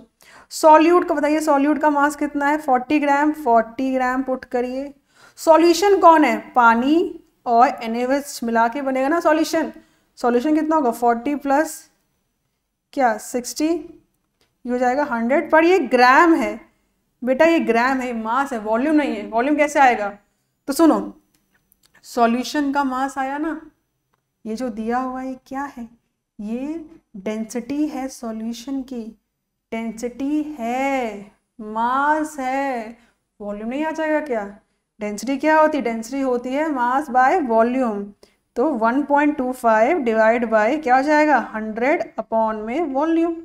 सॉल्यूट का बताइए, सॉल्यूट का मास कितना है? 40 ग्राम 40 ग्राम पुट करिए। सॉल्यूशन कौन है? पानी और एनएच मिला के बनेगा ना सॉल्यूशन। सॉल्यूशन कितना होगा? 40 प्लस क्या? 60 ये हो जाएगा 100 पर ये ग्राम है। बेटा, ये ग्राम है मास है, वॉल्यूम नहीं है। वॉल्यूम कैसे आएगा? तो सुनो, सॉल्यूशन का मास आया ना ये जो दिया हुआ है क्या है? ये डेंसिटी है सॉल्यूशन की। डेंसिटी है मास है। वॉल्यूम नहीं आ जाएगा क्या? डेंसिटी क्या होती? है डेंसिटी होती है मास बाय वॉल्यूम तो 1.25 डिवाइड बाय क्या हो जाएगा? 100 अपॉन में वॉल्यूम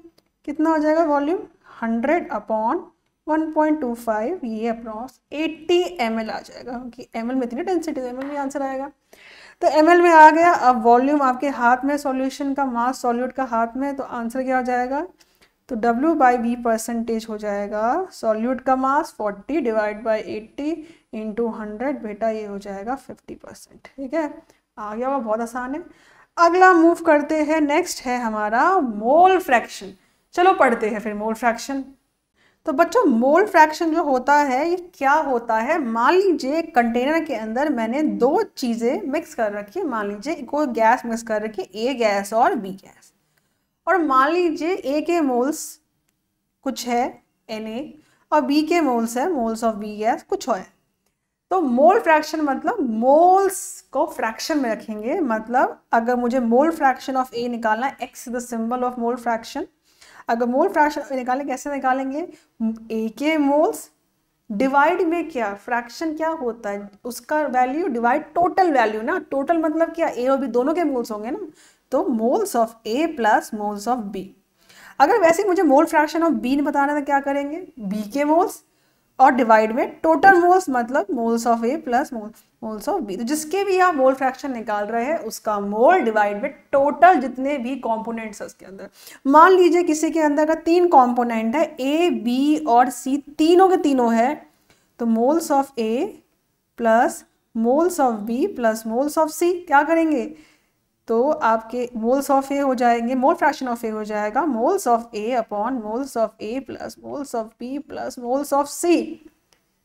कितना हो जाएगा वॉल्यूम 100 अपॉन 1.25 ये अप्रॉक्स 80 एम आ जाएगा, क्योंकि एम में इतनी डेंसिटी तो एम में आंसर आएगा। तो ML में आ गया। अब वॉल्यूम आपके हाथ में सॉल्यूशन का मास सॉल्यूट का हाथ में तो आंसर क्या हो जाएगा? तो W बाई वी परसेंटेज हो जाएगा। सॉल्यूट का mass 40 divide by 80 into hundred बेटा ये हो जाएगा 50 परसेंट ठीक है? आ गया वो बहुत आसान है। अगला मूव करते हैं। नेक्स्ट है हमारा मोल फ्रैक्शन चलो पढ़ते हैं फिर मोल फ्रैक्शन तो बच्चों मोल फ्रैक्शन जो होता है, ये क्या होता है? मान लीजिए कंटेनर के अंदर मैंने दो चीज़ें मिक्स कर रखी मान लीजिए कोई गैस मिक्स कर रखी ए गैस और बी गैस और मान लीजिए ए के मोल्स कुछ है एन ए और बी के मोल्स है मोल्स ऑफ़ बी गैस कुछ है। तो मोल फ्रैक्शन मतलब मोल्स को फ्रैक्शन में रखेंगे। मतलब अगर मुझे मोल फ्रैक्शन ऑफ़ ए निकालना X the symbol of mole fraction अगर मोल फ्रैक्शन निकालें, कैसे निकालेंगे? ए के मोल्स डिवाइड में क्या? फ्रैक्शन क्या होता है? उसका वैल्यू डिवाइड टोटल वैल्यू ना? टोटल मतलब क्या? ए और बी दोनों के मोल्स होंगे ना? तो moles of A plus moles of B अगर वैसे मुझे मोल फ्रैक्शन ऑफ़ बी बताना है तो क्या करेंगे? बी के मोल्स और डिवाइड में टोटल मोल्स मतलब moles of A plus moles of B तो जिसके भी आप मोल फ्रैक्शन निकाल रहे हैं, उसका मोल डिवाइड में टोटल जितने भी कंपोनेंट्स है उसके अंदर। मान लीजिए किसी के अंदर का तीन कॉम्पोनेंट है ए बी और सी तीनों के तीनों है तो moles of A plus moles of B plus moles of C क्या करेंगे? तो आपके मोल्स ऑफ़ ए हो जाएँगे मोल फ्रैक्शन ऑफ़ ए हो जाएगा moles of A upon moles of A plus moles of B plus moles of C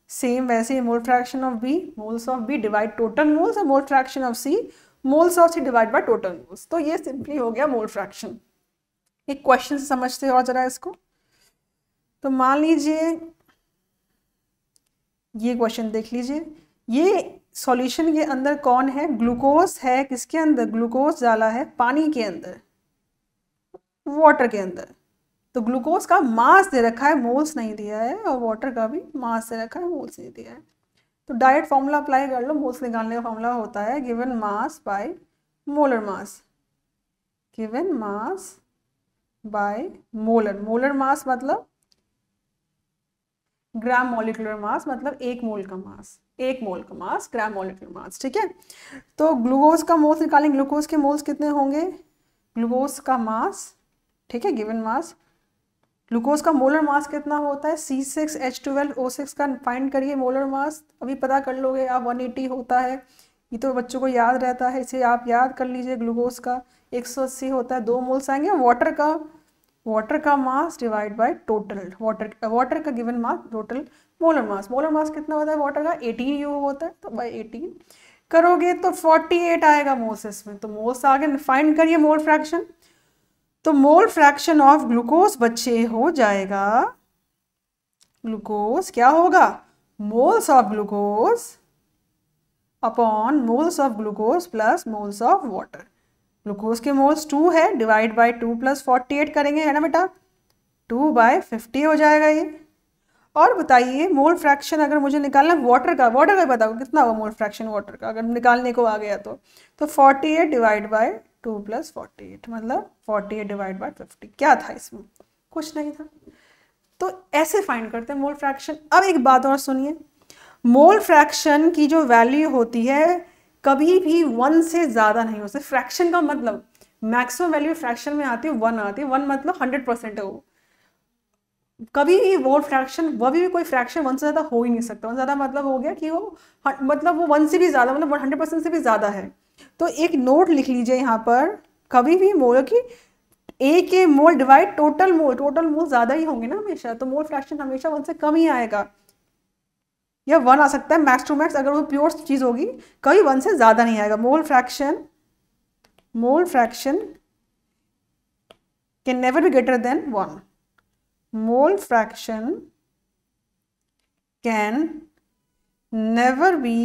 same वैसे mole fraction of B moles of B divide total moles और mole fraction of C moles of C divide by total moles तो ये simply हो गया mole fraction एक question से समझते और जरा इसको? तो मान लीजिए, ये क्वेश्चन देख लीजिए। ये सॉल्यूशन के अंदर कौन है? ग्लूकोज है किसके अंदर? ग्लूकोज डाला है पानी के अंदर वाटर के अंदर। तो ग्लूकोज का मास दे रखा है मोल्स नहीं दिया है, और वाटर का भी मास दे रखा है मोल्स नहीं दिया है। तो डायरेक्ट फॉर्मूला अप्लाई कर लो मोल्स निकालने का फॉर्मूला होता है given mass by molar mass given mass by molar molar mass मतलब ग्राम मोलिकुलर मास मतलब एक मोल का मास एक मोल का मास, ग्राम मोलिकुलर मास, ठीक है? तो ग्लूकोज का मोल्स निकालेंगे। ग्लूकोज के मोल्स कितने होंगे? ग्लूकोज का मास, ठीक है, गिवन मास। ग्लूकोज का मोलर मास कितना होता है? C six H twelve O six का फाइंड करिए मोलर मास। अभी पता कर लोगे, आप वन एटी होता है। ये तो बच्चों को याद रहता है, इसे आप याद कर लीजिए ग्लूकोज का। एक सौ अस्सी होता है, दो मोल्स आएँगे। वाटर का वाटर का mass divide by total, water water का given mass total molar mass molar mass कितना होता है? वाटर का 18 यू होता है तो बाई 18 करोगे तो 48 आएगा मोल्स इसमें तो मोल्स आगे फाइंड करिए मोल फ्रैक्शन तो मोल फ्रैक्शन ऑफ़ ग्लूकोज बच्चे हो जाएगा। ग्लूकोज क्या होगा? Moles of glucose upon moles of glucose plus moles of water glucose के मोल्स टू है divide by two plus forty eight करेंगे, है ना बेटा? टू बाय फिफ्टी हो जाएगा ये। और बताइए मोल फ्रैक्शन अगर मुझे निकालना वाटर का वाटर का बताओ, कितना होगा मोल फ्रैक्शन वाटर का? अगर निकालने को आ गया तो। तो forty eight divide by two plus forty eight मतलब forty eight divide by fifty क्या था इसमें? कुछ नहीं था। तो ऐसे फाइंड करते हैं मोल फ्रैक्शन अब एक बात और सुनिए। मोल फ्रैक्शन की जो वैल्यू होती है, कभी भी वन से ज़्यादा नहीं हो सकती। फ्रैक्शन का मतलब मैक्सिमम वैल्यू फ्रैक्शन में आती है वन आती है। वन मतलब हंड्रेड परसेंट है। वो कभी भी वो फ्रैक्शन वह भी कोई फ्रैक्शन वन से ज़्यादा हो ही नहीं सकता। वन ज़्यादा मतलब हो गया कि वो मतलब वो वन से भी ज़्यादा मतलब हंड्रेड परसेंट से भी ज़्यादा है। तो एक नोट लिख लीजिए यहाँ पर, कभी भी मोल की ए के mole divide total mole total mole ज़्यादा ही होंगे ना हमेशा तो मोल फ्रैक्शन हमेशा वन से कम ही आएगा। या वन आ सकता है मैक्स टू मैक्स अगर वो प्योर चीज़ होगी, कभी वन से ज़्यादा नहीं आएगा। Mole fraction mole fraction can never be greater than one mole fraction can never be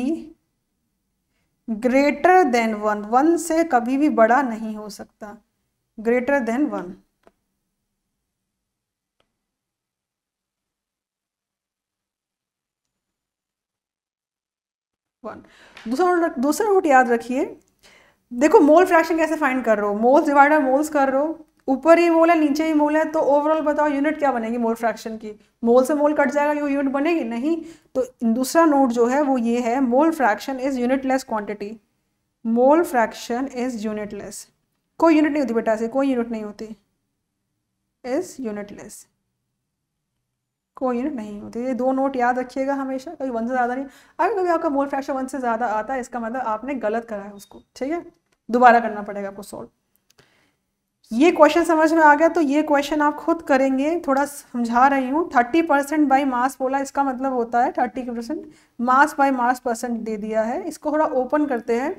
greater than one one से कभी भी बड़ा नहीं हो सकता। ग्रेटर देन वन वन दूसरा दूसरा नोट याद रखिए। देखो, मोल फ्रैक्शन कैसे फाइंड कर रहे हो? मोल्स डिवाइडर मोल्स कर रहे हो। ऊपर ही मोल है, नीचे ही मोल है तो ओवरऑल बताओ यूनिट क्या बनेगी मोल फ्रैक्शन की? मोल से मोल कट जाएगा, ये यूनिट बनेगी? नहीं। तो दूसरा नोट जो है, वो ये है mole fraction is unitless quantity mole fraction is unitless कोई यूनिट नहीं होती बेटा से, कोई यूनिट नहीं होती। इज़ यूनिटलेस कोई यूनिट नहीं होती। ये दो नोट याद रखिएगा हमेशा, कभी वन से ज़्यादा नहीं। अगर कभी आपका मोल फ्रैक्शन वन से ज़्यादा आता है, इसका मतलब आपने गलत करा है उसको, ठीक है? दोबारा करना पड़ेगा आपको सॉल्व ये क्वेश्चन समझ में आ गया तो ये क्वेश्चन आप खुद करेंगे, थोड़ा समझा रही हूँ। थर्टी परसेंट बाई मास बोला, इसका मतलब होता है thirty percent mass by mass percent दे दिया है। इसको थोड़ा ओपन करते हैं।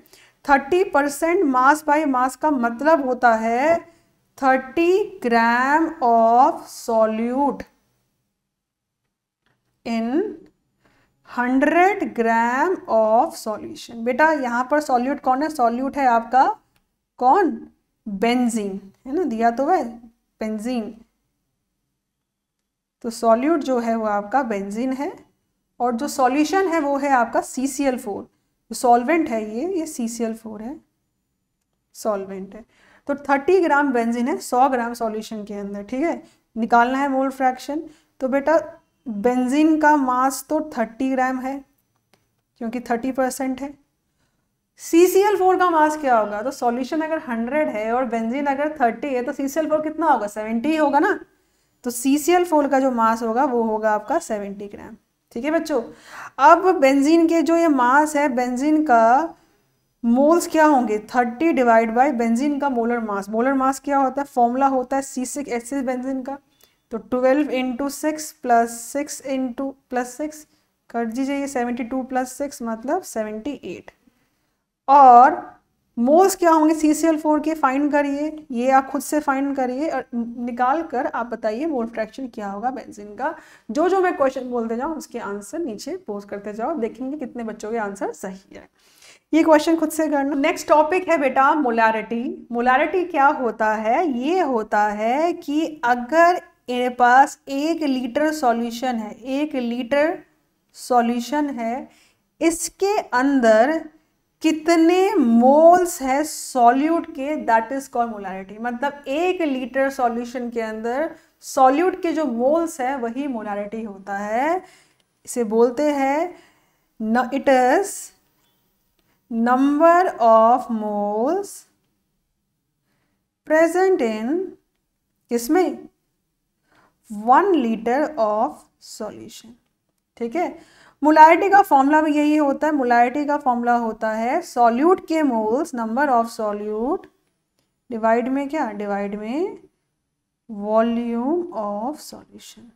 Thirty percent mass by mass का मतलब होता है thirty gram of solute in hundred gram of solution बेटा, यहाँ पर सॉल्यूट कौन है? सॉल्यूट है आपका कौन? बेंजीन, है ना? दिया तो है, बेंजीन। तो सॉल्यूट जो है वो आपका बेंजीन है और जो सॉल्यूशन है वो है आपका सी सी एल फोर जो सॉल्वेंट है ये ये सी सी एल फोर है। सॉल्वेंट है। तो थर्टी ग्राम बेंजीन है, सौ ग्राम सॉल्यूशन के अंदर, ठीक है? निकालना है मोल फ्रैक्शन। तो बेटा, बेंजीन का मास तो थर्टी ग्राम है, क्योंकि थर्टी परसेंट है। सी सी एल फोर का मास क्या होगा? तो सॉल्यूशन अगर हंड्रेड है और बेंजीन अगर थर्टी है तो सी सी एल फोर कितना होगा? सेवेंटी होगा ना? तो सी सी एल फोर का जो मास होगा, वो होगा आपका सेवेंटी ग्राम ठीक है बच्चों? अब बेंजीन के जो ये मास है बेंजीन का मोल्स क्या होंगे? थर्टी डिवाइड बाई बेंजीन का मोलर मास मोलर मास क्या होता है? फॉर्मूला होता है सी सिक्स एच बेंजीन का. तो twelve into six plus six into plus six कर दीजिए ये सेवेंटी टू प्लस सिक्स मतलब सेवेंटी एट और मोल्स क्या होंगे? सी सी एल फोर के फाइंड करिए, ये आप खुद से फाइंड करिए, और निकाल कर आप बताइए मोल फ्रैक्शन क्या होगा बेंजीन का। जो जो मैं क्वेश्चन बोलते जाऊँ, उसके आंसर नीचे पोस्ट करते जाओ देखेंगे कितने बच्चों के आंसर सही है। ये क्वेश्चन खुद से करना। नेक्स्ट टॉपिक है बेटा मोलारिटी मोलारिटी क्या होता है? ये होता है कि अगर मेरे पास एक लीटर सॉल्यूशन है, एक लीटर सॉल्यूशन है, इसके अंदर कितने मोल्स है सॉल्यूट के दैट इज़ कॉल मोलारिटी मतलब एक लीटर सॉल्यूशन के अंदर सॉल्यूट के जो मोल्स है, वही मोलारिटी होता है। इसे बोलते हैं it is number of moles present in किसमें? वन लीटर ऑफ़ सॉल्यूशन ठीक है? मोलारिटी का फॉर्मूला भी यही होता है। मोलारिटी का फॉर्मूला होता है सॉल्यूट के moles number of solute divide में क्या? डिवाइड में volume of solution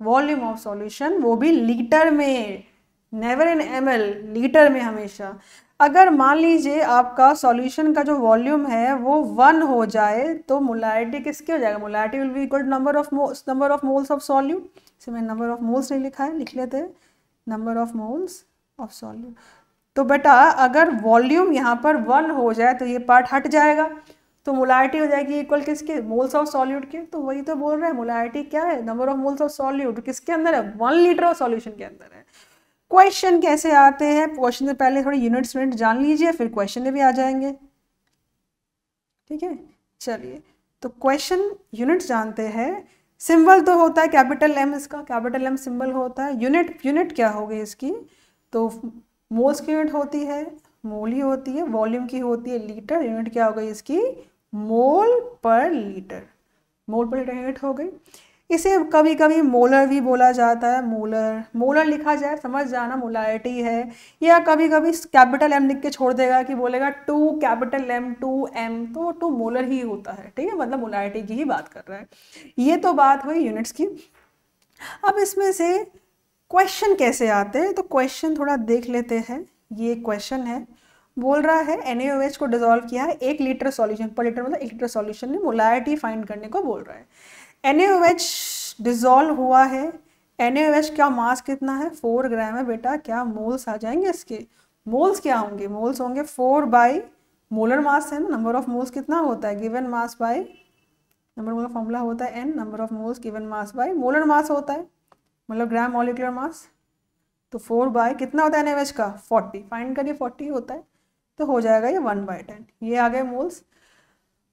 volume of solution वो भी लीटर में नेवर इन एमएल लीटर में हमेशा। अगर मान लीजिए आपका सॉल्यूशन का जो वॉल्यूम है वो वन हो जाए तो मोलारिटी किसके हो जाएगा? Molarity will be equal number of number of moles of solute इसे मैंने नंबर ऑफ़ मोल्स नहीं लिखा है, लिख लेते हैं। Number of moles of solute तो बेटा, अगर वॉल्यूम यहाँ पर वन हो जाए तो ये पार्ट हट जाएगा। तो मोलारिटी हो जाएगी इक्वल किसके? मोल्स ऑफ़ सॉल्यूट के। तो वही तो बोल रहे हैं मोलारिटी क्या है? Number of moles of solute किसके अंदर है? वन लीटर ऑफ़ सॉल्यूशन के अंदर है। क्वेश्चन कैसे आते हैं? क्वेश्चन से पहले थोड़ी यूनिट्स यूनिट जान लीजिए, फिर क्वेश्चन भी आ जाएँगे। ठीक है? चलिए। तो क्वेश्चन यूनिट्स जानते हैं। सिंबल तो होता है, कैपिटल एम इसका, कैपिटल एम सिंबल होता है। यूनिट यूनिट क्या हो गई इसकी? तो मोल्स की यूनिट होती है मोल ही होती है वॉल्यूम की होती है लीटर यूनिट क्या हो गई इसकी? मोल per litre mole per litre unit हो गई। इसे कभी कभी मोलर भी बोला जाता है, मोलर मोलर लिखा जाए, समझ जाना, मोलारिटी है। या कभी कभी कैपिटल एम लिख के छोड़ देगा कि बोलेगा two capital M two M तो टू मोलर ही होता है, ठीक है? मतलब मोलारिटी की ही बात कर रहा है। ये तो बात हुई यूनिट्स की। अब इसमें से क्वेश्चन कैसे आते हैं? तो क्वेश्चन थोड़ा देख लेते हैं। ये क्वेश्चन है। बोल रहा है एन को डिजोल्व किया है, एक लीटर सॉल्यूशन पर लीटर मतलब एक लीटर सॉल्यूशन में मोलारिटी फाइंड करने को बोल रहा है। एन डिजोल्व हुआ है एन का मास कितना है? फोर ग्राम है बेटा, क्या मोल्स आ जाएँगे इसके? मोल्स क्या होंगे? मोल्स होंगे फोर बाई मोलर मास है ना? नंबर ऑफ़ मोल्स कितना होता है? Given mass by number molar formula होता है n number of moles given mass by molar mass होता है। मतलब ग्राम मॉलिकुलर मास तो फोर बाय कितना होता है एन का? फोर्टी फाइंड करिए फोर्टी होता है तो हो जाएगा ये वन बाय टेन ये आ गए मोल्स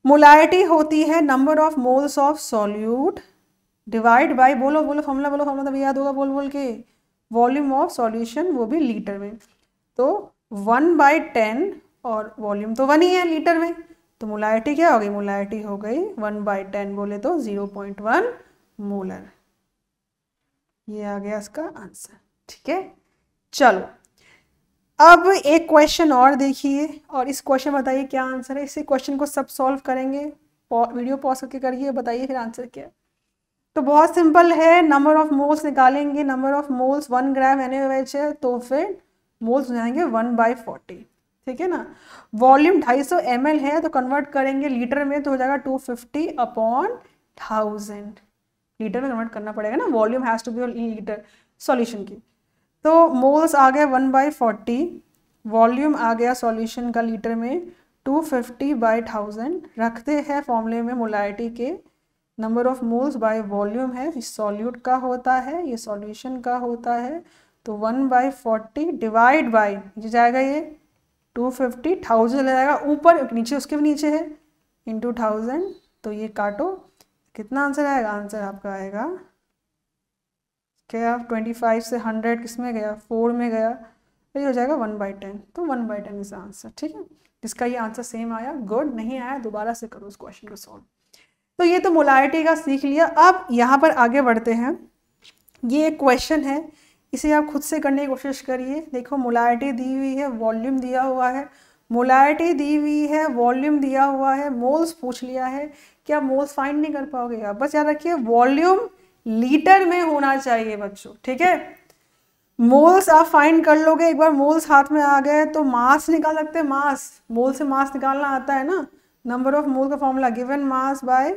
मोलारिटी होती है number of moles of solute divide by बोलो बोलो फॉर्मूला बोलो फॉर्मूला तभी याद होगा बोल बोल के। वॉल्यूम ऑफ़ सॉल्यूशन वो भी लीटर में। तो वन बाय टेन और वॉल्यूम तो वन ही है लीटर में। तो मोलारिटी क्या हो गई? मोलारिटी हो गई वन बाय टेन बोले तो ज़ीरो पॉइंट वन मोलर ये आ गया इसका आंसर ठीक है? चलो। अब एक क्वेश्चन और देखिए, और इस क्वेश्चन बताइए क्या आंसर है? इसी क्वेश्चन को सब सॉल्व करेंगे। वीडियो पॉज करके करिए, बताइए फिर आंसर क्या है। तो बहुत सिंपल है नंबर ऑफ़ मोल्स निकालेंगे। Number of moles one gram n है तो फिर मोल्स हो जाएँगे वन बाई फोर्टी ठीक है ना? वॉल्यूम ढाई सौ एम है तो कन्वर्ट करेंगे लीटर में तो हो जाएगा two fifty upon thousand litre में कन्वर्ट करना पड़ेगा ना? Volume has to be litre solution की। तो मोल्स आ गए वन बाई फोर्टी वॉल्यूम आ गया सॉल्यूशन का लीटर में टू फिफ्टी बाई थाउज़ेंड रखते हैं फॉर्मूले में मोलाइटी के. Number of moles by volume है सॉल्यूट का होता है, ये सॉल्यूशन का होता है. तो one by forty divide by ये जाएगा ये टू फिफ्टी थाउज़ेंड जाएगा. ऊपर, नीचे, उसके भी नीचे है. इंटू थाउज़ेंड तो ये काटो. कितना आंसर आएगा? आंसर आपका आएगा क्या ट्वेंटी फाइव से हंड्रेड किसमें गया? फोर में गया। तो ये हो जाएगा वन बाई टेन तो one by ten is answer ठीक है? जिसका ये आंसर सेम आया गुड नहीं आया, दोबारा से करो उस क्वेश्चन को सॉल्व तो ये तो मोलारिटी का सीख लिया। अब यहाँ पर आगे बढ़ते हैं। ये एक क्वेश्चन है। इसे आप खुद से करने की कोशिश करिए। देखो मोलारिटी दी हुई है वॉल्यूम दिया हुआ है। मोलारिटी दी हुई है वॉल्यूम दिया हुआ है। मोल्स पूछ लिया है क्या मोल्स फाइंड नहीं कर पाओगे। आप बस याद रखिए वॉल्यूम लीटर में होना चाहिए बच्चों, ठीक है? मोल्स आप फाइंड कर लोगे, एक बार मोल्स हाथ में आ गए तो मास निकाल सकते हैं, मास। मोल से मास निकालना आता है ना? नंबर ऑफ़ मोल का फॉर्मूला गिवन मास बाय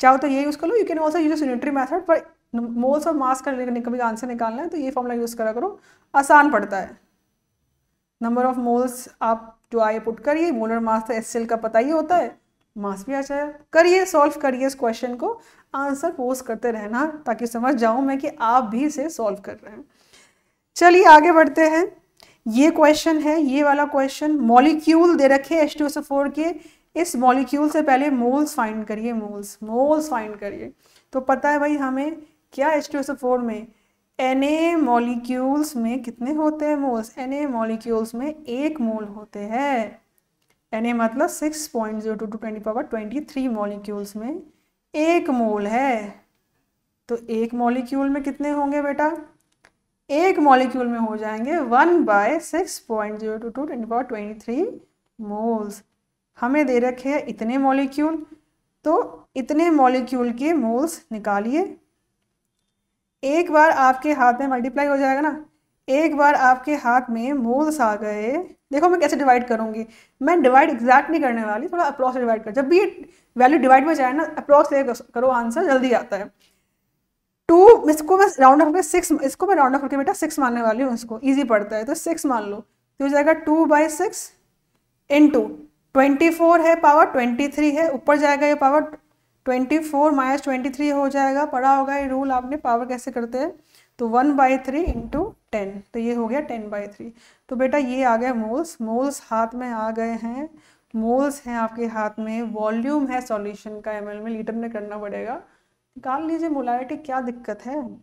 चाहो तो ये यूज़ कर लो you can also use unitary method पर मोल्स और मास का कभी आंसर निकालना है तो ये फॉर्मूला यूज़ करा करो, आसान पड़ता है। नंबर ऑफ़ मोल्स आप जो आए पुट करिए मोलर मास तो एस का पता ही होता है। मास भी आ जाए करिए सॉल्व करिए इस क्वेश्चन को। आंसर पोस्ट करते रहना ताकि समझ जाऊँ मैं कि आप भी इसे सॉल्व कर रहे हैं। चलिए आगे बढ़ते हैं। ये क्वेश्चन है, ये वाला क्वेश्चन मॉलिक्यूल दे रखे एच टू के। इस मॉलिक्यूल से पहले मोल्स फाइंड करिए मोल्स मोल्स फाइंड करिए। तो पता है भाई हमें क्या एच टू में एन मॉलिक्यूल्स में कितने होते हैं मोल्स एन ए मॉलिक्यूल्स में एक मोल होते हैं। एन मतलब six point zero two two twenty power twenty three molecules में एक मोल है। तो एक मॉलिक्यूल में कितने होंगे बेटा? एक मॉलिक्यूल में हो जाएँगे one by six point zero two two twenty power twenty three moles हमें दे रखे हैं इतने मॉलिक्यूल तो इतने मॉलिक्यूल के मोल्स निकालिए। एक बार आपके हाथ में मल्टीप्लाई हो जाएगा ना। एक बार आपके हाथ में मोल्स आ गए। देखो मैं कैसे डिवाइड करूँगी। मैं डिवाइड एग्जैक्ट नहीं करने वाली, थोड़ा अप्रॉक्स डिवाइड कर। जब भी वैल्यू डिवाइड में जाए ना, अप्रॉक्स ले करो आंसर, जल्दी आता है। टू, इसको मैं राउंड ऑफ़ करके सिक्स इसको मैं राउंड ऑफ़ करके बेटा सिक्स मानने वाली हूँ इसको ईजी पड़ता है तो सिक्स मान लो। तो हो जाएगा two by six into twenty four है पावर ट्वेंटी थ्री है, ऊपर जाएगा ये power twenty four minus twenty three हो जाएगा, पढ़ा होगा ये रूल आपने पावर कैसे करते हैं? तो one by three into ten तो ये हो गया टेन बाई थ्री तो बेटा ये आ गया मोल्स मोल्स हाथ में आ गए हैं। मोल्स हैं आपके हाथ में, वॉल्यूम है सॉल्यूशन का एम में, लीटर में करना पड़ेगा। निकाल लीजिए, मोलारिटी क्या दिक्कत है?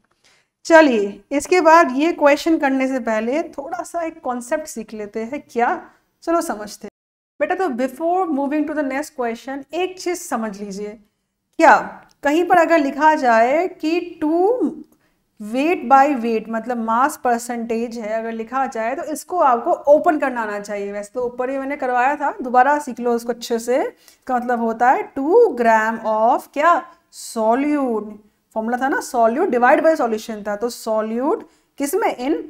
चलिए, इसके बाद ये क्वेश्चन करने से पहले थोड़ा सा एक कॉन्सेप्ट सीख लेते हैं। क्या? चलो समझते बेटा तो before moving to the next question एक चीज़ समझ लीजिए। क्या? कहीं पर अगर लिखा जाए कि टू वेट बाय वेट मतलब मास परसेंटेज है, अगर लिखा जाए तो इसको आपको ओपन करना आना चाहिए। वैसे तो ऊपर ही मैंने करवाया था, दोबारा सीख लो उसको अच्छे से। इसका मतलब होता है टू ग्राम ऑफ़ क्या? सॉल्यूट फॉर्मूला था ना सॉल्यूट डिवाइड बाय सॉल्यूशन था तो सॉल्यूट किसमें in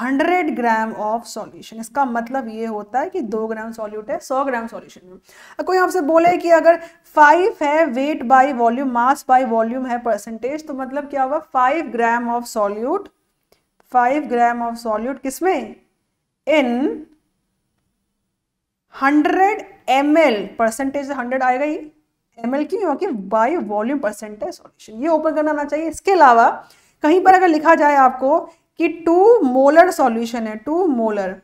hundred gram of solution. इसका मतलब ये होता है कि दो ग्राम सॉल्यूट है, सौ ग्राम सॉल्यूशन में कोई आपसे बोले कि अगर फाइव है weight by volume mass by volume है परसेंटेज तो मतलब क्या होगा? Five gram of solute five gram of solute किसमें? In hundred m l percentage hundred आएगा ही। एम एल क्यों? क्योंकि बाय वॉल्यूम परसेंटेज सॉल्यूशन ये ओपन करना चाहिए। इसके अलावा, कहीं पर अगर लिखा जाए आपको कि टू मोलर सॉल्यूशन है, two molar.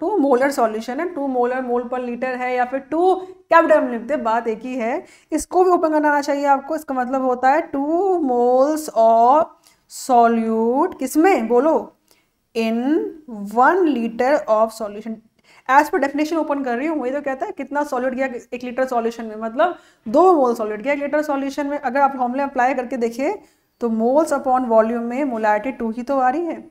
Two molar solution है, two molar mole per litre है या फिर टू कैपिटल लिखते बात एक ही है। इसको भी ओपन करना आना चाहिए आपको, इसका मतलब होता है टू मोल्स ऑफ़ सॉल्यूट किसमें? बोलो। In one litre of solution. As per definition open कर रही हूँ, वही तो कहता है, कितना सॉल्यूट गया एक लीटर सॉल्यूशन में? मतलब दो मोल सॉल्यूट गया एक लीटर सॉल्यूशन में। अगर आप फॉर्मूले अप्लाई करके देखिए तो मोल्स अपॉन वॉल्यूम में मोलारिटी टू ही तो आ रही है।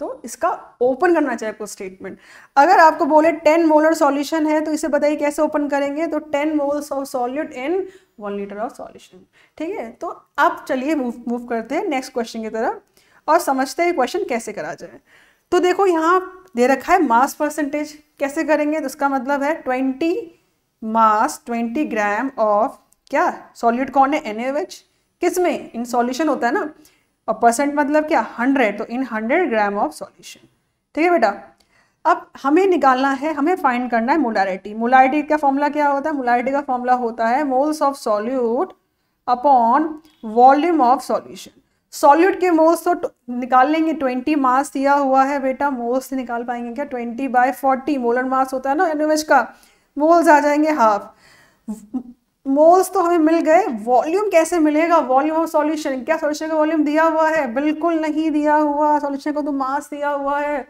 तो इसका ओपन करना चाहिए आपको स्टेटमेंट अगर आपको बोले टेन मोलर सॉल्यूशन है तो इसे बताइए कैसे ओपन करेंगे? तो ten moles of solute in one litre of solution. ठीक है? तो आप चलिए मूव मूव करते हैं नेक्स्ट क्वेश्चन की तरफ़ और समझते हैं क्वेश्चन कैसे करा जाए। तो देखो यहाँ दे रखा है मास परसेंटेज कैसे करेंगे? तो इसका मतलब है twenty mass twenty gram of क्या? सॉल्यूट कौन है? एन किसमें? इन सॉल्यूशन होता है ना? और परसेंट मतलब क्या? हंड्रेड तो in hundred gram of solution ठीक है बेटा? अब हमें निकालना है, हमें फाइंड करना है मोलारिटी मोलारिटी का फॉर्मूला क्या होता है? मोलारिटी का फॉर्मूला होता है moles of solute upon volume of solution solute के मोल्स तो निकाल लेंगे ट्वेंटी मास दिया हुआ है बेटा मोल्स निकाल पाएँगे क्या? Twenty by forty molar mass होता है ना एनएमएच का? मोल्स आ जाएँगे हाफ़ मोल्स तो हमें मिल गए। वॉल्यूम कैसे मिलेगा? Volume of solution. क्या सॉल्यूशन का वॉल्यूम दिया हुआ है? बिल्कुल नहीं दिया हुआ। सॉल्यूशन को तो मास दिया हुआ है।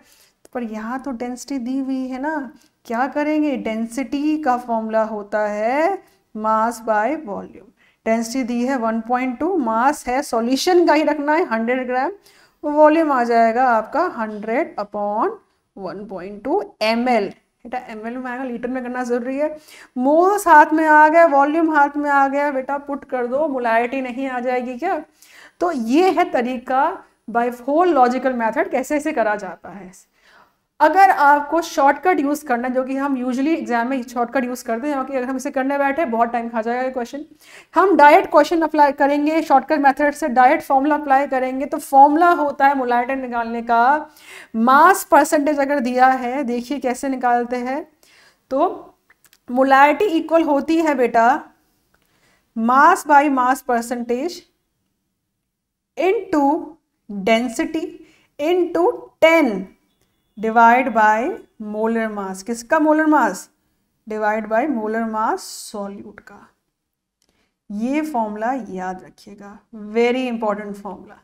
पर यहाँ तो डेंसिटी दी हुई है ना। क्या करेंगे? डेंसिटी का फॉर्मूला होता है मास बाय वॉल्यूम। डेंसिटी दी है 1.2 मास है सॉल्यूशन का ही रखना है। 100 ग्राम। वॉल्यूम आ जाएगा आपका 100 अपॉन 1.2 ml बेटा एम में आएगा लीटर में करना ज़रूरी है। मोल्स हाथ में आ गया वॉल्यूम हाथ में आ गया, बेटा पुट कर दो मोलाइटी नहीं आ जाएगी क्या? तो ये है तरीका बाय होल लॉजिकल मैथड कैसे इसे करा जाता है। अगर आपको शॉर्टकट यूज़ करना जो कि हम यूजली एग्ज़ाम में शॉर्टकट यूज़ करते हैं, क्योंकि अगर हम इसे करने बैठे बहुत टाइम खा जाएगा क्वेश्चन हम डायरेक्ट क्वेश्चन अप्लाई करेंगे शॉर्टकट मेथड से डायरेक्ट फॉर्मूला अप्लाई करेंगे तो फॉर्मूला होता है मोलाइटर निकालने का. मास परसेंटेज अगर दिया है, देखिए कैसे निकालते हैं. तो मोलाइटी इक्वल होती है बेटा mass by mass percentage into density into ten divide by molar mass किसका molar mass divide by molar mass solute का। ये फॉर्मूला याद रखिएगा। वेरी इंपॉर्टेंट फॉर्मूला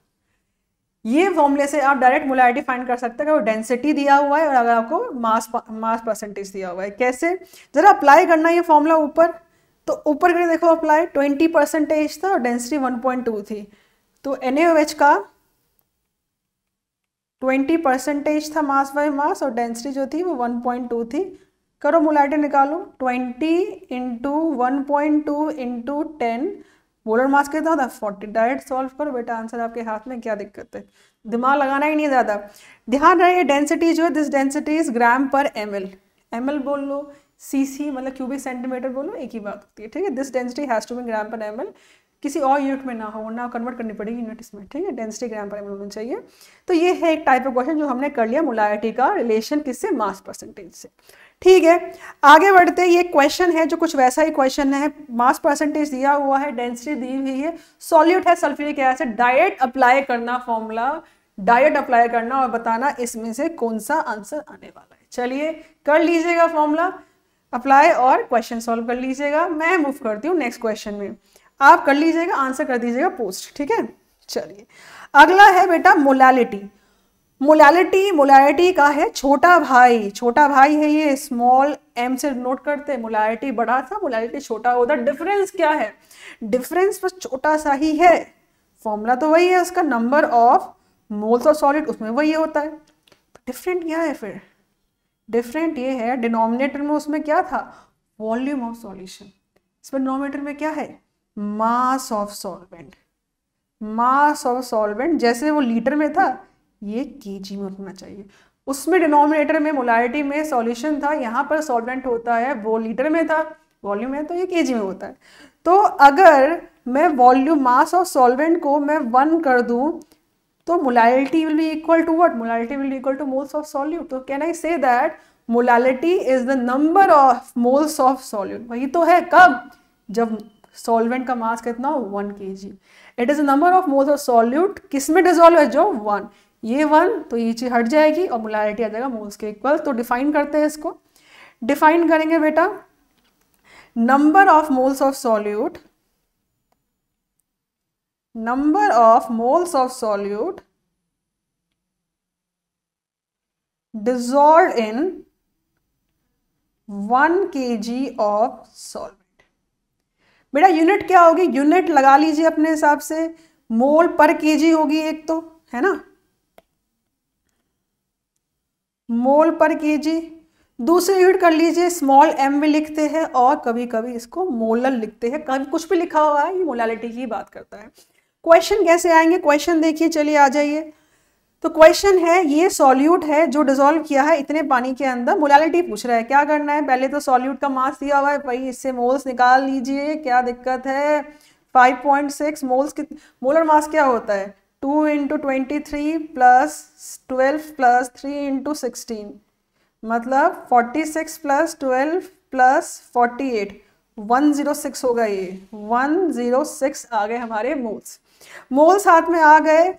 ये फॉर्मूले से आप डायरेक्ट मोलारिटी फाइंड कर सकते हैं। डेंसिटी दिया हुआ है और अगर आपको मास मास परसेंटेज दिया हुआ है। कैसे? जरा अप्लाई करना ये फॉर्मूला ऊपर। तो ऊपर के देखो अप्लाई ट्वेंटी परसेंटेज था और डेंसिटी वन पॉइंट टू थी। तो एन का ट्वेंटी परसेंटेज था मास बाय मास और डेंसिटी जो थी वो वन पॉइंट टू थी। करो मोलारिटी निकालो। 20 into one point two into ten molar mass कितना है फोर्टी डायरेक्ट सॉल्व करो बेटा आंसर आपके हाथ में, क्या दिक्कत है? दिमाग लगाना ही नहीं ज़्यादा। ध्यान रहे डेंसिटी जो है this density is gram per M L M L बोल लो सी सी मतलब क्यूबिक सेंटीमीटर बोलो एक ही बात होती है, ठीक है? This density has to be gram per m l किसी और यूनिट में ना हो, ना कन्वर्ट करनी पड़ेगी यूनिट इसमें ठीक है? डेंसिटी ग्राम पर होना चाहिए। तो ये है एक टाइप ऑफ़ क्वेश्चन जो हमने कर लिया मोलारिटी का रिलेशन किससे? मास परसेंटेज से। ठीक है? आगे बढ़ते, ये क्वेश्चन है जो कुछ वैसा ही क्वेश्चन है। मास परसेंटेज दिया हुआ है डेंसिटी दी हुई है। सॉल्यूट है सल्फ्यूरिक एसिड डाइट अप्लाई करना फॉर्मूला डाइट अप्लाई करना और बताना इसमें से कौन सा आंसर आने वाला है। चलिए, कर लीजिएगा फॉर्मूला अप्लाई और क्वेश्चन सॉल्व कर लीजिएगा। मैं मूव करती हूँ नेक्स्ट क्वेश्चन में। आप कर लीजिएगा आंसर कर दीजिएगा पोस्ट ठीक है? चलिए, अगला है बेटा मोलालिटी मोलालिटी मोलालिटी का है छोटा भाई छोटा भाई है ये स्मॉल एम से नोट करते हैं मोलालिटी बड़ा था मोलालिटी छोटा होता डिफरेंस क्या है? डिफरेंस बस छोटा सा ही है। फॉर्मूला तो वही है, उसका number of moles of solid उसमें वही होता है। डिफरेंट क्या है फिर? डिफरेंट ये है डिनोमिनेटर में उसमें क्या था? वॉल्यूम ऑफ़ सॉल्यूशन इसमें डिनोमिनेटर में क्या है? Mass of solvent. Mass of solvent, जैसे वो लीटर में था, ये केजी में होना चाहिए। उसमें डिनोमिनेटर में, मोलारिटी में सॉल्यूशन था, यहाँ पर सॉल्वेंट होता है, वो लीटर में था, वॉल्यूम है तो ये केजी में होता है। तो अगर मैं वॉल्यूम, मास ऑफ़ सॉल्वेंट को मैं वन कर दूँ तो molarity will be equal to what? Molarity will be equal to moles of solute. तो can I say that molality is the number of moles of solute? वही तो है, कब? जब सॉल्वेंट का मास कितना one k g it is number of moles of solute किसमें dissolve है? जो वन ये वन तो ये चीज़ हट जाएगी और मोलारिटी आ जाएगा मोल्स के इक्वल तो डिफाइन करते हैं इसको. डिफाइन करेंगे बेटा. Number of moles of solute number of moles of solute dissolved in 1 kg of solvent बेटा यूनिट क्या होगी? यूनिट लगा लीजिए अपने हिसाब से। मोल पर केजी होगी एक तो है ना? मोल पर केजी दूसरी यूनिट कर लीजिए स्मॉल एम भी लिखते हैं और कभी कभी इसको मोलल लिखते हैं। कभी कुछ भी लिखा हुआ है, ये मोलालिटी की बात करता है। क्वेश्चन कैसे आएँगे? क्वेश्चन देखिए, चलिए आ जाइए। तो क्वेश्चन है, ये सॉल्यूट है जो डिजोल्व किया है इतने पानी के अंदर। मोलालिटी पूछ रहा है, क्या करना है? पहले तो सॉल्यूट का मास दिया हुआ है, भाई इससे मोल्स निकाल लीजिए, क्या दिक्कत है? 5.6 मोल्स की मोलर मास क्या होता है? 2 into twenty three plus twelve plus three into sixteen मतलब 46 plus twelve plus forty eight one zero six होगा ये। वन ज़ीरो सिक्स आ गए हमारे मोल्स मोल्स हाथ में आ गए।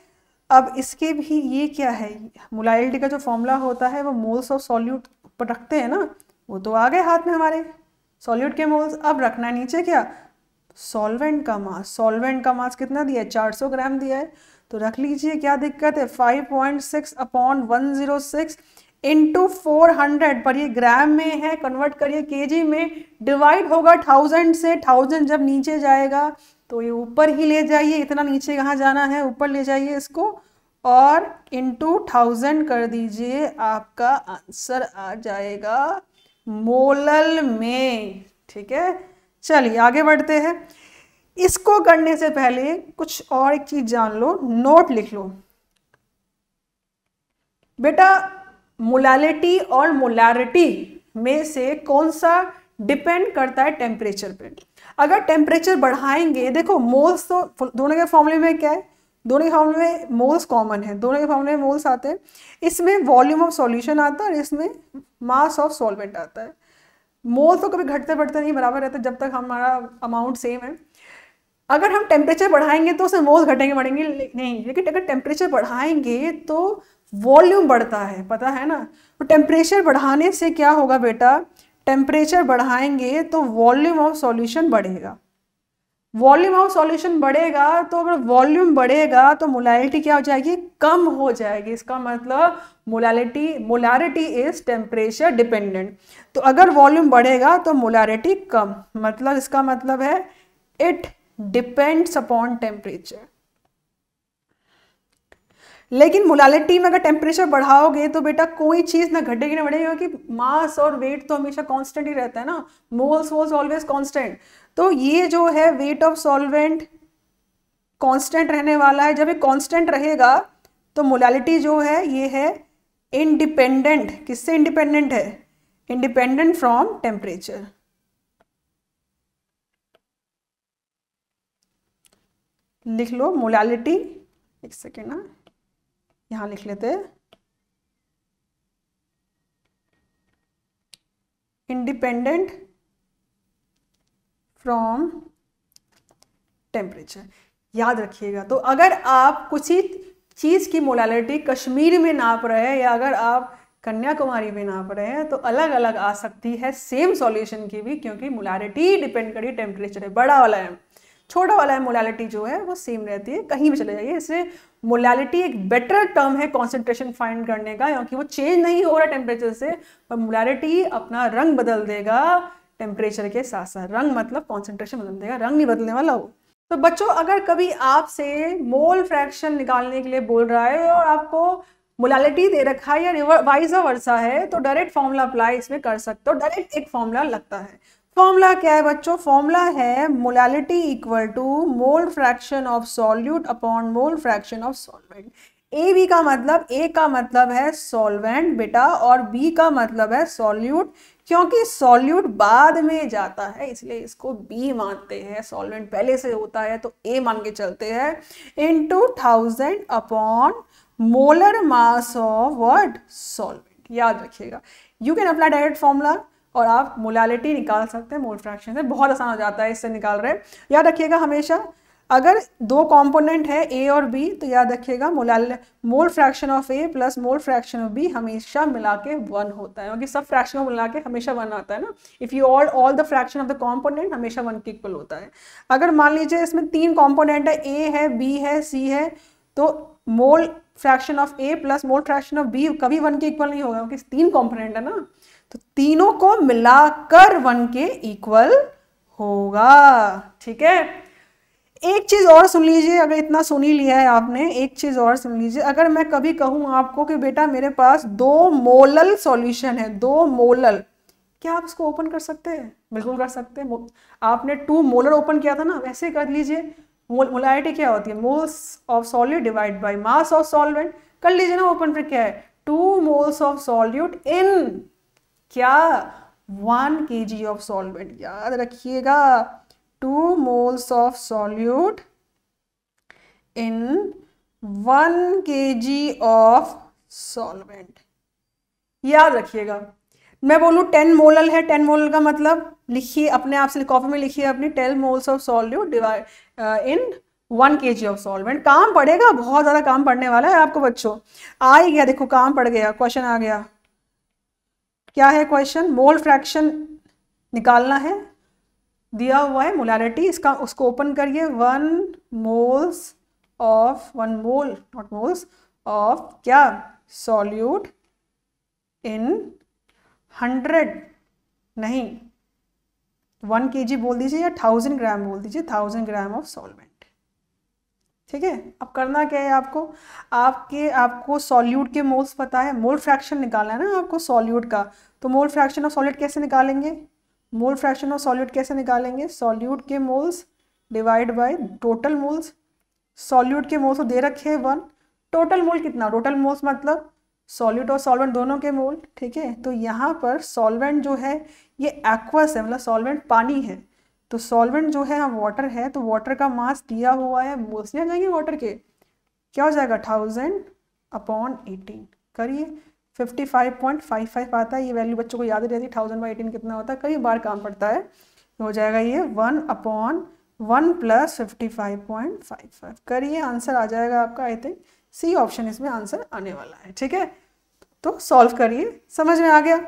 अब इसके भी ये क्या है? मोलाइलिटी का जो फॉर्मूला होता है, वो मोल्स ऑफ़ सॉल्यूट पर रखते हैं ना, वो तो आ गए हाथ में हमारे। सॉल्यूट के मोल्स अब रखना है नीचे क्या? सॉल्वेंट का मास। सॉल्वेंट का मास कितना दिया है? 400 ग्राम दिया है। तो रख लीजिए, क्या दिक्कत है? 5.6 point six upon one zero six into four hundred. पर ये ग्राम में है, कन्वर्ट करिए, केजी में डिवाइड होगा थाउज़ेंड से थाउज़ेंड जब नीचे जाएगा तो ये ऊपर ही ले जाइए। इतना नीचे कहाँ जाना है? ऊपर ले जाइए इसको। और इंटू थाउज़ेंड कर दीजिए, आपका आंसर आ जाएगा मोलल में, ठीक है? चलिए आगे बढ़ते हैं। इसको करने से पहले कुछ और एक चीज़ जान लो नोट लिख लो। बेटा, मोलालिटी और मोलारिटी में से कौन सा डिपेंड करता है टेम्परेचर पे? अगर टेम्परेचर बढ़ाएँगे, देखो मोल्स तो दोनों के फॉर्मूले में क्या है? दोनों के फॉर्मूले में मोल्स कॉमन है, दोनों के फॉर्मूले में मोल्स आते हैं। इसमें वॉल्यूम ऑफ़ सॉल्यूशन आता है और इसमें मास ऑफ़ सॉल्वेंट आता है। मोल तो कभी घटते बढ़ते नहीं, बराबर रहते जब तक हमारा अमाउंट सेम है। अगर हम टेम्परेचर बढ़ाएँगे तो उसमें मोल्स घटेंगे, बढ़ेंगे नहीं लेकिन अगर टेम्परेचर बढ़ाएँगे तो वॉल्यूम बढ़ता है, पता है ना? तो टेम्परेचर बढ़ाने से क्या होगा बेटा? टेम्परेचर बढ़ाएँगे तो वॉल्यूम ऑफ़ सॉल्यूशन बढ़ेगा। वॉल्यूम ऑफ़ सॉल्यूशन बढ़ेगा तो अगर वॉल्यूम बढ़ेगा तो मोलालिटी क्या हो जाएगी? कम हो जाएगी। इसका मतलब molality molarity is temperature dependent तो अगर वॉल्यूम बढ़ेगा तो मोलारिटी कम। मतलब इसका मतलब है इट डिपेंड्स अपॉन टेम्परेचर लेकिन मोलालिटी में अगर टेम्परेचर बढ़ाओगे तो बेटा कोई चीज़ ना घटेगी ना बढ़ेगी, क्योंकि मास और वेट तो हमेशा कांस्टेंट ही रहता है ना। मोल्स वोल्स ऑलवेज कांस्टेंट तो ये जो है वेट ऑफ़ सॉल्वेंट कांस्टेंट रहने वाला है। जब ये कांस्टेंट रहेगा तो मोलालिटी जो है, ये है इंडिपेंडेंट किससे इंडिपेंडेंट है? इंडिपेंडेंट फ्रॉम टेम्परेचर लिख लो मोलालिटी एक सेकेंड ना। यहाँ लिख लेते इंडिपेंडेंट फ्रॉम टेम्परेचर याद रखिएगा। तो अगर आप कुछ ही चीज़ की मोलालिटी कश्मीर में नाप रहे हैं या अगर आप कन्याकुमारी में नाप रहे हैं तो अलग अलग आ सकती है। सेम सॉल्यूशन की भी, क्योंकि मोलालिटी डिपेंड करी टेम्परेचर है, बड़ा वाला है। छोटा वाला है मोलालिटी जो है, वो सेम रहती है। कहीं भी चले जाइए, इसलिए मोलालिटी एक बेटर टर्म है कॉन्सेंट्रेशन फाइंड करने का, क्योंकि वो चेंज नहीं हो रहा टेम्परेचर से, पर मोलालिटी अपना रंग बदल देगा। टेम्परेचर के साथ साथ। रंग मतलब कॉन्सेंट्रेशन बदल देगा, रंग नहीं बदलने वाला हो तो बच्चों, अगर कभी आपसे मोल फ्रैक्शन निकालने के लिए बोल रहा है और आपको मोलालिटी दे रखा है या वाइजा वर्सा है तो डायरेक्ट फॉर्मूला अप्लाई इसमें कर सकते हो। डायरेक्ट एक फॉर्मूला लगता है। फॉर्मूला क्या है बच्चों? फॉर्मूला है molality equal to mole fraction of solute upon mole fraction of solvent A B का मतलब ए का मतलब है सॉल्वेंट बेटा, और बी का मतलब है सॉल्यूट क्योंकि सॉल्यूट बाद में जाता है, इसलिए इसको बी मानते हैं। सॉल्वेंट पहले से होता है तो ए मान के चलते हैं। In two thousand upon molar mass of word solvent याद रखिएगा। You can apply direct formula और आप मोलालिटी निकाल सकते हैं मोल फ्रैक्शन से। बहुत आसान हो जाता है, इससे निकाल रहे हैं। याद रखिएगा हमेशा अगर दो कंपोनेंट है ए और बी तो याद रखिएगा molal mole fraction of A plus mole fraction of B हमेशा मिला के वन होता है। क्योंकि सब फ्रैक्शन में मिला के हमेशा वन आता है ना। If you all all the fraction of the component हमेशा वन के इक्वल होता है। अगर मान लीजिए इसमें तीन कॉम्पोनेंट है ए है बी है सी है तो mole fraction of A plus mole fraction of B कभी वन के इक्वल नहीं होगा, क्योंकि तीन कॉम्पोनेंट है ना। तो तीनों को मिलाकर वन के इक्वल होगा। ठीक है? एक चीज़ और सुन लीजिए, अगर इतना सुन ही लिया है आपने, एक चीज़ और सुन लीजिए। अगर मैं कभी कहूँ आपको कि बेटा मेरे पास दो मोलल सॉल्यूशन है, दो मोलल, क्या आप इसको ओपन कर सकते हैं? बिल्कुल कर सकते हैं। आपने टू मोलर ओपन किया था ना, वैसे कर लीजिए। मोलारिटी क्या होती है? Moles of solute divide by mass of solvent. कर लीजिए ना ओपन फिर क्या है? Two moles of solute in, क्या? One K G of solvent. याद रखिएगा। Two moles of solute in one K G of solvent याद रखिएगा। मैं बोलूँ टेन मोलल है टेन मोलल का मतलब लिखिए, अपने आप से कॉपी में लिखिए अपनी ten moles of solute divide in one k g of solvent काम पड़ेगा बहुत ज़्यादा काम पड़ने वाला है आपको बच्चों। आ ही गया, देखो, काम पड़ गया क्वेश्चन आ गया। क्या है क्वेश्चन मोल फ्रैक्शन निकालना है। दिया हुआ है, मोलारिटी, इसका, उसको ओपन करिए one moles of one mole not moles of क्या? सॉल्यूट इन हंड्रेड नहीं वन के बोल दीजिए या थाउज़ेंड ग्राम बोल दीजिए थाउज़ेंड ग्राम ऑफ़ सॉल्वेंट ठीक है? अब करना क्या है आपको? आपके, आपको सॉल्यूट के मोल्स पता है मोल फ्रैक्शन निकालना है ना आपको सॉल्यूट का तो मोल फ्रैक्शन ऑफ़ सॉल्यूट कैसे निकालेंगे? मोल फ्रैक्शन ऑफ़ सॉल्यूट कैसे निकालेंगे? सॉल्यूट के moles divide by total moles. Solute के मोल्स दे रखे हैं वन। टोटल मोल कितना? टोटल मोल्स मतलब सॉल्यूट और सॉल्वेंट दोनों के मोल, ठीक है? तो यहाँ पर सॉल्वेंट जो है, ये एक्वस है मतलब सॉल्वेंट पानी है। तो सॉल्वेंट जो है वाटर है तो वाटर का मास दिया हुआ है मोल्स नहीं आ जाएँगे वाटर के। क्या हो जाएगा? थाउज़ेंड अपॉन एटीन करिए। Fifty five point five five आता है। ये वैल्यू बच्चों को याद रहती है। थाउज़ेंड बाई एटीन कितना होता है? कई बार काम पड़ता है। हो जाएगा ये one upon one plus fifty five point five five करिए आंसर आ जाएगा आपका आई थिंक सी ऑप्शन इसमें आंसर आने वाला है, ठीक है? तो सॉल्व करिए। समझ में आ गया?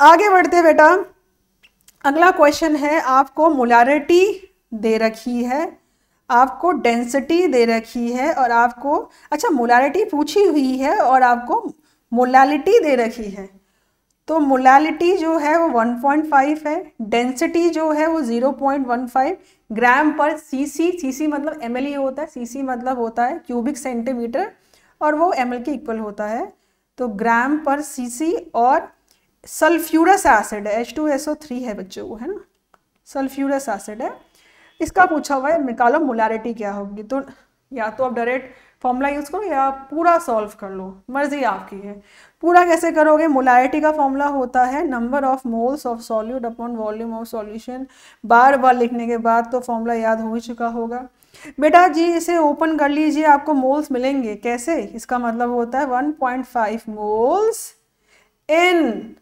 आगे बढ़ते बेटा। अगला क्वेश्चन है, आपको मोलारिटी दे रखी है। आपको डेंसिटी दे रखी है और आपको अच्छा मोलारिटी पूछी हुई है और आपको मोलालिटी दे रखी है। तो मोलालिटी जो है वो 1.5 है, डेंसिटी जो है वो 0.15 ग्राम पर सीसी सीसी मतलब एम होता है, सीसी मतलब होता है क्यूबिक सेंटीमीटर और वो एमएल के इक्वल होता है। तो ग्राम पर सीसी और सल्फ्यूरस एसिड है H two S O three है बच्चों को है ना? सल्फ्यूरस एसिड है। इसका पूछा हुआ है निकालो मोलारिटी क्या होगी? तो या तो आप डायरेक्ट फॉर्मूला यूज़ करो या पूरा सॉल्व कर लो मर्ज़ी आपकी है। पूरा कैसे करोगे? मोलारिटी का फॉर्मूला होता है number of moles of solute upon volume of solution. बार बार लिखने के बाद तो फॉर्मूला याद हो ही चुका होगा। बेटा जी इसे ओपन कर लीजिए आपको मोल्स मिलेंगे। कैसे? इसका मतलब होता है 1.5 moles in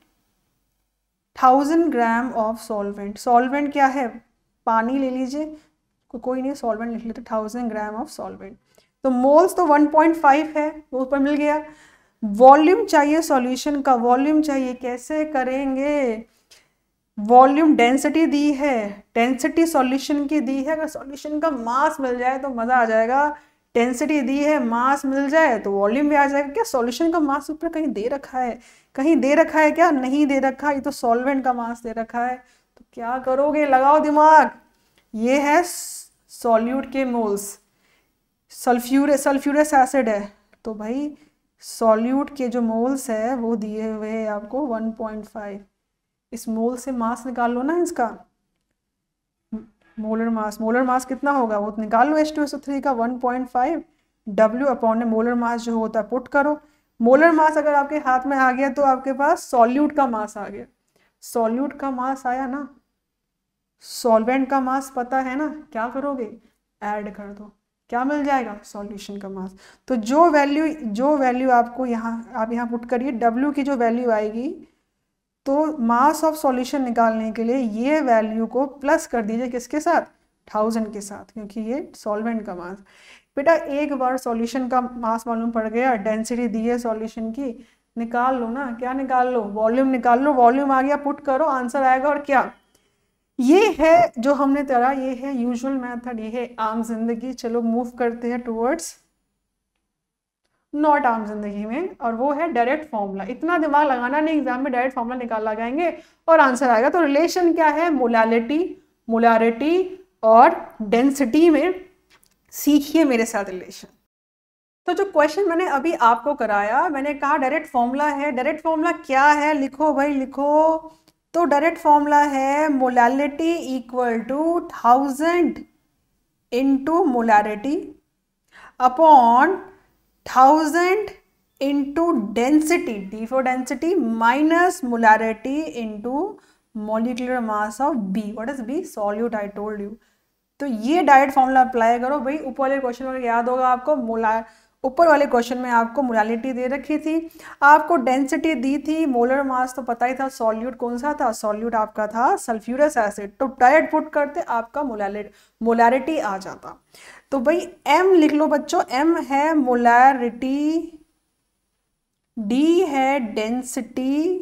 thousand gram of solvent. Solvent क्या है? पानी ले लीजिए। को, कोई नहीं सॉल्वेंट लिख लेते थाउज़ेंड ग्राम ऑफ़ सॉल्वेंट। तो मोल्स तो 1.5 है, वो ऊपर मिल गया। वॉल्यूम चाहिए सॉल्यूशन का, वॉल्यूम चाहिए, कैसे करेंगे? वॉल्यूम डेंसिटी दी है, डेंसिटी सॉल्यूशन की दी है। अगर सॉल्यूशन का मास मिल जाए तो मज़ा आ जाएगा। डेंसिटी दी है, मास मिल जाए तो वॉल्यूम भी आ जाएगा। क्या सॉल्यूशन का मास ऊपर कहीं दे रखा है? कहीं दे रखा है क्या? नहीं दे रखा, ये तो सॉल्वेंट का मास दे रखा है। तो क्या करोगे? लगाओ दिमाग। ये है सॉल्यूट के मोल्स। सल्फ्यूर, सल्फ्यूरस एसिड है। तो भाई, सॉल्यूट के जो मोल्स है, वो दिए हुए हैं आपको 1.5 इस मोल से मास निकाल लो ना इसका। मोलर मास मोलर मास कितना होगा? वो निकाल लो एच टू एस थ्री का 1.5 डब्ल्यू अपॉन मोलर मास जो होता है पुट करो। मोलर मास अगर आपके हाथ में आ गया तो आपके पास सॉल्यूट का मास आ गया। सॉल्यूट का मास आया ना? सॉल्वेंट का मास पता है ना? क्या करोगे? ऐड कर दो। क्या मिल जाएगा? सॉल्यूशन का मास तो जो वैल्यू जो वैल्यू आपको यहाँ, आप यहाँ पुट करिए डब्ल्यू की जो वैल्यू आएगी तो मास ऑफ़ सॉल्यूशन निकालने के लिए ये वैल्यू को प्लस कर दीजिए किसके साथ? थाउज़ेंड के साथ, क्योंकि ये सॉल्वेंट का मास बेटा, एक बार सॉल्यूशन का मास मालूम पड़ गया डेंसिटी दी है सॉल्यूशन की, निकाल लो ना. क्या निकाल लो? वॉल्यूम निकाल लो. वॉल्यूम आ गया पुट करो आंसर आएगा और क्या? ये है जो हमने तरा, ये है यूजुअल मेथड ये है आम ज़िंदगी। चलो मूव करते हैं टूवर्ड्स नॉट आम ज़िंदगी में, और वो है डायरेक्ट फॉर्मूला इतना दिमाग लगाना नहीं एग्ज़ाम में डायरेक्ट फॉर्मूला निकाल लगाएँगे और आंसर आएगा। तो रिलेशन क्या है? मोलालिटी मोलारिटी और डेंसिटी में सीखिए मेरे साथ रिलेशन तो जो क्वेश्चन मैंने अभी आपको कराया, मैंने कहा डायरेक्ट फॉर्मूला है। डायरेक्ट फॉर्मूला क्या है? लिखो भाई, लिखो। तो डायरेक्ट फॉर्मूला है molality equal to thousand into molarity upon thousand into density D for density minus molarity into molecular mass of B what is B solute I told you तो ये direct formula apply करो भाई। ऊपर वाले question में याद होगा आपको। मोला ऊपर वाले क्वेश्चन में आपको मोलालिटी दे रखी थी, आपको डेंसिटी दी थी मोलर मास तो पता ही था सॉल्यूट कौन सा था? सॉल्यूट आपका था सल्फ्यूरस एसिड तो डायरेक्ट पुट करते आपका मोलालिट मोलारिटी आ जाता। तो भाई एम लिख लो बच्चों एम है मोलारिटी डी है डेंसिटी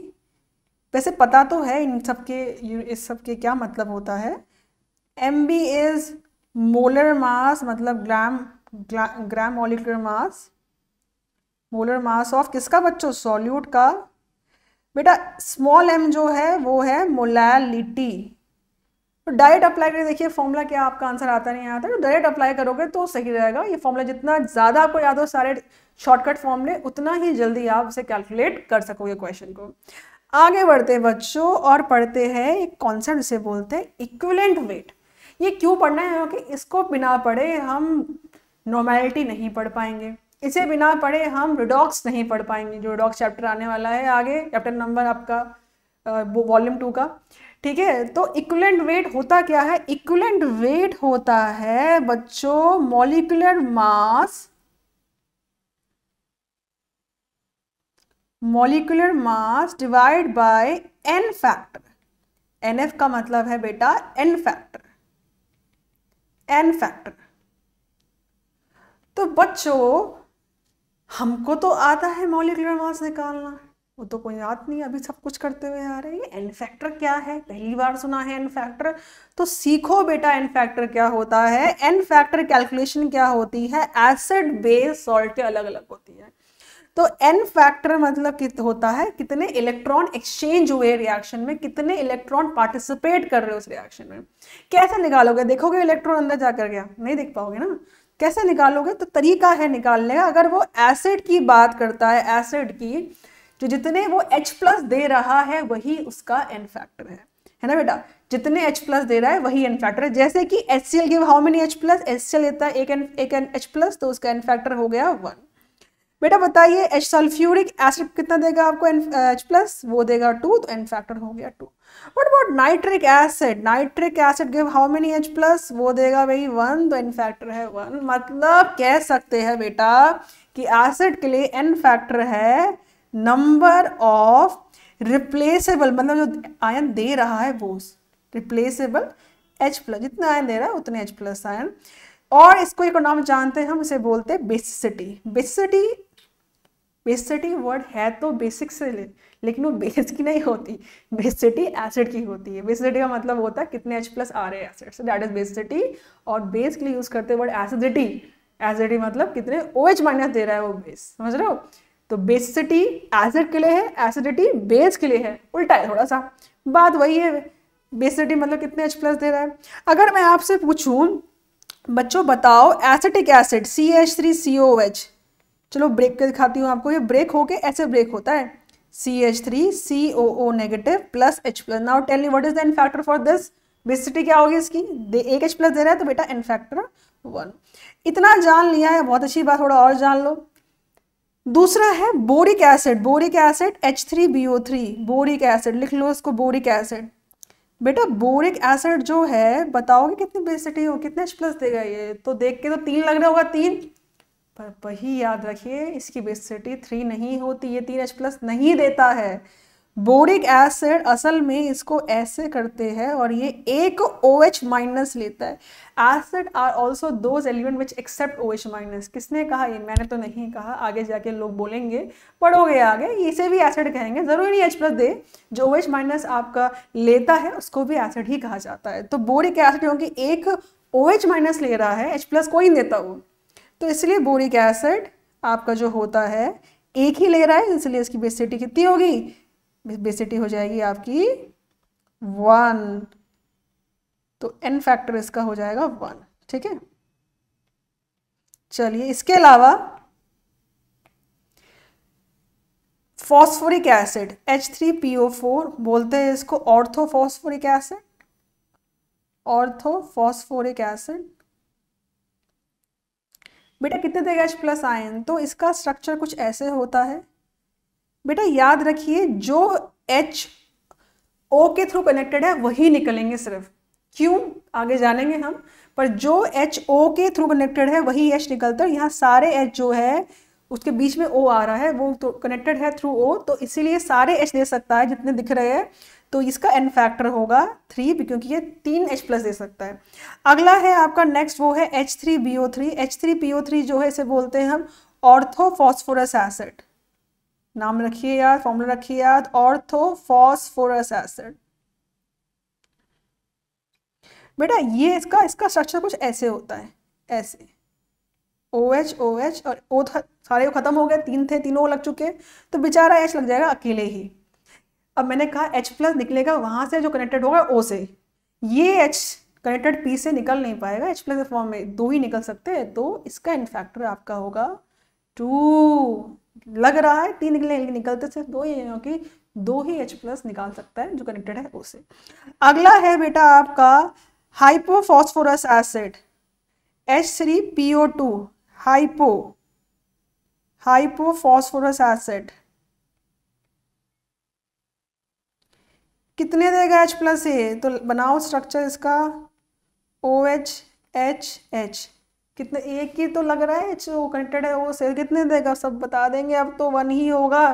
वैसे पता तो है इन सब के, इस सब के क्या मतलब होता है? M B is molar mass मतलब gram gram molecular mass molar mass of किसका बच्चों? सॉल्यूट का। बेटा स्मॉल एम जो है, वो है मोलैलिटी तो डायरेक्ट अप्लाई करके देखिए फॉर्मूला क्या आपका आंसर आता नहीं आता? तो डायरेक्ट अप्लाई करोगे तो सही रहेगा। ये फॉर्मूला जितना ज़्यादा आपको याद हो, सारे शॉर्टकट फॉर्मूले उतना ही जल्दी आप उसे कैलकुलेट कर सकोगे क्वेश्चन को। आगे बढ़ते हैं बच्चों और पढ़ते हैं एक कॉन्सेप्ट से बोलते हैं इक्विलेंट वेट ये क्यों पढ़ना है? क्योंकि इसको बिना पढ़े हम नॉर्मेलिटी नहीं पढ़ पाएँगे। इसे बिना पढ़े हम रिडॉक्स नहीं पढ़ पाएँगे, जो रिडॉक्स चैप्टर आने वाला है आगे चैप्टर नंबर आपका वॉल्यूम टू का। ठीक है तो इक्वलेंट वेट होता क्या है? इक्वलेंट वेट होता है बच्चों molecular mass molecular mass divide by N factor N F का मतलब है बेटा एन फैक्टर एन फैक्टर तो बच्चों, हमको तो आता है मॉलिकुलर मास निकालना। वो तो कोई याद नहीं, अभी सब कुछ करते हुए आ रहे हैं। एन फैक्टर क्या है? पहली बार सुना है एन फैक्टर तो सीखो बेटा एन फैक्टर क्या होता है? एन फैक्टर कैलकुलेशन क्या होती है? एसिड बेस सॉल्ट अलग अलग होती है। तो एन फैक्टर मतलब कित होता है? कितने इलेक्ट्रॉन एक्सचेंज हुए रिएक्शन में? कितने इलेक्ट्रॉन पार्टिसिपेट कर रहे हो उस रिएक्शन में? कैसे निकालोगे? देखोगे इलेक्ट्रॉन अंदर जाकर गया नहीं देख पाओगे ना? कैसे निकालोगे? तो तरीका है निकालने का। अगर वो एसिड की बात करता है एसिड की जो जितने वो H प्लस दे रहा है, वही उसका एन फैक्टर है। है ना बेटा? जितने H प्लस दे रहा है, वही एन फैक्टर है। जैसे कि H C L give how many H plus H C L देता है, एक एन एक एन एच प्लस तो उसका एन फैक्टर हो गया वन बेटा बताइए एच सल्फ्यूरिक एसिड कितना देगा आपको एन एच प्लस वो देगा टू तो एन फैक्टर हो गया two what about nitric acid nitric acid give how many H plus वो देगा भाई वन तो एन फैक्टर है वन मतलब कह सकते हैं बेटा कि एसिड के लिए एन फैक्टर है नंबर ऑफ़ रिप्लेसेबल मतलब जो आयन दे रहा है वो रिप्लेसेबल एच प्लस जितना आयन दे रहा है उतने एच प्लस आयन और इसको एक नाम जानते हैं, हम इसे बोलते हैं बेसिसिटी बेसिसिटी बेसिसिटी वर्ड है तो बेसिक से ले, लेकिन वो बेस की नहीं होती। बेसिसिटी एसिड की होती है। बेसिसिटी का मतलब होता है कितने एच प्लस आ रहे एसिड से दैट इज़ बेसिसिटी और बेस के लिए यूज़ करते वर्ड एसिडिटी एसिडिटी मतलब कितने ओ एच माइनस दे रहा है वो बेस समझ रहे हो? तो बेसिसिटी एसिड के लिए है एसिडिटी बेस के लिए है। उल्टा है थोड़ा सा। बात वही है बेसिसिटी मतलब कितने एच प्लस दे रहा है। अगर मैं आपसे पूछूँ, बच्चों बताओ acetic acid C H three C O H चलो ब्रेक कर दिखाती हूँ आपको। ये ब्रेक होके ऐसे ब्रेक होता है। C H three C O O negative plus H plus now tell me what is the N factor for this basicity क्या होगी इसकी? दे एक एच प्लस दे रहा है तो बेटा एन फैक्टर वन इतना जान लिया है, बहुत अच्छी बात, थोड़ा और जान लो। दूसरा है boric acid boric acid H three B O three boric acid लिख लो इसको बोरिक एसिड बेटा बोरिक एसिड जो है, बताओगे कितनी बेसिटी हो, कितने एच प्लस देगा ये? तो देख के तो तीन लग रहा होगा, तीन। पर वही याद रखिए, इसकी बेसिटी थ्री नहीं होती, ये तीन एच प्लस नहीं देता है। बोरिक एसिड असल में इसको ऐसे करते हैं और ये एक ओ एच माइनस लेता है। Acid are also those element which accept O H minus किसने कहा ये? मैंने तो नहीं कहा। आगे जाके लोग बोलेंगे। पढ़ोगे आगे। इसे भी एसिड कहेंगे। ज़रूरी एच प्लस दे। जो ओ एच माइनस आपका लेता है, उसको भी एसिड ही कहा जाता है। तो बोरिक एसिड क्योंकि एक ओ एच माइनस ले रहा है एच प्लस कोई नहीं देता वो। तो इसलिए बोरिक एसिड आपका जो होता है, एक ही ले रहा है, इसलिए इसकी बेसिटी कितनी होगी? बेसिटी हो जाएगी आपकी वन। तो एन फैक्टर इसका हो जाएगा वन, ठीक है? चलिए, इसके अलावा phosphoric acid H three P O four बोलते हैं इसको ऑर्थोफॉस्फोरिक एसिड ऑर्थोफॉस्फोरिक एसिड बेटा, कितने देगा एच प्लस आयन तो इसका स्ट्रक्चर कुछ ऐसे होता है। बेटा, याद रखिए, जो एच ओ के थ्रू कनेक्टेड है, वही निकलेंगे सिर्फ़। क्यों? आगे जानेंगे हम। पर जो एच ओ के थ्रू कनेक्टेड है, वही एच निकलता है। यहाँ सारे एच जो है, उसके बीच में ओ आ रहा है। वो तो कनेक्टेड है थ्रू ओ तो इसीलिए सारे एच दे सकता है जितने दिख रहे हैं। तो इसका एन फैक्टर होगा थ्री क्योंकि ये तीन एच प्लस दे सकता है। अगला है आपका नेक्स्ट वो है H three B O three H three P O three जो है, इसे बोलते हैं हम ऑर्थोफॉस्फोरस एसिड नाम रखिए याद फॉर्मूला रखिए याद ऑर्थोफॉस्फोरस एसिड बेटा, ये इसका इसका स्ट्रक्चर कुछ ऐसे होता है, ऐसे। ओ एच ओ एच और ओ सारे खत्म हो गए, तीन थे, तीनों लग चुके तो बेचारा एच लग जाएगा अकेले ही। अब मैंने कहा एच प्लस निकलेगा वहाँ से जो कनेक्टेड होगा ओ से। ये एच कनेक्टेड पी से निकल नहीं पाएगा। एच प्लस फॉर्म में दो ही निकल सकते हैं तो इसका इनफैक्टर आपका होगा टू लग रहा है, तीन निकले निकलते सिर्फ़ दो ही क्योंकि दो ही एच प्लस निकाल सकता है जो कनेक्टेड है ओ से। अगला है बेटा आपका hypophosphorous acid H three P O two hypo hypophosphorous acid कितने देगा एच प्लस ए तो बनाओ स्ट्रक्चर इसका। ओ एच एच एच कितने, एक ही तो लग रहा है एच वो कनेक्टेड है वो से कितने देगा? सब बता देंगे, अब तो वन ही होगा।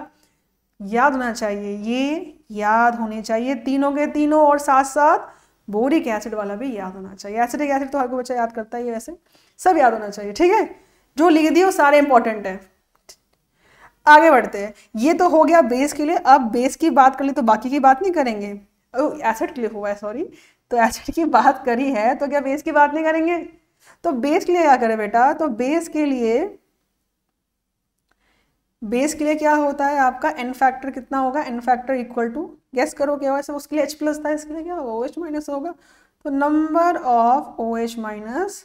याद होना चाहिए, ये याद होने चाहिए। तीनों के तीनों और साथ साथ बोरिक एसिड वाला भी याद होना चाहिए। एसिडिक एसिड तो हर कोई बच्चा याद करता ही है वैसे। सब याद होना चाहिए, ठीक है? जो लिख दिए वो सारे इंपॉर्टेंट है। आगे बढ़ते हैं। ये तो हो गया बेस के लिए। अब बेस की बात कर ली तो बाकी की बात नहीं करेंगे। एसिड के लिए हुआ है सॉरी तो एसिड की बात करी है तो क्या बेस की बात नहीं करेंगे? तो बेस के लिए क्या करें बेटा? तो बेस के लिए बेस के लिए क्या होता है? आपका एन फैक्टर कितना होगा? N factor equal to guess करो क्या वैसे उसके लिए एच प्लस था, इसके लिए क्या होगा? ओ एच माइनस होगा। तो number of O H minus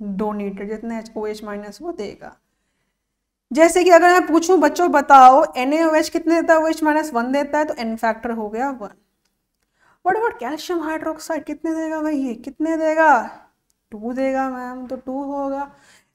donated जितने एच ओ एच माइनस वो देगा। जैसे कि अगर मैं पूछूँ, बच्चों बताओ एन कितने देता है? ओ माइनस वन देता है तो एन फैक्टर हो गया one what about calcium hydroxide कितने देगा भाई ये? कितने देगा? टू देगा मैम तो टू होगा.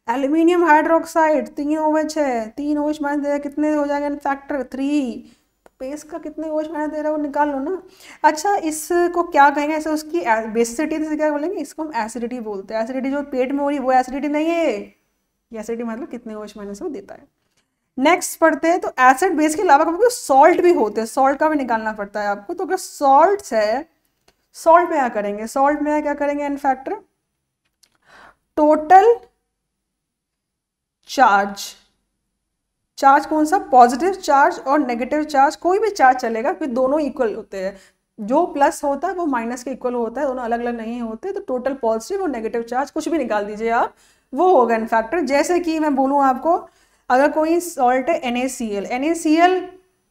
एल्यूमिनियम हाइड्रोक्साइड तीन ओ एच है. तीन ओ माइनस देगा, कितने हो जाएगा? एन फैक्टर थ्री पेस का कितने ओज मैंने दे रहा है, वो निकाल लो ना. अच्छा इसको क्या कहेंगे? ऐसे उसकी बेसिसिटी से क्या बोलेंगे? इसको हम एसिडिटी बोलते हैं. एसिडिटी जो पेट में हो रही है वो एसिडिटी नहीं है. ये एसिडिटी मतलब कितने ओज मैंने से वो देता है। नेक्स्ट पढ़ते हैं तो एसिड बेस के अलावा कभी सॉल्ट भी होते हैं। सॉल्ट का भी निकालना पड़ता है आपको। तो अगर सॉल्ट है सॉल्ट में क्या करेंगे? सॉल्ट में क्या करेंगे N factor total charge charge कौन सा? पॉजिटिव चार्ज और नेगेटिव चार्ज कोई भी चार्ज चलेगा फिर दोनों इक्वल होते हैं। जो प्लस होता है, वो माइनस के इक्वल होता है। दोनों अलग अलग नहीं होते। तो टोटल पॉजिटिव और नेगेटिव चार्ज कुछ भी निकाल दीजिए आप। वो होगा इन फैक्टर जैसे कि मैं बोलूँ आपको, अगर कोई सॉल्ट है N A C L N A C L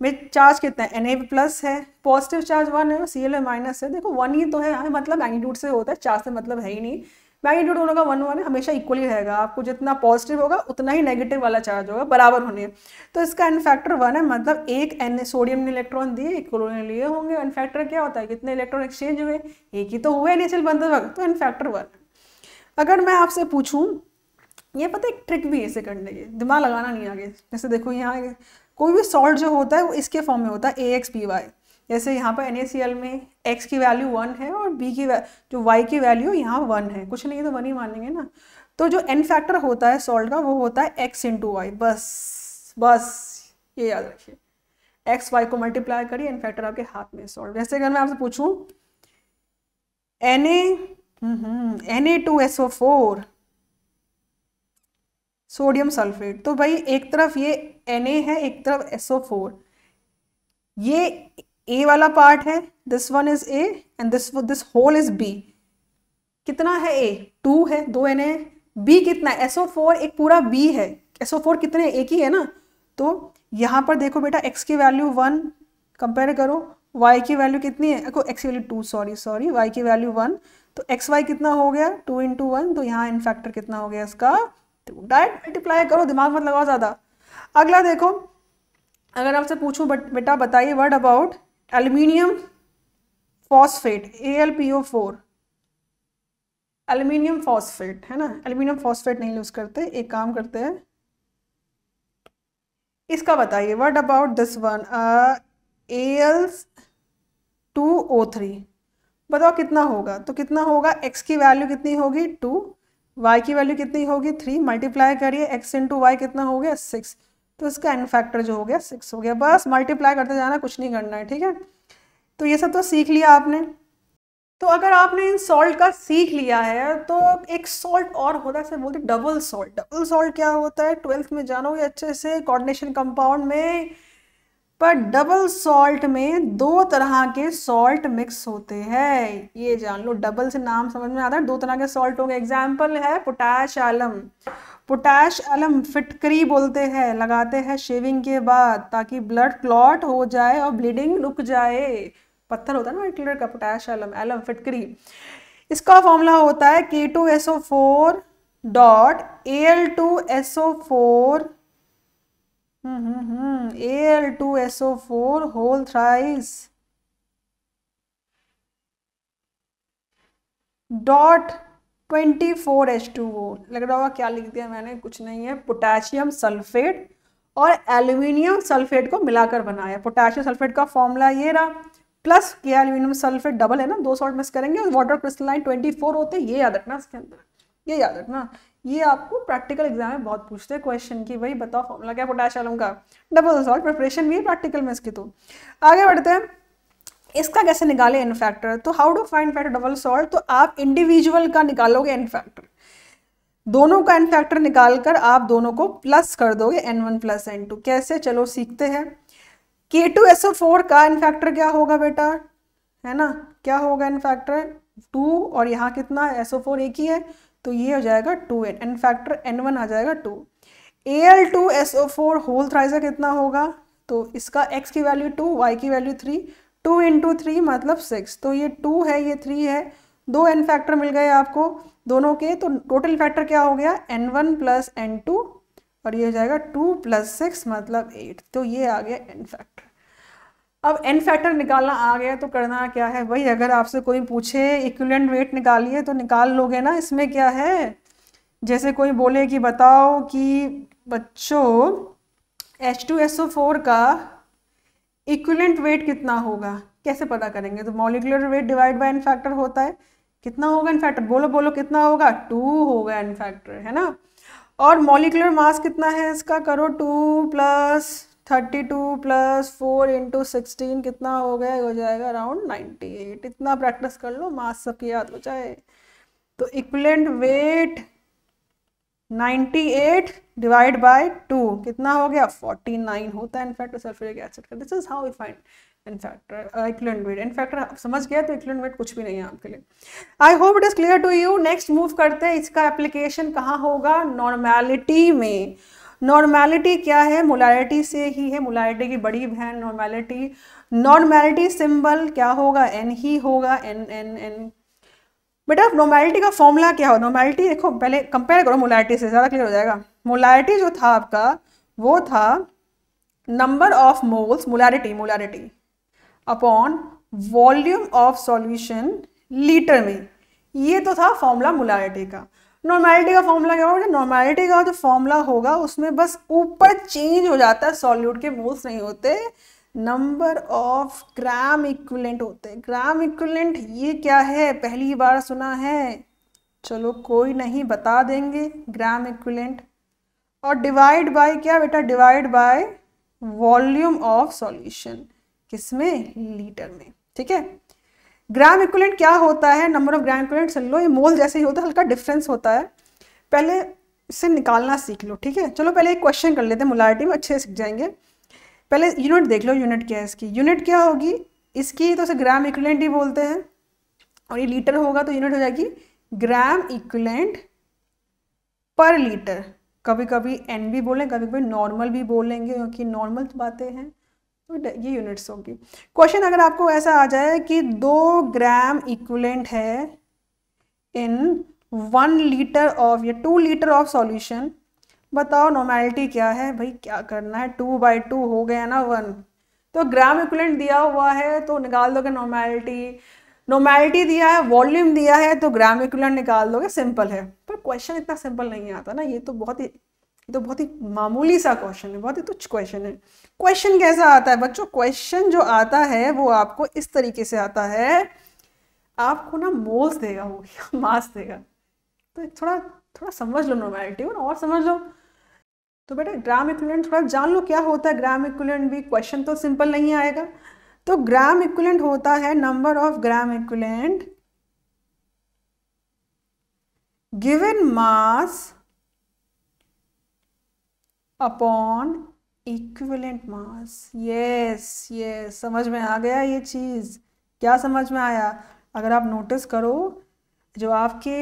में चार्ज कितना है? एन ए प्लस है पॉजिटिव चार्ज वन है सी एल माइनस है। देखो वन ही तो है, हमें मतलब मैग्नीट्यूड से होता है चार्ज से मतलब है ही नहीं। मैग्नीट्यूड दोनों का वन वन है, हमेशा इक्वली रहेगा। आपको जितना पॉजिटिव होगा, उतना ही नेगेटिव वाला चार्ज होगा, बराबर होने तो इसका एन फैक्टर वन है मतलब एक एन सोडियम ने इलेक्ट्रॉन दिए एक क्लोरीन लिए होंगे। एन फैक्टर क्या होता है? कितने इलेक्ट्रॉन एक्सचेंज हुए? एक ही तो हुए एन बनते वक्त तो एन फैक्टर वन अगर मैं आपसे पूछूँ, ये पता एक ट्रिक भी ऐसे करने की। दिमाग लगाना नहीं आगे। जैसे देखो यहाँ कोई भी सॉल्ट जो होता है, वो इसके फॉर्म में होता है ए एक्स पी वाई जैसे यहाँ पर एन में x की वैल्यू वन है और b की जो y की वैल्यू यहाँ वन है। कुछ नहीं तो वन ही मानेंगे ना। तो जो n फैक्टर होता है सॉल्ट का, वो होता है x इंटू वाई बस बस, ये याद रखिए। एक्स वाई को मल्टीप्लाई करिए एन फैक्टर आपके हाथ में सॉल्ट जैसे अगर मैं आपसे पूछूँ N N A two S O four sodium sulphate. तो भाई एक तरफ़ ये एन है, एक तरफ़ एस ओ फोर ये ए वाला पार्ट है this one is A and this this whole is B कितना है ए टू है, दो एन है। बी कितना है? एसओ फोर एक पूरा बी है। एसओ फोर कितने एक ही है ना? तो यहाँ पर देखो बेटा एक्स की वैल्यू वन कंपेयर करो। वाई की वैल्यू कितनी है? एक्स की value two sorry sorry Y की वैल्यू वन तो एक्स वाई कितना हो गया? टू इंटू वन तो यहाँ इन फैक्टर कितना हो गया इसका? डायरेक्ट मल्टीप्लाई करो, दिमाग मत लगाओ ज़्यादा। अगला देखो, अगर आपसे पूछूँ, बट बेटा बताइए what about aluminium phosphate A L P O four aluminium phosphate है ना? एल्यूमिनियम फॉस्फेट नहीं यूज़ करते, एक काम करते हैं। इसका बताइए what about this one L two O three बताओ कितना होगा? तो कितना होगा? एक्स की वैल्यू कितनी होगी? टू वाई की वैल्यू कितनी होगी? थ्री मल्टीप्लाई करिए. एक्स इंटू वाई कितना हो गया? सिक्स तो इसका एन फैक्टर जो हो गया सिक्स हो गया। बस मल्टीप्लाई करते जाना, कुछ नहीं करना है, ठीक है? तो ये सब तो सीख लिया आपने। तो अगर आपने इन सॉल्ट का सीख लिया है तो एक सॉल्ट और होता है बोलते डबल सॉल्ट डबल सॉल्ट क्या होता है? ट्वेल्थ में जानोगे अच्छे से कोऑर्डिनेशन कंपाउंड में पर डबल सॉल्ट में दो तरह के सॉल्ट मिक्स होते हैं। ये जान लो डबल से नाम समझ में आता है, दो तरह के सॉल्ट होंगे। एग्ज़ाम्पल है पोटैश आलम पोटैश अलम फिटकरी बोलते हैं, लगाते हैं शेविंग के बाद ताकि ब्लड क्लॉट हो जाए और ब्लीडिंग रुक जाए। पत्थर होता है ना कलर का पोटैश अलम एलम फिटकरी। इसका फॉर्मूला होता है K two S O four dot A L two S O four L two S O four whole thrice dot twenty four H two O लग रहा होगा क्या लिख दिया मैंने, कुछ नहीं है। पोटेशियम सल्फेट और एल्यूमिनियम सल्फेट को मिलाकर बनाया। पोटेशियम सल्फेट का फॉर्मूला ये रहा। प्लस किया एल्यूमिनियम सल्फेट डबल है ना, दो सॉल्ट मिक्स करेंगे वाटर क्रिस्टलाइन ट्वेंटी फोर होते ये याद रखना इसके अंदर। ये याद रखना। ये आपको प्रैक्टिकल एग्ज़ाम में बहुत पूछते हैं क्वेश्चन की, भाई बताओ फॉर्मूला क्या पोटेशियम का? डबल सॉल्ट प्रिपरेशन भी है प्रैक्टिकल में इसकी तो। आगे बढ़ते हैं। इसका कैसे निकाले एन फैक्टर तो how to find factor double salt तो आप इंडिविजुअल का निकालोगे एन फैक्टर दोनों का एन फैक्टर निकाल कर आप दोनों को प्लस कर दोगे N one plus N two कैसे? चलो सीखते हैं। K two S O four का एन फैक्टर क्या होगा बेटा? है ना? क्या होगा एन फैक्टर टू और यहाँ कितना? एस ओ फोर एक ही है। तो ये हो जाएगा two N N factor N one आ जाएगा two. A L two S O four whole thrice कितना होगा? तो इसका एक्स की वैल्यू टू वाई की value three two into three मतलब सिक्स तो ये टू है, ये थ्री है। दो एन फैक्टर मिल गए आपको दोनों के तो टोटल फैक्टर क्या हो गया? N one plus N two और ये हो जाएगा टू प्लस सिक्स मतलब एट तो ये आ गया एन फैक्टर अब एन फैक्टर निकालना आ गया तो करना क्या है? वही अगर आपसे कोई पूछे इक्वलेंट वेट निकालिए तो निकाल लोगे ना, इसमें क्या है? जैसे कोई बोले कि बताओ कि बच्चों H two S O four का इक्वलेंट वेट कितना होगा? कैसे पता करेंगे? तो molecular weight divide by N factor होता है। कितना होगा इन फैक्टर बोलो बोलो, कितना होगा? टू होगा इन फैक्टर है ना? और मॉलिकुलर मास कितना है इसका? करो two plus thirty two plus four into sixteen कितना हो गया? हो जाएगा अराउंड नाइन्टी एट। इतना प्रैक्टिस कर लो मास सबकी याद हो जाए। तो equivalent weight ninety eight divide by two कितना हो गया? फोर्टी नाइन होता है। इनफैक्ट सल्फ्यूरिक एसिड का this is how we find N factor equivalent weight N factor समझ गया तो इक्वलेंट कुछ भी नहीं है आपके लिए। I hope it is clear to you next move करते हैं। इसका एप्लीकेशन कहाँ होगा? नॉर्मैलिटी में। नॉर्मैलिटी क्या है? मोलारिटी से ही है। मोलारिटी की बड़ी बहन नॉर्मैलिटी नॉर्मैलिटी सिंबल क्या होगा? एन ही होगा। एन एन एन बेटा नॉर्मैलिटी का फॉर्मूला क्या हो नॉर्मैलिटी देखो, पहले कंपेयर करो मोलारिटी से, ज़्यादा क्लियर हो जाएगा। मोलारिटी जो था आपका, वो था number of moles molarity molarity upon volume of solution litre में। ये तो था फॉर्मूला मोलारिटी का। नॉर्मैलिटी का फॉर्मूला क्या होगा? नॉर्मैलिटी का जो फॉर्मूला होगा, उसमें बस ऊपर चेंज हो जाता है सॉल्यूट के मोल्स नहीं होते नंबर ऑफ़ ग्राम इक्विलेंट होते हैं। ग्राम इक्विलेंट ये क्या है? पहली बार सुना है। चलो कोई नहीं, बता देंगे। ग्राम इक्विलेंट और डिवाइड बाय क्या बेटा? Divide by volume of solution किसमें? लीटर में। ठीक है? ग्राम इक्वलेंट क्या होता है? नंबर ऑफ़ ग्राम इक्वलेंट सुन लो, ये मोल जैसे ही होता है, हल्का डिफरेंस होता है। पहले इसे निकालना सीख लो, ठीक है? चलो पहले एक क्वेश्चन कर लेते हैं मोलारिटी में अच्छे सीख जाएँगे। पहले यूनिट देख लो यूनिट क्या है इसकी? यूनिट क्या होगी? इसकी तो इसे ग्राम इक्वलेंट ही बोलते हैं। और ये लीटर होगा तो यूनिट हो जाएगी ग्राम इक्वलेंट पर लीटर कभी कभी एन भी बोलें कभी कभी नॉर्मल भी बोलेंगे, क्योंकि नॉर्मल बातें हैं। ये यूनिट्स होगी। क्वेश्चन अगर आपको ऐसा आ जाए कि दो ग्राम इक्वलेंट है इन वन लीटर ऑफ़ या टू लीटर ऑफ़ सॉल्यूशन बताओ नॉर्मेलिटी क्या है? भाई, क्या करना है? टू बाई टू हो गया ना वन तो ग्राम इक्वलेंट दिया हुआ है तो निकाल दोगे नॉर्मेलिटी नॉर्मेलिटी दिया है वॉल्यूम दिया है तो ग्राम इक्वलेंट निकाल दोगे सिंपल है। पर क्वेश्चन इतना सिंपल नहीं आता ना, ये तो बहुत ही तो बहुत ही मामूली सा क्वेश्चन है, बहुत ही तुच्छ क्वेश्चन है। क्वेश्चन कैसा आता है बच्चों? क्वेश्चन जो आता है, वो आपको इस तरीके से आता है, आपको ना मोल्स देगा, वो मास देगा। तो थोड़ा थोड़ा समझ लो नॉर्मेलिटी और समझ लो। तो बेटा ग्राम इक्वलेंट थोड़ा जान लो क्या होता है ग्राम इक्वलेंट भी। क्वेश्चन तो सिंपल नहीं आएगा। तो ग्राम इक्वलेंट होता है number of gram equivalent given mass upon equivalent mass yes yes समझ में आ गया ये चीज़? क्या समझ में आया? अगर आप नोटिस करो, जो आपके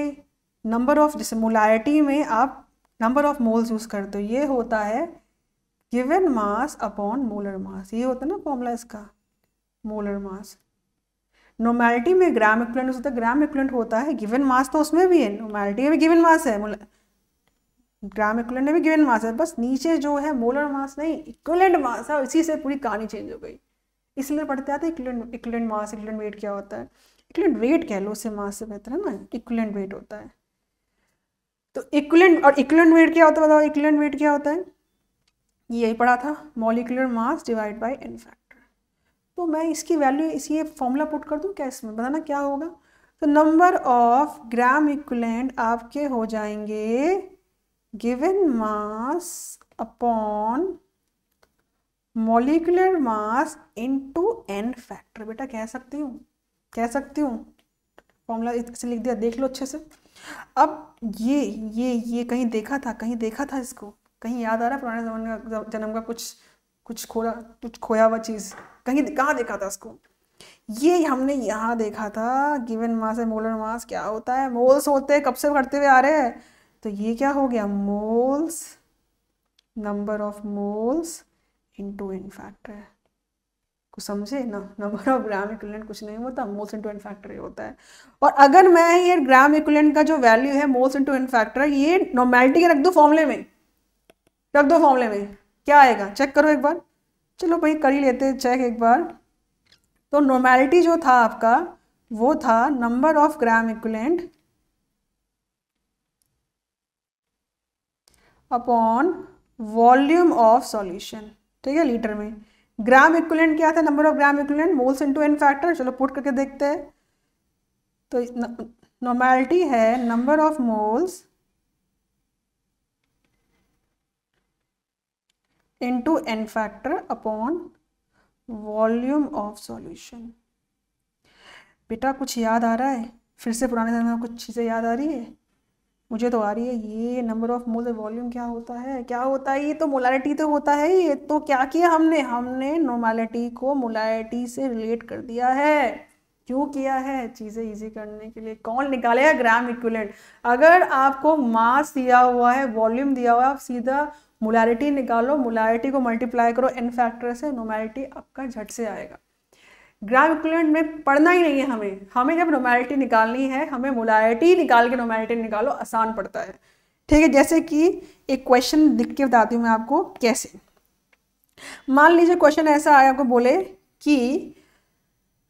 नंबर ऑफ़ जैसे मोलारिटी में आप नंबर ऑफ़ मोल्स यूज़ करते हो, ये होता है given mass upon molar mass ये होता है ना फॉर्मूला इसका मोलर मास नोमैलिटी में ग्राम इक्वलेंट होता है ग्राम इक्वलेंट होता है गिवन मास तो उसमें भी है. नोमैलिटी में गिवन मास है. ग्राम इक्वलेंट में गिवन मास है, बस नीचे जो है मोलर मास नहीं इक्वलेंट मास है इसी से पूरी कहानी चेंज हो गई। इसलिए पढ़ते आते equivalent equivalent mass equivalent weight क्या होता है? इक्वलेंट वेट कह लो उससे मास से बेहतर है ना इक्वलेंट वेट होता है। तो इक्वलेंट और इक्वलेंट वेट क्या होता है बताओ इक्वलेंट वेट क्या होता है? ये यही पढ़ा था molecular mass divide by N factor तो मैं इसकी वैल्यू इसी फॉर्मूला पुट कर दूँ, क्या इसमें, बताना क्या होगा? तो नंबर ऑफ़ ग्राम इक्वलेंट आपके हो जाएँगे given mass upon molecular mass into N factor बेटा, कह सकती हूँ, कह सकती हूँ। फॉर्मूला इसे लिख दिया, देख लो अच्छे से। अब ये ये ये कहीं देखा था, कहीं देखा था इसको? कहीं याद आ रहा है पुराने जमाने का जन्म का कुछ कुछ खोया कुछ खोया हुआ चीज़? कहीं कहाँ देखा था इसको? ये हमने यहाँ देखा था गिवन मास है मोलर मास क्या होता है? मोल्स होते हैं कब से भरते हुए आ रहे हैं। तो ये क्या हो गया? Moles, number of moles into N factor कुछ समझे? ना, नंबर ऑफ़ ग्राम इक्विलेंट कुछ नहीं होता, मोल्स इनटू एन फैक्टर होता है। और अगर मैं ये ग्राम इक्विलेंट का जो वैल्यू है, मोल्स इनटू एन फैक्टर ये नॉर्मेलिटी के रख दो फॉर्मूले में? रख दो फॉर्मूले में? क्या आएगा? चेक करो एक बार। चलो भाई, कर ही लेते चेक एक बार। तो नॉर्मेलिटी जो था आपका, वो था number of gram equivalent upon volume of solution ठीक है लीटर में। ग्राम इक्विलेंट क्या था? Number of gram equivalent moles into N factor चलो पुट करके देखते हैं। तो नॉर्मैलिटी है number of moles into N factor upon volume of solution बेटा, कुछ याद आ रहा है? फिर से पुराने समय में कुछ चीज़ें याद आ रही है? मुझे तो आ रही है, ये नंबर ऑफ़ मोल वॉल्यूम क्या होता है? क्या होता है? ये तो मोलारिटी तो होता है ये तो क्या किया हमने? हमने नॉर्मेलिटी को मोलारिटी से रिलेट कर दिया है। क्यों किया है? चीज़ें इजी करने के लिए। कौन निकालेगा? ग्राम इक्विलेंट अगर आपको मास दिया हुआ है वॉल्यूम दिया हुआ है, आप सीधा मोलारिटी निकालो मोलारिटी को मल्टीप्लाई करो एन फैक्टर से नोमैलिटी आपका झट से आएगा। ग्राम इक्विलेंट में पढ़ना ही नहीं है हमें। हमें जब नोमैलिटी निकालनी है, हमें मोलारिटी निकाल के नोमैलिटी निकालो, आसान पड़ता है। ठीक है, जैसे कि एक क्वेश्चन लिख के बताती हूँ मैं आपको, कैसे? मान लीजिए क्वेश्चन ऐसा आया, आपको बोले कि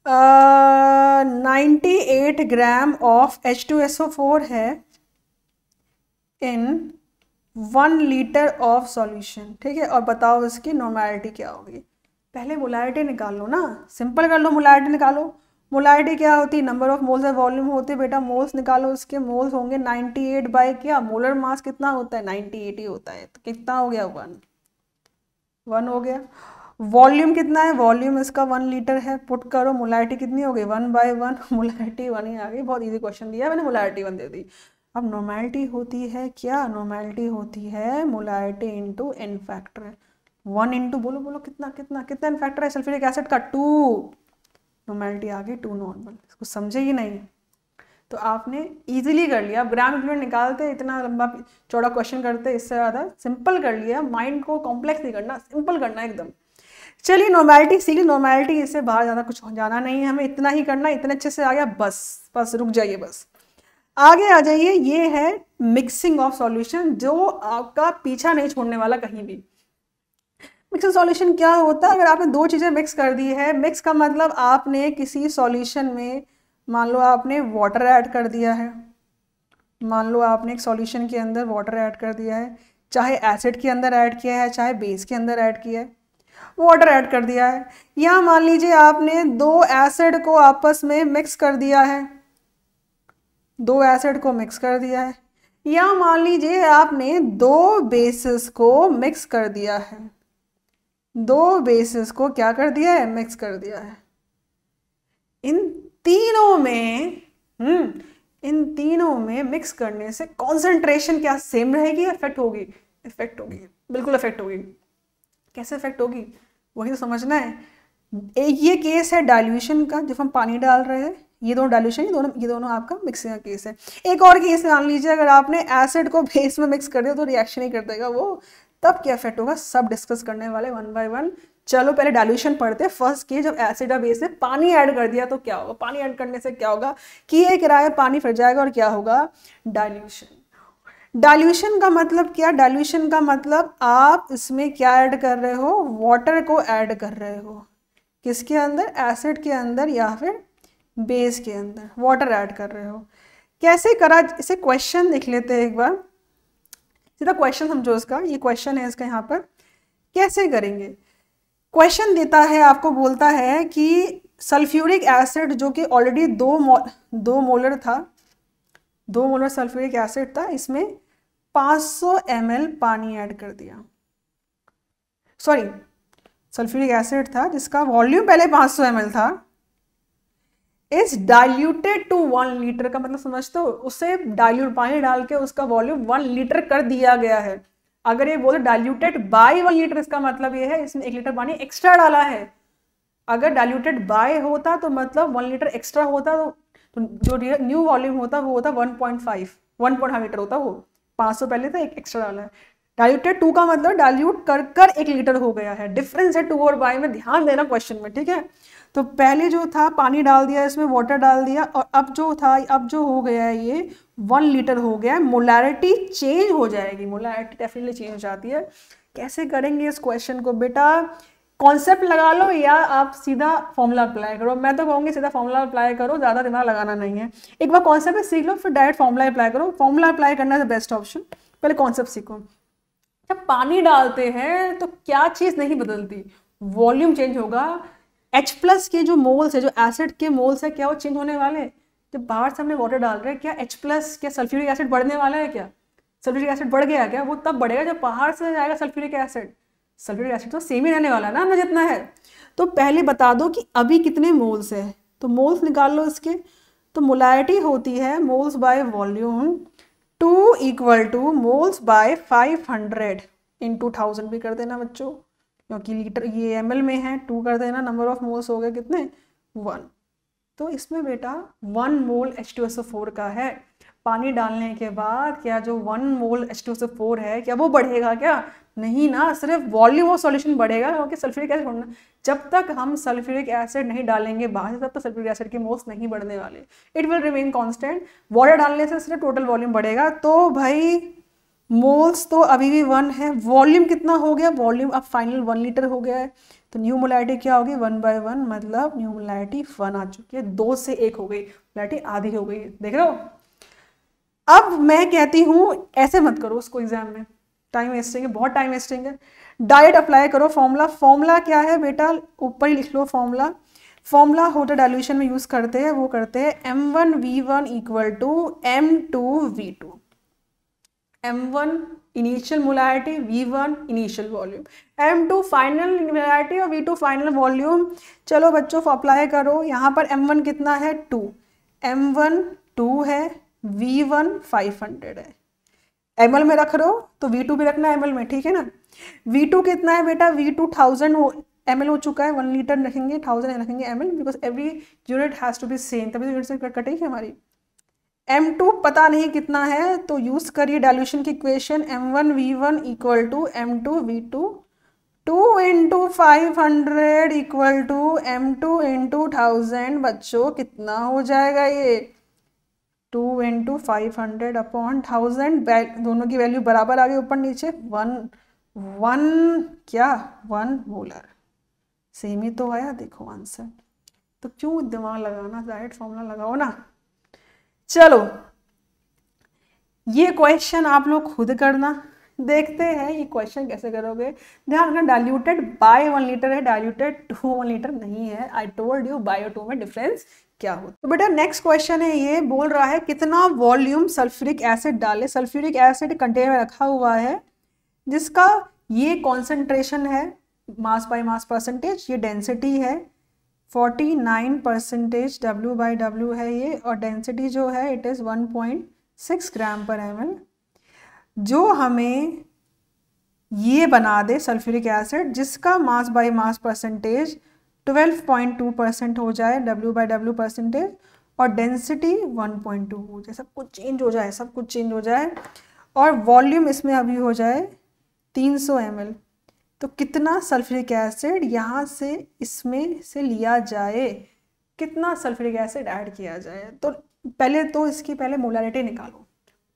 ninety eight gram of H two S O four है in one litre of solution ठीक है, और बताओ इसकी नॉर्मेलिटी क्या होगी। पहले मोलारिटी निकाल लो ना। सिंपल कर लो मोलारिटी निकालो। मोलारिटी क्या होती? है नंबर ऑफ़ मोल्स है वॉल्यूम होती, बेटा मोल्स निकालो उसके। मोल्स होंगे 98 एट बाई क्या? मोलर मास कितना होता है? 98 ही होता है। तो कितना हो गया? वन वन हो गया। वॉल्यूम कितना है? वॉल्यूम इसका वन लीटर है। पुट करो। मोलारिटी कितनी हो गई? One by one molarity one ही आ गई। बहुत इजी क्वेश्चन दिया मैंने मोलारिटी वन दे दी। अब नॉर्मैलिटी होती है क्या? नॉर्मेलिटी होती है molarity into N factor one into बोलो बोलो, कितना कितना कितना इन फैक्टर है? सल्फ्यूरिक एसिड का टू नॉर्मेलिटी आ गई टू नॉर्मल इसको समझे ही नहीं। तो आपने इजीली कर लिया। अब ग्राम इक्विवेलेंट निकालते, इतना लंबा चौड़ा क्वेश्चन करते, इससे ज़्यादा सिंपल कर लिया। माइंड को कॉम्प्लेक्स नहीं करना सिंपल करना एकदम। चलिए नॉर्मेलिटी सीखी नॉर्मेलिटी इससे बाहर ज़्यादा कुछ जाना नहीं है हमें। इतना ही करना, इतने अच्छे से आ गया, बस बस, रुक जाइए, बस। आगे आ जाइए, ये है मिक्सिंग ऑफ़ सॉल्यूशन जो आपका पीछा नहीं छोड़ने वाला कहीं भी। मिक्सिंग सॉल्यूशन क्या होता है? अगर आपने दो चीज़ें मिक्स कर दी है मिक्स का मतलब आपने किसी सॉल्यूशन में, मान लो आपने वाटर ऐड कर दिया है, मान लो आपने एक सॉल्यूशन के अंदर वाटर ऐड कर दिया है, चाहे एसिड के अंदर ऐड किया है, चाहे बेस के अंदर ऐड किया है वाटर ऐड कर दिया है। या मान लीजिए आपने दो एसिड को आपस में मिक्स कर दिया है, दो एसिड को मिक्स कर दिया है। या मान लीजिए आपने दो बेसिस को मिक्स कर दिया है। दो बेसिस को क्या कर दिया है? मिक्स कर दिया है। इन तीनों में हम्म इन तीनों में मिक्स करने से कॉन्सेंट्रेशन क्या सेम रहेगी इफ़ेक्ट होगी? इफ़ेक्ट होगी। बिल्कुल इफ़ेक्ट होगी। कैसे इफ़ेक्ट होगी? वही तो समझना है। एक ये केस है डाइल्यूशन का, जब हम पानी डाल रहे हैं, ये दोनों डाइल्यूशन ये दोनों ये दोनों आपका मिक्सिंग का केस है। एक और केस मान लीजिए, अगर आपने एसिड को बेस में मिक्स कर दिया तो रिएक्शन ही कर देगा वो। तब क्या इफ़ेक्ट होगा? सब डिस्कस करने वाले वन बाय वन चलो, पहले डाइल्यूशन पढ़ते फ़र्स्ट की जब एसिड और बेस में पानी ऐड कर दिया तो क्या होगा? पानी ऐड करने से क्या होगा? कि एक किराया पानी फिर जाएगा और क्या होगा? डाइल्यूशन डाइल्यूशन का मतलब क्या? डाइल्यूशन का मतलब आप इसमें क्या ऐड कर रहे हो? वाटर को ऐड कर रहे हो। किसके अंदर? एसिड के अंदर या फिर बेस के अंदर। वाटर ऐड कर रहे हो। कैसे करा? इसे क्वेश्चन लिख लेते हैं एक बार। सीधा क्वेश्चन समझो इसका ये क्वेश्चन है इसका यहाँ पर कैसे करेंगे? क्वेश्चन देता है आपको बोलता है कि सल्फ्यूरिक एसिड जो कि ऑलरेडी दो मो, दो मोलर था दो मोलर सल्फ्यूरिक एसिड था इसमें 500 सौ पानी ऐड कर दिया। सॉरी सल्फ्यूरिक एसिड था जिसका वॉल्यूम पहले 500 सौ था is diluted to one litre का मतलब समझते हो उसे डाइल्यूट पानी डाल के उसका वॉल्यूम वन लीटर कर दिया गया है। अगर ये बोले डाइल्यूटेड बाय वन लीटर इसका मतलब ये है इसमें एक लीटर पानी एक्स्ट्रा डाला है। अगर डाइल्यूटेड बाय होता तो मतलब वन लीटर एक्स्ट्रा होता तो, तो जो न्यू वॉल्यूम होता वो होता one point five one point five litre होता वो पाँच सौ पहले था एक एक्स्ट्रा डाला है। डाइल्यूटेड टू का मतलब डाइल्यूट कर कर एक लीटर हो गया है। डिफरेंस है टू और बाय में ध्यान देना क्वेश्चन में ठीक है? तो पहले जो था, पानी डाल दिया, इसमें वाटर डाल दिया और अब जो था, अब जो हो गया है ये वन लीटर हो गया है। मोलैरिटी चेंज हो जाएगी। मोलैरिटी डेफिनेटली चेंज हो जाती है। कैसे करेंगे इस क्वेश्चन को? बेटा कॉन्सेप्ट लगा लो या आप सीधा फॉर्मूला अप्लाई करो। मैं तो कहूँगी सीधा फॉर्मूला अप्लाई करो, ज़्यादा दिमाग लगाना नहीं है। एक बार कॉन्सेप्ट सीख लो, फिर डायरेक्ट फॉर्मूला अप्लाई करो। फॉर्मूला अप्लाई करना इज़ बेस्ट ऑप्शन पहले कॉन्सेप्ट सीखो। जब पानी डालते हैं तो क्या चीज़ नहीं बदलती? वॉल्यूम चेंज होगा। एच प्लस के जो मोल्स है, जो एसिड के मोल्स है, क्या वो चेंज होने वाले हैं? जब बाहर से हमने वाटर डाल रहे हैं, क्या एच प्लस क्या सल्फ्यूरिक एसिड बढ़ने वाला है क्या? सल्फ्यूरिक एसिड बढ़ गया क्या? वो तब बढ़ेगा जब बाहर से जाएगा सल्फ्यूरिक एसिड सल्फ्यूरिक एसिड तो सेम ही रहने वाला है ना जितना है. तो पहले बता दो कि अभी कितने मोल्स है? तो मोल्स निकाल लो इसके. तो मोलारिटी होती है moles by volume to equal to moles by five hundred in two thousand भी कर देना बच्चों. क्योंकि लीटर ये एमएल में है टू कर देना नंबर ऑफ़ मोल्स हो गए कितने? वन तो इसमें बेटा one mole H two S O four का है। पानी डालने के बाद क्या जो one mole H two S O four है, क्या वो बढ़ेगा क्या? नहीं ना, सिर्फ़ वॉल्यूम ऑफ़ सॉल्यूशन बढ़ेगा, क्योंकि सल्फ्यूरिक एसिड बढ़ना जब तक हम सल्फ्यूरिक एसिड नहीं डालेंगे बाहर, तब तक सल्फ्यूरिक एसिड के मोल्स नहीं बढ़ने वाले। It will remain constant water डालने से सिर्फ़ टोटल वॉल्यूम बढ़ेगा। तो भाई मोल्स तो अभी भी वन है। वॉल्यूम कितना हो गया? वॉल्यूम अब फाइनल वन लीटर हो गया है। तो न्यू मोलाइटी क्या होगी? वन बाय वन मतलब न्यू मोलाइटी वन आ चुकी है। दो से एक हो गई। मोलाइटी आधी हो गई। देख रहे हो? अब मैं कहती हूँ, ऐसे मत करो उसको एग्ज़ाम में। टाइम वेस्टिंग है बहुत टाइम वेस्टिंग है डायरेक्ट अप्लाई करो फॉर्मूला फॉर्मूला क्या है बेटा? ऊपर ही लिख लो फॉर्मूला फॉर्मूला होटल डाइल्यूशन में यूज़ करते हैं, वो करते हैं M one V one equal to M two V two M one initial molarity one initial volume M two final molarity और वी टू फाइनल वॉल्यूम चलो बच्चों अप्लाई करो। यहाँ पर एम वन कितना है? टू एम वन टू है V one five hundred है। एम एल में रख रहे हो तो वी टू भी रखना है एम एल में, ठीक है ना? वी टू कितना है बेटा? वी टू थाउज़ेंड हो एम हो चुका है वन लीटर रखेंगे थाउज़ेंड रखेंगे M L because every unit has to be same तभी यूनिट से कटेगी हमारी। एम टू पता नहीं कितना है तो यूज़ करिए डायल्यूशन की equation M one V one equal to M two V two two into five hundred equal to M two into thousand बच्चों, कितना हो जाएगा ये? Two into five hundred upon thousand दोनों की वैल्यू बराबर आ गई ऊपर नीचे. वन वन क्या? वन मोलर सेम ही तो आया, देखो आंसर तो क्यों दिमाग लगाना डायरेक्ट फॉर्मूला लगाओ ना? चलो, ये क्वेश्चन आप लोग खुद करना। देखते हैं ये क्वेश्चन कैसे करोगे। ध्यान रखना डाइल्यूटेड बाय वन लीटर है डाइल्यूटेड टू वन लीटर नहीं है। I told you by to में डिफरेंस क्या हो। तो बेटा नेक्स्ट क्वेश्चन है ये, बोल रहा है, कितना वॉल्यूम सल्फ्यूरिक एसिड डाले? सल्फ्यूरिक एसिड कंटेनर में रखा हुआ है, जिसका ये कॉन्सेंट्रेशन है मास बाय मास परसेंटेज ये डेंसिटी है। 49 परसेंटेज डब्ल्यू बाई डब्ल्यू है ये, और डेंसिटी जो है it is 1.6 gram per M जो हमें ये बना दे सल्फ्यूरिक एसिड, जिसका mass by mass percentage 12.2 percent हो जाए डब्ल्यू बाई डब्ल्यू परसेंटेज और डेंसिटी 1.2 हो जाए, सब कुछ चेंज हो जाए, सब कुछ चेंज हो जाए, और वॉल्यूम इसमें अभी हो जाए 300 सौ तो कितना सल्फ्यूरिक एसिड यहाँ से इसमें से लिया जाए? कितना सल्फ्यूरिक एसिड ऐड किया जाए? तो पहले तो इसकी पहले मोलारिटी निकालो।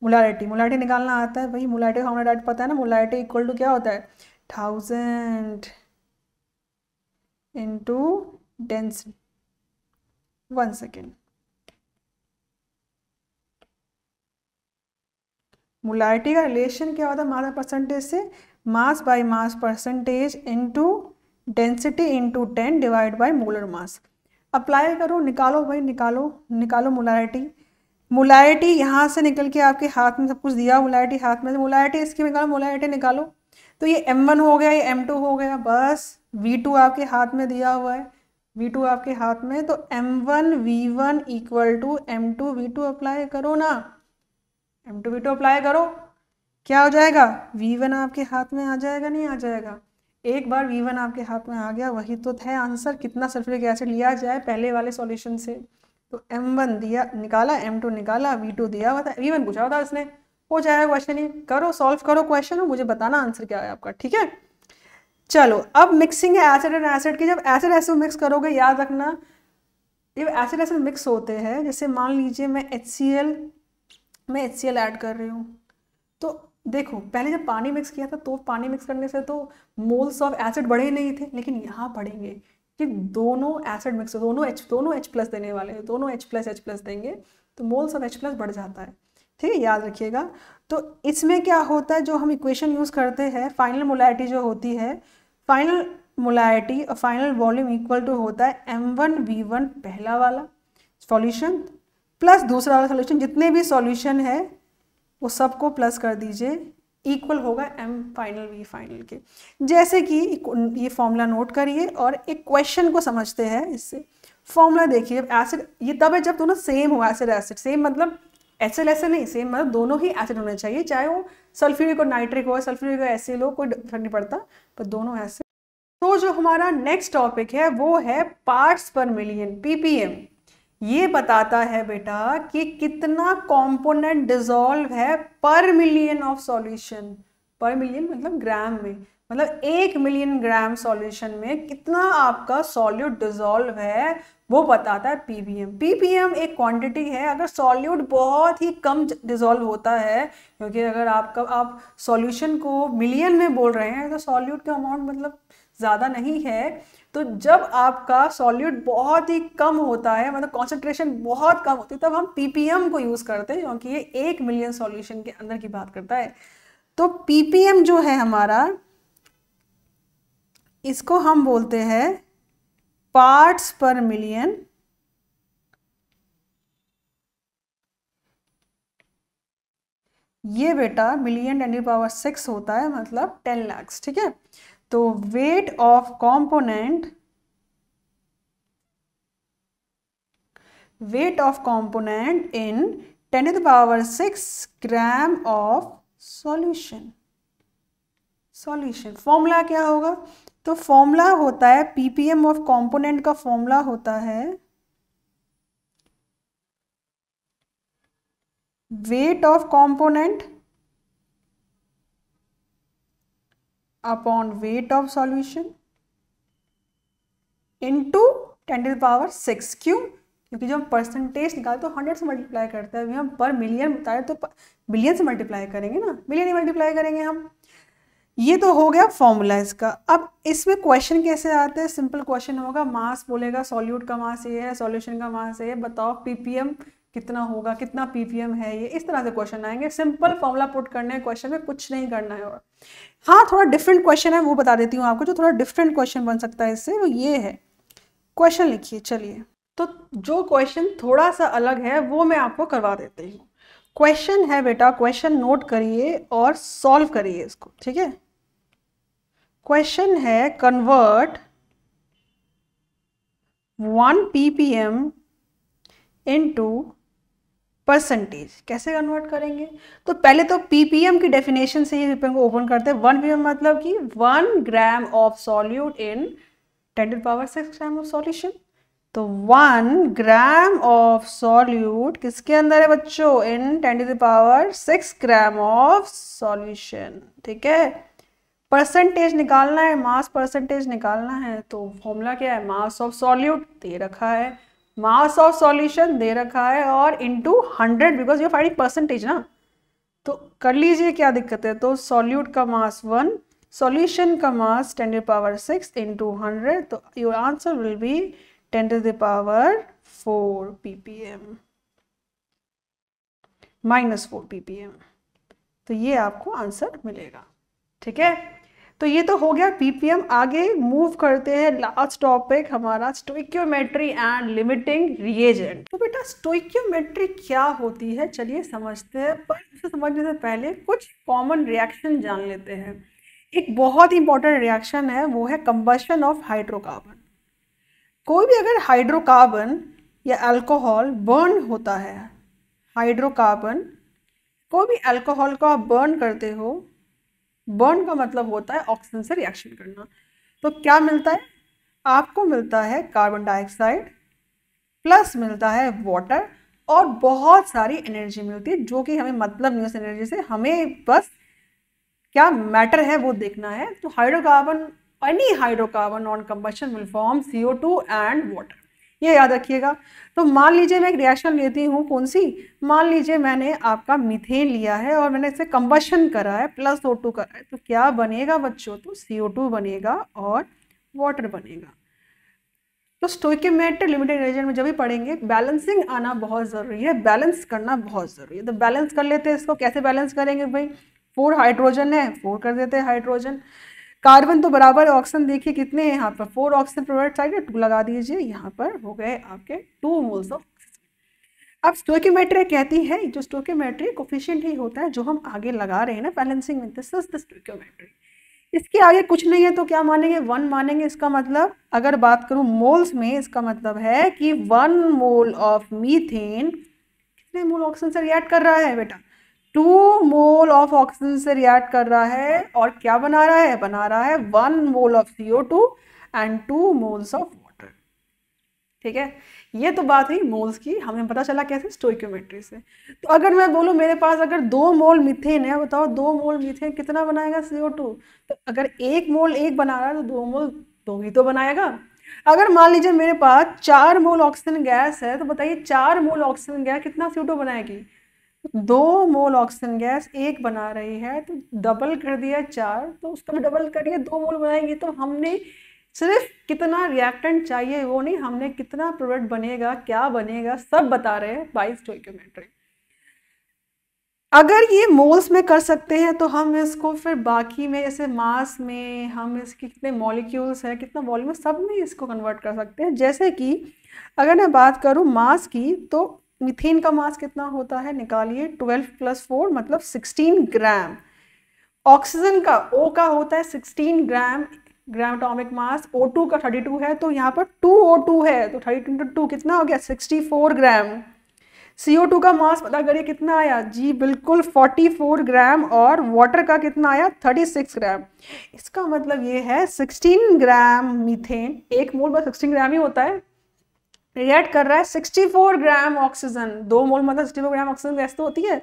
मोलारिटी मोलारिटी निकालना आता है वही मोलारिटी हमारा डाइट पता है ना? मोलारिटी इक्वल टू क्या होता है? Thousand into density. One second. Molarity का रिलेशन क्या होता है? मास परसेंटेज से mass by mass percentage into density into ten divide by molar mass apply करो, निकालो भाई, निकालो निकालो मोलारिटी मोलारिटी यहाँ से निकल के आपके हाथ में सब कुछ दिया मोलारिटी हाथ में मोलारिटी इसकी निकालो मोलारिटी निकालो. तो ये एम वन हो गया, ये एम टू हो गया, बस वी टू आपके हाथ में दिया हुआ है. वी टू आपके हाथ में तो M one V one equal to M two V two apply करो ना. M two V two apply करो क्या हो जाएगा? वी वन आपके हाथ में आ जाएगा, नहीं आ जाएगा? एक बार वी वन आपके हाथ में आ गया, वही तो है आंसर कितना सल्फ्यूरिक एसिड लिया जाए पहले वाले सॉल्यूशन से? तो एम वन दिया, निकाला एम टू निकाला वी टू दिया हुआ था। वी वन पूछा था उसने, हो जाएगा क्वेश्चन ही करो सॉल्व करो क्वेश्चन मुझे बताना आंसर क्या है आपका, ठीक है? चलो, अब मिक्सिंग है एसिड एंड एसिड की। जब एसिड एसिड मिक्स करोगे, याद रखना, जब एसिड एसिड मिक्स होते हैं, जैसे मान लीजिए मैं एच मैं एच ऐड कर रही हूँ तो देखो, पहले जब पानी मिक्स किया था तो पानी मिक्स करने से तो मोल्स ऑफ़ एसिड बढ़े नहीं थे, लेकिन यहाँ बढ़ेंगे कि दोनों एसिड मिक्स दोनों एच दोनों एच प्लस देने वाले हैं, दोनों एच प्लस एच प्लस देंगे तो मोल्स ऑफ़ एच प्लस बढ़ जाता है। ठीक है, याद रखिएगा। तो इसमें क्या होता है, जो हम इक्वेशन यूज़ करते हैं फाइनल मोलारिटी जो होती है फाइनल मोलारिटी और फाइनल वॉल्यूम इक्वल टू होता है एम वन वी वन पहला वाला सॉल्यूशन प्लस दूसरा वाला सॉल्यूशन जितने भी सॉल्यूशन है वो सबको प्लस कर दीजिए इक्वल होगा एम फाइनल वी फाइनल के। जैसे कि ये फॉर्मूला नोट करिए और एक क्वेश्चन को समझते हैं इससे। फॉर्मूला देखिए एसिड ये तब है जब दोनों सेम हो एसिड एसिड सेम मतलब एस एल नहीं सेम मतलब दोनों ही एसिड होने चाहिए। चाहे वो सल्फ्यूरिक और नाइट्रिक हो सल्फ्यूरिक और एसिड हो कोई फ़र्क नहीं पड़ता, पर दोनों एसिड तो जो हमारा नेक्स्ट टॉपिक है, वो है पार्ट्स पर मिलियन पीपीएम ये बताता है बेटा कि कितना कंपोनेंट डिजोल्व है per million of solution per million मतलब ग्राम में। मतलब एक मिलियन ग्राम सॉल्यूशन में कितना आपका सॉल्यूट डिजोल्व है, वो बताता है पीपीएम पीपीएम एक क्वांटिटी है। अगर सॉल्यूट बहुत ही कम डिजोल्व होता है, क्योंकि अगर आपका, आप सॉल्यूशन को मिलियन में बोल रहे हैं तो सॉल्यूट का अमाउंट मतलब ज़्यादा नहीं है। तो जब आपका सॉल्यूट बहुत ही कम होता है मतलब कॉन्सेंट्रेशन बहुत कम होती है, तब हम पीपीएम को यूज़ करते हैं, क्योंकि ये एक मिलियन सॉल्यूशन के अंदर की बात करता है। तो पीपीएम जो है हमारा, इसको हम बोलते हैं पार्ट्स पर मिलियन ये बेटा मिलियन टेन पावर सिक्स होता है मतलब टेन लैक्स ठीक है? तो weight of component weight of component in ten to power six gram of solution solution formula क्या होगा? तो फॉर्मूला होता है पीपीएम ऑफ़ कंपोनेंट का फॉर्मूला होता है weight of component upon weight of solution into ten to power six क्यों क्योंकि जब हम परसेंटेज निकालते तो हंड्रेड से मल्टीप्लाई करते हैं। हम पर मिलियन बताए तो बिलियन से मल्टीप्लाई करेंगे ना। मिलियन ही मल्टीप्लाई करेंगे हम। ये तो हो गया फॉर्मूला इसका। अब इसमें क्वेश्चन कैसे आते हैं? सिंपल क्वेश्चन होगा। मास बोलेगा सॉल्यूट का मास ये है सॉल्यूशन का मास ये है। बताओ पीपीएम कितना होगा, कितना पीपीएम है, ये इस तरह से क्वेश्चन आएँगे। सिंपल फॉर्मूला पुट करने क्वेश्चन में कुछ नहीं करना है। और हाँ थोड़ा डिफरेंट क्वेश्चन है, वो बता देती हूँ आपको, जो थोड़ा डिफरेंट क्वेश्चन बन सकता है इससे, वो ये है। क्वेश्चन लिखिए, चलिए। तो जो क्वेश्चन थोड़ा सा अलग है, वो मैं आपको करवा देती हूँ। क्वेश्चन है बेटा क्वेश्चन नोट करिए और सॉल्व करिए इसको, ठीक है? क्वेश्चन है convert one PPM into percentage कैसे कन्वर्ट करेंगे? तो पहले तो पीपीएम की डेफिनेशन से ही पेपर को ओपन करते हैं। वन पीपीएम मतलब कि one gram of solute in ten power six gram of solution तो वन ग्राम ऑफ़ सॉल्यूट किसके अंदर है बच्चों? In ten power six gram of solution ठीक है? परसेंटेज निकालना है मास परसेंटेज निकालना है तो फॉर्मूला क्या है? मास ऑफ़ सॉल्यूट दे रखा है। मास ऑफ़ सॉल्यूशन दे रखा है और into hundred because you finding percentage ना। तो कर लीजिए, क्या दिक्कत है? तो सॉल्यूट का मास वन सॉल्यूशन का mass ten to power six into hundred तो your answer will be ten to the power four PPM minus four PPM तो ये आपको आंसर मिलेगा। ठीक है? तो ये तो हो गया पीपीएम। आगे मूव करते हैं लास्ट टॉपिक हमारा स्टोइक्योमेट्री एंड लिमिटिंग रिएजेंट तो बेटा स्टोइक्योमेट्री क्या होती है? चलिए समझते हैं, पर इसे समझने से पहले कुछ कॉमन रिएक्शन जान लेते हैं। एक बहुत इंपॉर्टेंट रिएक्शन है, वो है कंबशन ऑफ़ हाइड्रोकार्बन कोई भी अगर हाइड्रोकार्बन या अल्कोहल बर्न होता है हाइड्रोकार्बन कोई भी अल्कोहल को आप बर्न करते हो बर्न का मतलब होता है ऑक्सीजन से रिएक्शन करना। तो क्या मिलता है? आपको मिलता है कार्बन डाइऑक्साइड, प्लस मिलता है वाटर, और बहुत सारी एनर्जी मिलती है, जो कि हमें मतलब नहीं उस एनर्जी से। हमें बस क्या मैटर है वो देखना है। तो hydrocarbon any hydrocarbon on combustion will form two and water ये याद रखिएगा। तो मान लीजिए मैं एक रिएक्शन लेती हूँ कौन सी मान लीजिए मैंने आपका मीथेन लिया है और मैंने इसे कंबशन करा है प्लस ओ टू करा है तो क्या बनेगा बच्चों? तो सी ओ टू बनेगा और वाटर बनेगा। तो स्टोइकोमेट्रिक लिमिटेड रिएजेंट में जब भी पढ़ेंगे बैलेंसिंग आना बहुत ज़रूरी है बैलेंस करना बहुत ज़रूरी है। तो बैलेंस कर लेते हैं इसको, कैसे बैलेंस करेंगे भाई? फोर हाइड्रोजन है फोर कर देते हैं हाइड्रोजन कार्बन तो बराबर ऑक्सीजन देखिए कितने हैं यहाँ पर? Four oxygen provide side two लगा दीजिए, यहाँ पर हो गए आपके टू मोल्स ऑफ़ अब स्टोकियोमेट्री कहती है, जो स्टोकियोमेट्री कोफिशियंट ही होता है, जो हम आगे लगा रहे हैं ना बैलेंसिंग में दिस इज़ द स्टोकियोमेट्री इसके आगे कुछ नहीं है तो क्या मानेंगे? वन मानेंगे, इसका मतलब अगर बात करूँ मोल्स में, इसका मतलब है कि वन मोल ऑफ़ मीथेन कितने मोल ऑक्सीजन से रिएक्ट कर रहा है बेटा? टू मोल ऑफ़ ऑक्सीजन से रिएक्ट कर रहा है और क्या बना रहा है? बना रहा है one mole of CO two and two moles of water ठीक है? ये तो बात है मोल्स की, हमें पता चला कैसे? स्टोइक्योमेट्री से। तो अगर मैं बोलूँ, मेरे पास अगर दो मोल मिथेन है, बताओ, दो मोल मिथेन कितना बनाएगा सीओ टू तो अगर एक मोल एक बना रहा है तो दो मोल दो ही तो बनाएगा। अगर मान लीजिए मेरे पास चार मोल ऑक्सीजन गैस है तो बताइए चार मोल ऑक्सीजन गैस कितना सीओ टू बनाएगी? दो मोल ऑक्सीजन गैस एक बना रही है तो डबल कर दिया चार तो उसका भी डबल करिए, दो मोल बनाएँगे तो हमने सिर्फ़ कितना रिएक्टेंट चाहिए वो नहीं, हमने कितना प्रोडक्ट बनेगा, क्या बनेगा, सब बता रहे हैं बाई स्टोइकोमेट्री अगर ये मोल्स में कर सकते हैं तो हम इसको फिर बाकी में, जैसे मास में, हम इसके कितने मॉलिक्यूल्स हैं, कितना वॉल्यूम है, सब में इसको कन्वर्ट कर सकते हैं। जैसे कि, अगर मैं बात करूँ मास की तो मिथेन का मास कितना होता है? निकालिए ट्वेल्व प्लस फोर मतलब सिक्सटीन ग्राम ऑक्सीजन का ओ का होता है sixteen gram gram atomic mass O two का थर्टी टू है तो यहाँ पर टू ओ टू है तो थर्टी टू टू कितना हो गया? Sixty four gram C O two का मास पता करिए कितना आया? जी, बिल्कुल फोर्टी फोर ग्राम और वाटर का कितना आया? थर्टी सिक्स ग्राम इसका मतलब ये है सिक्सटीन ग्राम मीथेन. एक मोल बस सिक्सटीन ग्राम ही होता है। रिएक्ट कर रहा है 64 ग्राम ऑक्सीजन दो मोल मतलब 64 ग्राम ऑक्सीजन गैस तो होती है,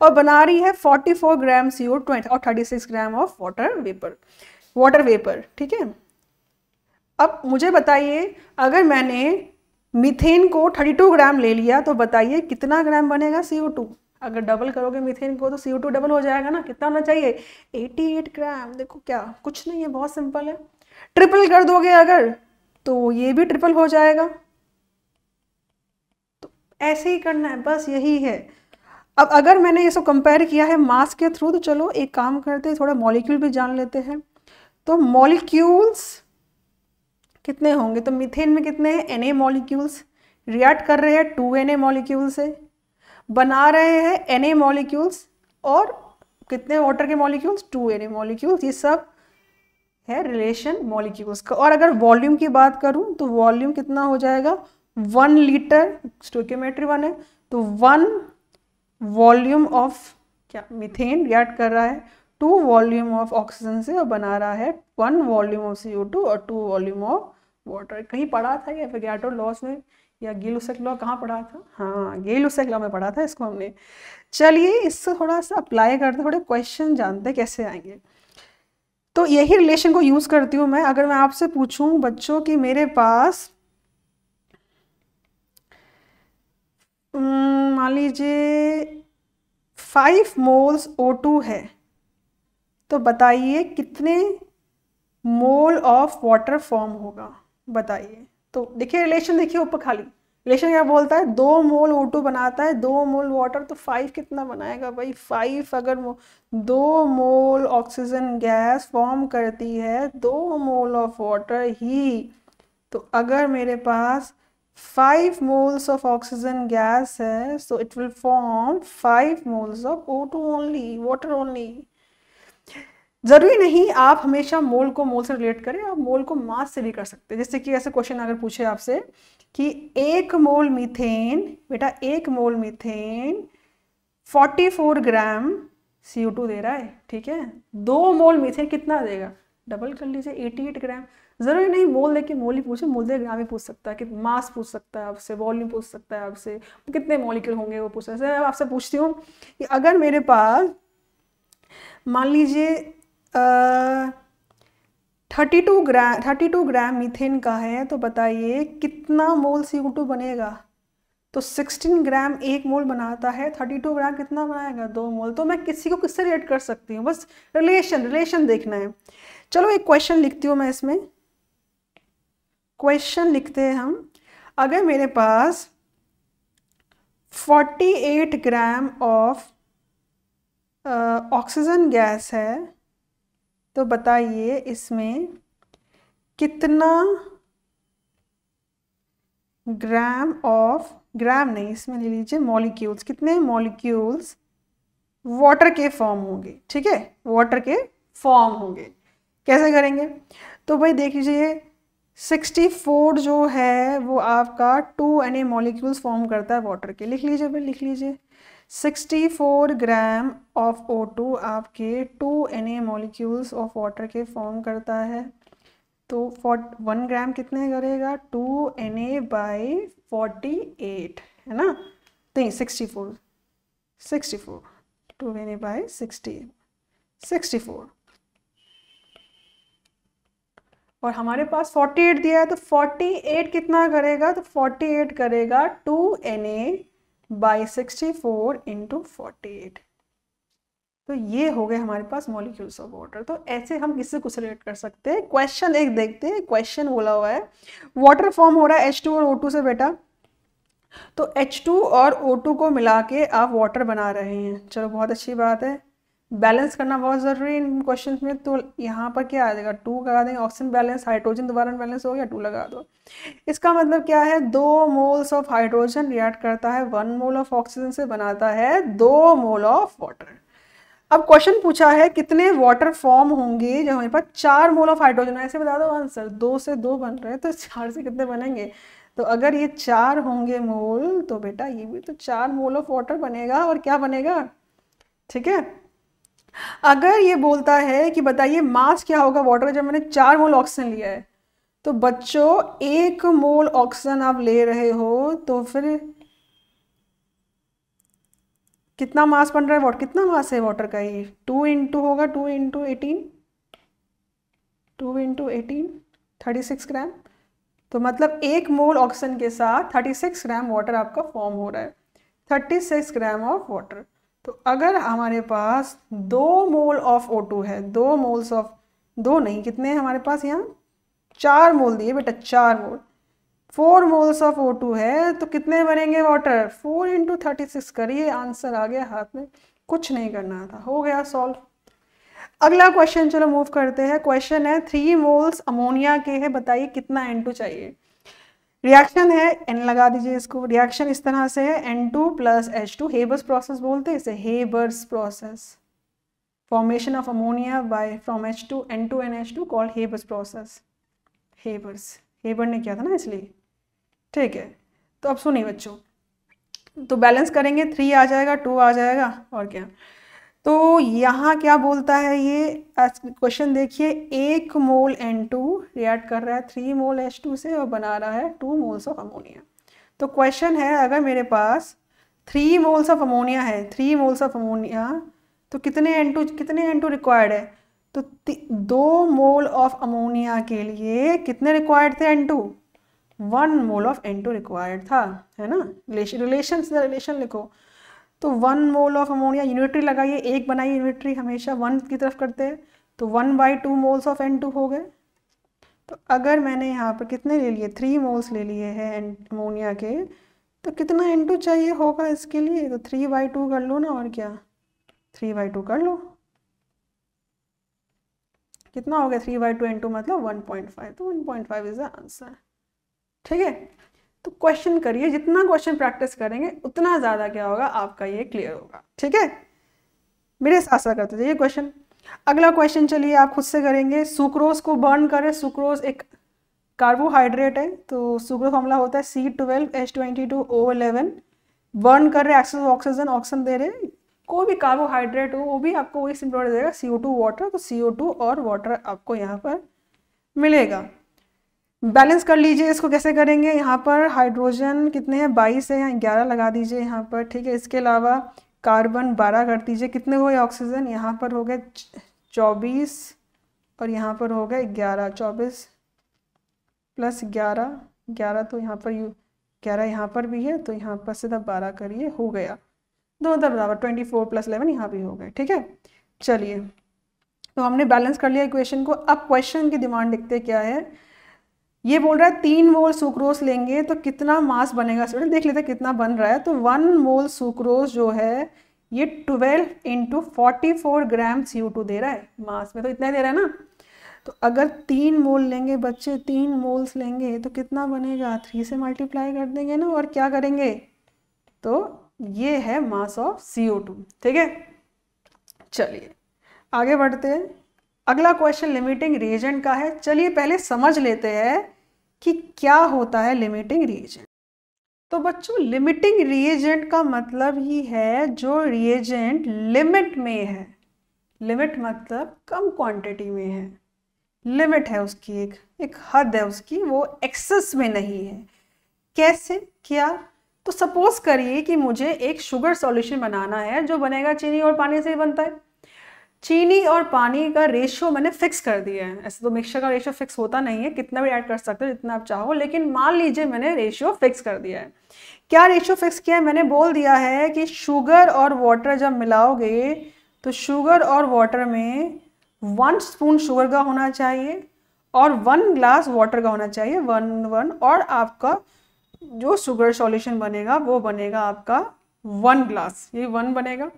और बना रही है 44 ग्राम सी ओ ट्वेंटी और 36 gram of water vapour water vapour ठीक है? अब मुझे बताइए, अगर मैंने मीथेन को 32 ग्राम ले लिया तो बताइए कितना ग्राम बनेगा सी ओ टू अगर डबल करोगे मीथेन को तो सी ओ टू डबल हो जाएगा ना? कितना होना चाहिए? 88 ग्राम, देखो क्या, कुछ नहीं है, बहुत सिंपल है। ट्रिपल कर दोगे अगर तो ये भी ट्रिपल हो जाएगा। ऐसे ही करना है, बस यही है। अब अगर मैंने इसको कंपेयर किया है मास के थ्रू तो चलो एक काम करते हैं, थोड़ा मॉलिक्यूल भी जान लेते हैं। तो मॉलिक्यूल्स कितने होंगे? तो मिथेन में कितने हैं? एन ए मॉलिक्यूल्स रिएक्ट कर रहे हैं टू एन ए मॉलिक्यूल से बना रहे हैं एन ए मॉलिक्यूल्स और कितने वाटर के molecules two N A molecules ये सब है रिलेशन मॉलिक्यूल्स का। और अगर वॉल्यूम की बात करूँ तो वॉल्यूम कितना हो जाएगा? वन लीटर स्टोकियोमेट्री वन है तो वन वॉल्यूम ऑफ़ क्या, मिथेन रिएक्ट कर रहा है, टू वॉल्यूम ऑफ़ ऑक्सीजन से और बना रहा है वन वॉल्यूम ऑफ़ सी और टू वॉल्यूम ऑफ़ वाटर कहीं पढ़ा था या फिर लॉस में? या गेल उसेक लॉ कहाँ पढ़ा था? हाँ गेल उसेक लॉ में पढ़ा था इसको हमने। चलिए इससे थोड़ा सा अप्लाई करते, थोड़े क्वेश्चन जानते कैसे आएँगे। तो यही रिलेशन को यूज़ करती हूँ मैं। अगर मैं आपसे पूछूँ बच्चों कि मेरे पास मान लीजिए फाइव मोल्स ओ टू है। तो बताइए कितने मोल ऑफ़ वाटर फॉर्म होगा? बताइए। तो देखिए रिलेशन देखिए ऊपर खाली। रिलेशन क्या बोलता है? दो मोल ओ टू बनाता है, दो मोल वाटर तो फाइव कितना बनाएगा भाई? फाइव अगर दो मोल ऑक्सीजन गैस फॉर्म करती है, दो मोल ऑफ़ वाटर ही। तो अगर मेरे पास 5 moles of oxygen gas है, so it will form 5 moles of O2 only, water only. ज़रूरी नहीं आप हमेशा मोल को मोल से रिलेट करें, आप मोल को मास से भी कर सकते हैं। जैसे कि ऐसे क्वेश्चन अगर पूछे आपसे कि एक मोल मीथेन बेटा एक मोल मीथेन 44 ग्राम CO2 दे रहा है, ठीक है? दो मोल मीथेन कितना देगा? डबल कर लीजिए 88 ग्राम ज़रूरी नहीं मोल देके मोल ही पूछे, मोल दे ग्राम ही पूछ सकता है, कि मास पूछ सकता है, आपसे वॉल्यूम पूछ सकता है, आपसे कितने मॉलिक्यूल होंगे वो पूछ सकता है। आपसे पूछती हूँ कि अगर मेरे पास मान लीजिए thirty two gram thirty two gram methane का है तो बताइए कितना मोल सी बनेगा? तो 16 ग्राम एक मोल बनाता है 32 ग्राम कितना बनाएगा? दो मोल। तो मैं किसी को किससे रिलेट कर सकती हूँ? बस रिलेशन रिलेशन देखना है। चलो एक क्वेश्चन लिखती हूँ मैं इसमें। क्वेश्चन लिखते हैं हम। अगर मेरे पास 48 ग्राम ऑफ़ ऑक्सीजन गैस है तो बताइए इसमें कितना ग्राम ऑफ़ ग्राम नहीं, इसमें ले लीजिए मॉलिक्यूल्स कितने मॉलिक्यूल्स वाटर के फॉर्म होंगे, ठीक है? वाटर के फॉर्म होंगे। कैसे करेंगे? तो भाई देख लीजिए 64 जो है, वो आपका two N A molecules form करता है वाटर के। लिख लीजिए भाई लिख लीजिए। 64 ग्राम ऑफ़ O2 आपके two N A molecules of water के फॉर्म करता है। तो फोर्ट वन ग्राम कितने करेगा? Two N A by forty eight है ना? नहीं, sixty four sixty four. Two N A by sixty sixty four और हमारे पास 48 दिया है तो 48 कितना करेगा? तो 48 करेगा 2 N A by sixty four into forty तो ये हो गए हमारे पास मॉलिक्यूल्स ऑफ़ वाटर तो ऐसे हम किससे कुछ रिलेट कर सकते हैं? क्वेश्चन एक देखते हैं। क्वेश्चन बोला हुआ है वाटर फॉर्म हो रहा है एच टू और ओ टू से बेटा। तो एच टू और ओ टू को मिला के आप वाटर बना रहे हैं। चलो, बहुत अच्छी बात है। बैलेंस करना बहुत ज़रूरी है इन क्वेश्चन में। तो यहाँ पर क्या आ जाएगा? टू लगा देंगे। ऑक्सीजन बैलेंस हाइड्रोजन दोबारा बैलेंस हो गया टू लगा दो। इसका मतलब क्या है? दो मोल्स ऑफ़ हाइड्रोजन रिएक्ट करता है वन मोल ऑफ़ ऑक्सीजन से बनाता है, दो मोल ऑफ़ वाटर अब क्वेश्चन पूछा है, कितने वाटर फॉर्म होंगे? जब हमारे पास चार मोल ऑफ़ हाइड्रोजन ऐसे बता दो आंसर दो से दो बन रहे हैं तो चार से कितने बनेंगे? तो अगर ये चार होंगे मोल तो बेटा ये भी तो चार मोल ऑफ़ वाटर बनेगा। और क्या बनेगा? ठीक है? अगर ये बोलता है कि बताइए मास क्या होगा वाटर जब मैंने चार मोल ऑक्सीजन लिया है तो बच्चों, एक मोल ऑक्सीजन आप ले रहे हो तो फिर कितना मास बन रहा है वाटर कितना मास है वाटर का ये? टू इंटू होगा two into eighteen two into eighteen thirty six gram तो मतलब एक मोल ऑक्सीजन के साथ थर्टी सिक्स ग्राम वाटर आपका फॉर्म हो रहा है। Thirty six gram of water तो अगर हमारे पास दो मोल ऑफ़ O2 है, दो मोल्स ऑफ़ दो नहीं, कितने हैं हमारे पास यहाँ? चार मोल दिए बेटा, चार mole. Four moles of O2 है तो कितने बनेंगे water four into thirty six करिए आंसर आ गया हाथ में। कुछ नहीं करना था, हो गया सॉल्व अगला क्वेश्चन चलो मूव करते हैं। क्वेश्चन है थ्री मोल्स अमोनिया के है, बताइए कितना एन टू चाहिए? रिएक्शन है एन लगा दीजिए इसको। रिएक्शन इस तरह से है N two plus H two Haber's process बोलते हैं इसे Haber's process formation of ammonia by from H two N two N H two called Haber's process Haber's Haber ने किया था ना इसलिए। ठीक है तो अब सुनिए बच्चों। तो बैलेंस करेंगे थ्री आ जाएगा टू आ जाएगा, और क्या? तो यहाँ क्या बोलता है ये? क्वेश्चन देखिए, एक मोल एन टू रिएक्ट कर रहा है थ्री मोल एच टू से और बना रहा है टू मोल्स ऑफ़ अमोनिया तो क्वेश्चन है, अगर मेरे पास थ्री मोल्स ऑफ़ अमोनिया है थ्री मोल्स ऑफ़ अमोनिया तो कितने एन टू कितने एन टू रिक्वायर्ड है? तो दो मोल ऑफ़ अमोनिया के लिए कितने रिक्वायर्ड थे N two one mole of N two required था, है ना? रिलेशन रिलेशन लिखो। तो one mole of ammonia unitary लगाइए, एक बनाइए यूनिट्री हमेशा वन की तरफ़ करते हैं। तो one by two moles of N two हो गए। तो अगर मैंने यहाँ पर कितने ले लिए? थ्री मोल्स ले लिए हैं अमोनिया के। तो कितना एन टू चाहिए होगा इसके लिए? तो थ्री बाई टू कर लो ना, और क्या? थ्री बाई टू कर लो। कितना हो गया? Three by two N two मतलब वन पॉइंट फाइव तो one point five is the answer ठीक है? तो क्वेश्चन करिए, जितना क्वेश्चन प्रैक्टिस करेंगे, उतना ज़्यादा क्या होगा, आपका ये क्लियर होगा। ठीक है? मेरे साथ साथ करते जाइए क्वेश्चन अगला क्वेश्चन चलिए आप खुद से करेंगे। सुक्रोज को बर्न करें। सुक्रोज एक कार्बोहाइड्रेट है तो सुक्रोज फॉर्मूला होता है C twelve H twenty two O eleven burn कर रहे एक्सेस ऑक्सीजन ऑक्सीजन दे रहे कोई भी कार्बोहाइड्रेट हो, वो भी आपको वही सिंपल देगा सी ओ टू वाटर तो सी ओ टू और वाटर आपको यहाँ पर मिलेगा। बैलेंस कर लीजिए, इसको कैसे करेंगे? यहाँ पर हाइड्रोजन कितने हैं? बाईस है, यहाँ ग्यारह लगा दीजिए यहाँ पर, ठीक है? इसके अलावा कार्बन बारह कर दीजिए। कितने हो गए ऑक्सीजन यहाँ पर हो गए चौबीस और यहाँ पर हो गए ग्यारह। चौबीस प्लस ग्यारह ग्यारह तो यहाँ पर यू, ग्यारह यहाँ पर भी है तो यहाँ पर सीधा बारह करिए, हो गया। दोनों तरफ़ बराबर ट्वेंटी फोर प्लस इलेवन यहाँ भी हो गए, ठीक है? चलिए तो हमने बैलेंस कर लिया इक्वेशन को। अब क्वेश्चन की डिमांड लिखते क्या है। ये बोल रहा है, तीन मोल सुक्रोज लेंगे तो कितना मास बनेगा? स्टूडेंट देख लेते हैं कितना बन रहा है। तो वन मोल सुक्रोज जो है, ये twelve into forty four gram C दे रहा है मास में तो इतना दे रहा है ना? तो अगर तीन मोल लेंगे बच्चे, तीन मोल्स लेंगे तो कितना बनेगा? थ्री से मल्टीप्लाई कर देंगे ना, और क्या करेंगे? तो ये है मास ऑफ़ सी ठीक है? चलिए, आगे बढ़ते हैं। अगला क्वेश्चन लिमिटिंग रिएजेंट का है। चलिए पहले समझ लेते हैं कि क्या होता है लिमिटिंग रिएजेंट तो बच्चों लिमिटिंग रिएजेंट का मतलब ही है जो रिएजेंट लिमिट में है। लिमिट मतलब कम क्वांटिटी में है। लिमिट है उसकी एक एक हद है उसकी, वो एक्सेस में नहीं है। कैसे? क्या? तो सपोज़ करिए कि मुझे एक शुगर सॉल्यूशन बनाना है जो बनेगा चीनी और पानी से ही बनता है। चीनी और पानी का रेशियो मैंने फिक्स कर दिया है। ऐसे तो मिक्सचर का रेशियो फिक्स होता नहीं है, कितना भी ऐड कर सकते हो, जितना आप चाहो, लेकिन मान लीजिए मैंने रेशियो फिक्स कर दिया है। क्या रेशियो फिक्स किया है? मैंने बोल दिया है कि शुगर और वाटर जब मिलाओगे तो शुगर और वाटर में वन स्पून शुगर का होना चाहिए और वन ग्लास वाटर का होना चाहिए। वन वन और आपका जो शुगर सॉल्यूशन बनेगा, वो बनेगा आपका वन ग्लास ये वन बनेगा।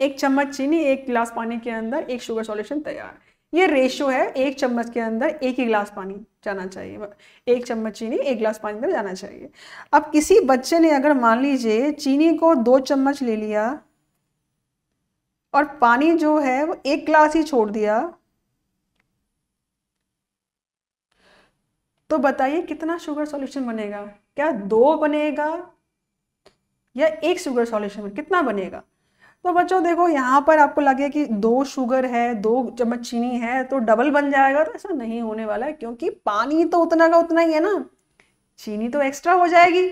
एक चम्मच चीनी, एक गिलास पानी के अंदर, एक शुगर सॉल्यूशन तैयार। ये रेशियो है, एक चम्मच के अंदर एक ही गिलास पानी जाना चाहिए। एक चम्मच चीनी, एक गिलास पानी अंदर जाना चाहिए। अब किसी बच्चे ने अगर मान लीजिए चीनी को दो चम्मच ले लिया और पानी जो है वो एक गिलास ही छोड़ दिया तो बताइए कितना शुगर सॉल्यूशन बनेगा? क्या दो बनेगा या एक शुगर सॉल्यूशन कितना बनेगा? तो बच्चों देखो, यहाँ पर आपको लगे कि दो शुगर है, दो चम्मच चीनी है तो डबल बन जाएगा तो ऐसा नहीं होने वाला है, क्योंकि पानी तो उतना का उतना ही है ना। चीनी तो एक्स्ट्रा हो जाएगी।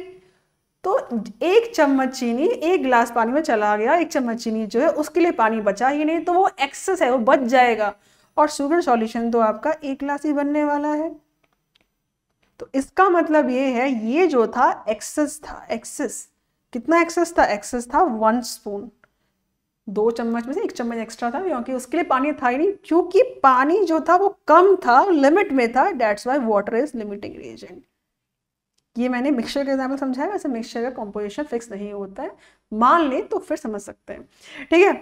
तो एक चम्मच चीनी एक गिलास पानी में चला गया, एक चम्मच चीनी जो है, उसके लिए पानी बचा ही नहीं तो वो एक्सेस है, वो बच जाएगा। और शुगर सॉल्यूशन तो आपका एक गिलास ही बनने वाला है। तो इसका मतलब ये है, ये जो था एक्सेस था एक्सेस कितना एक्सेस था? एक्सेस था वन स्पून दो चम्मच में से एक चम्मच एक्स्ट्रा था, क्योंकि उसके लिए पानी था ही नहीं, क्योंकि पानी जो था वो कम था लिमिट में था that's why water is limiting reagent ये मैंने मिक्सचर का एग्ज़ाम्पल समझाया, वैसे मिक्सचर का कॉम्पोजिशन फिक्स नहीं होता है। मान लें तो फिर समझ सकते हैं। ठीक है?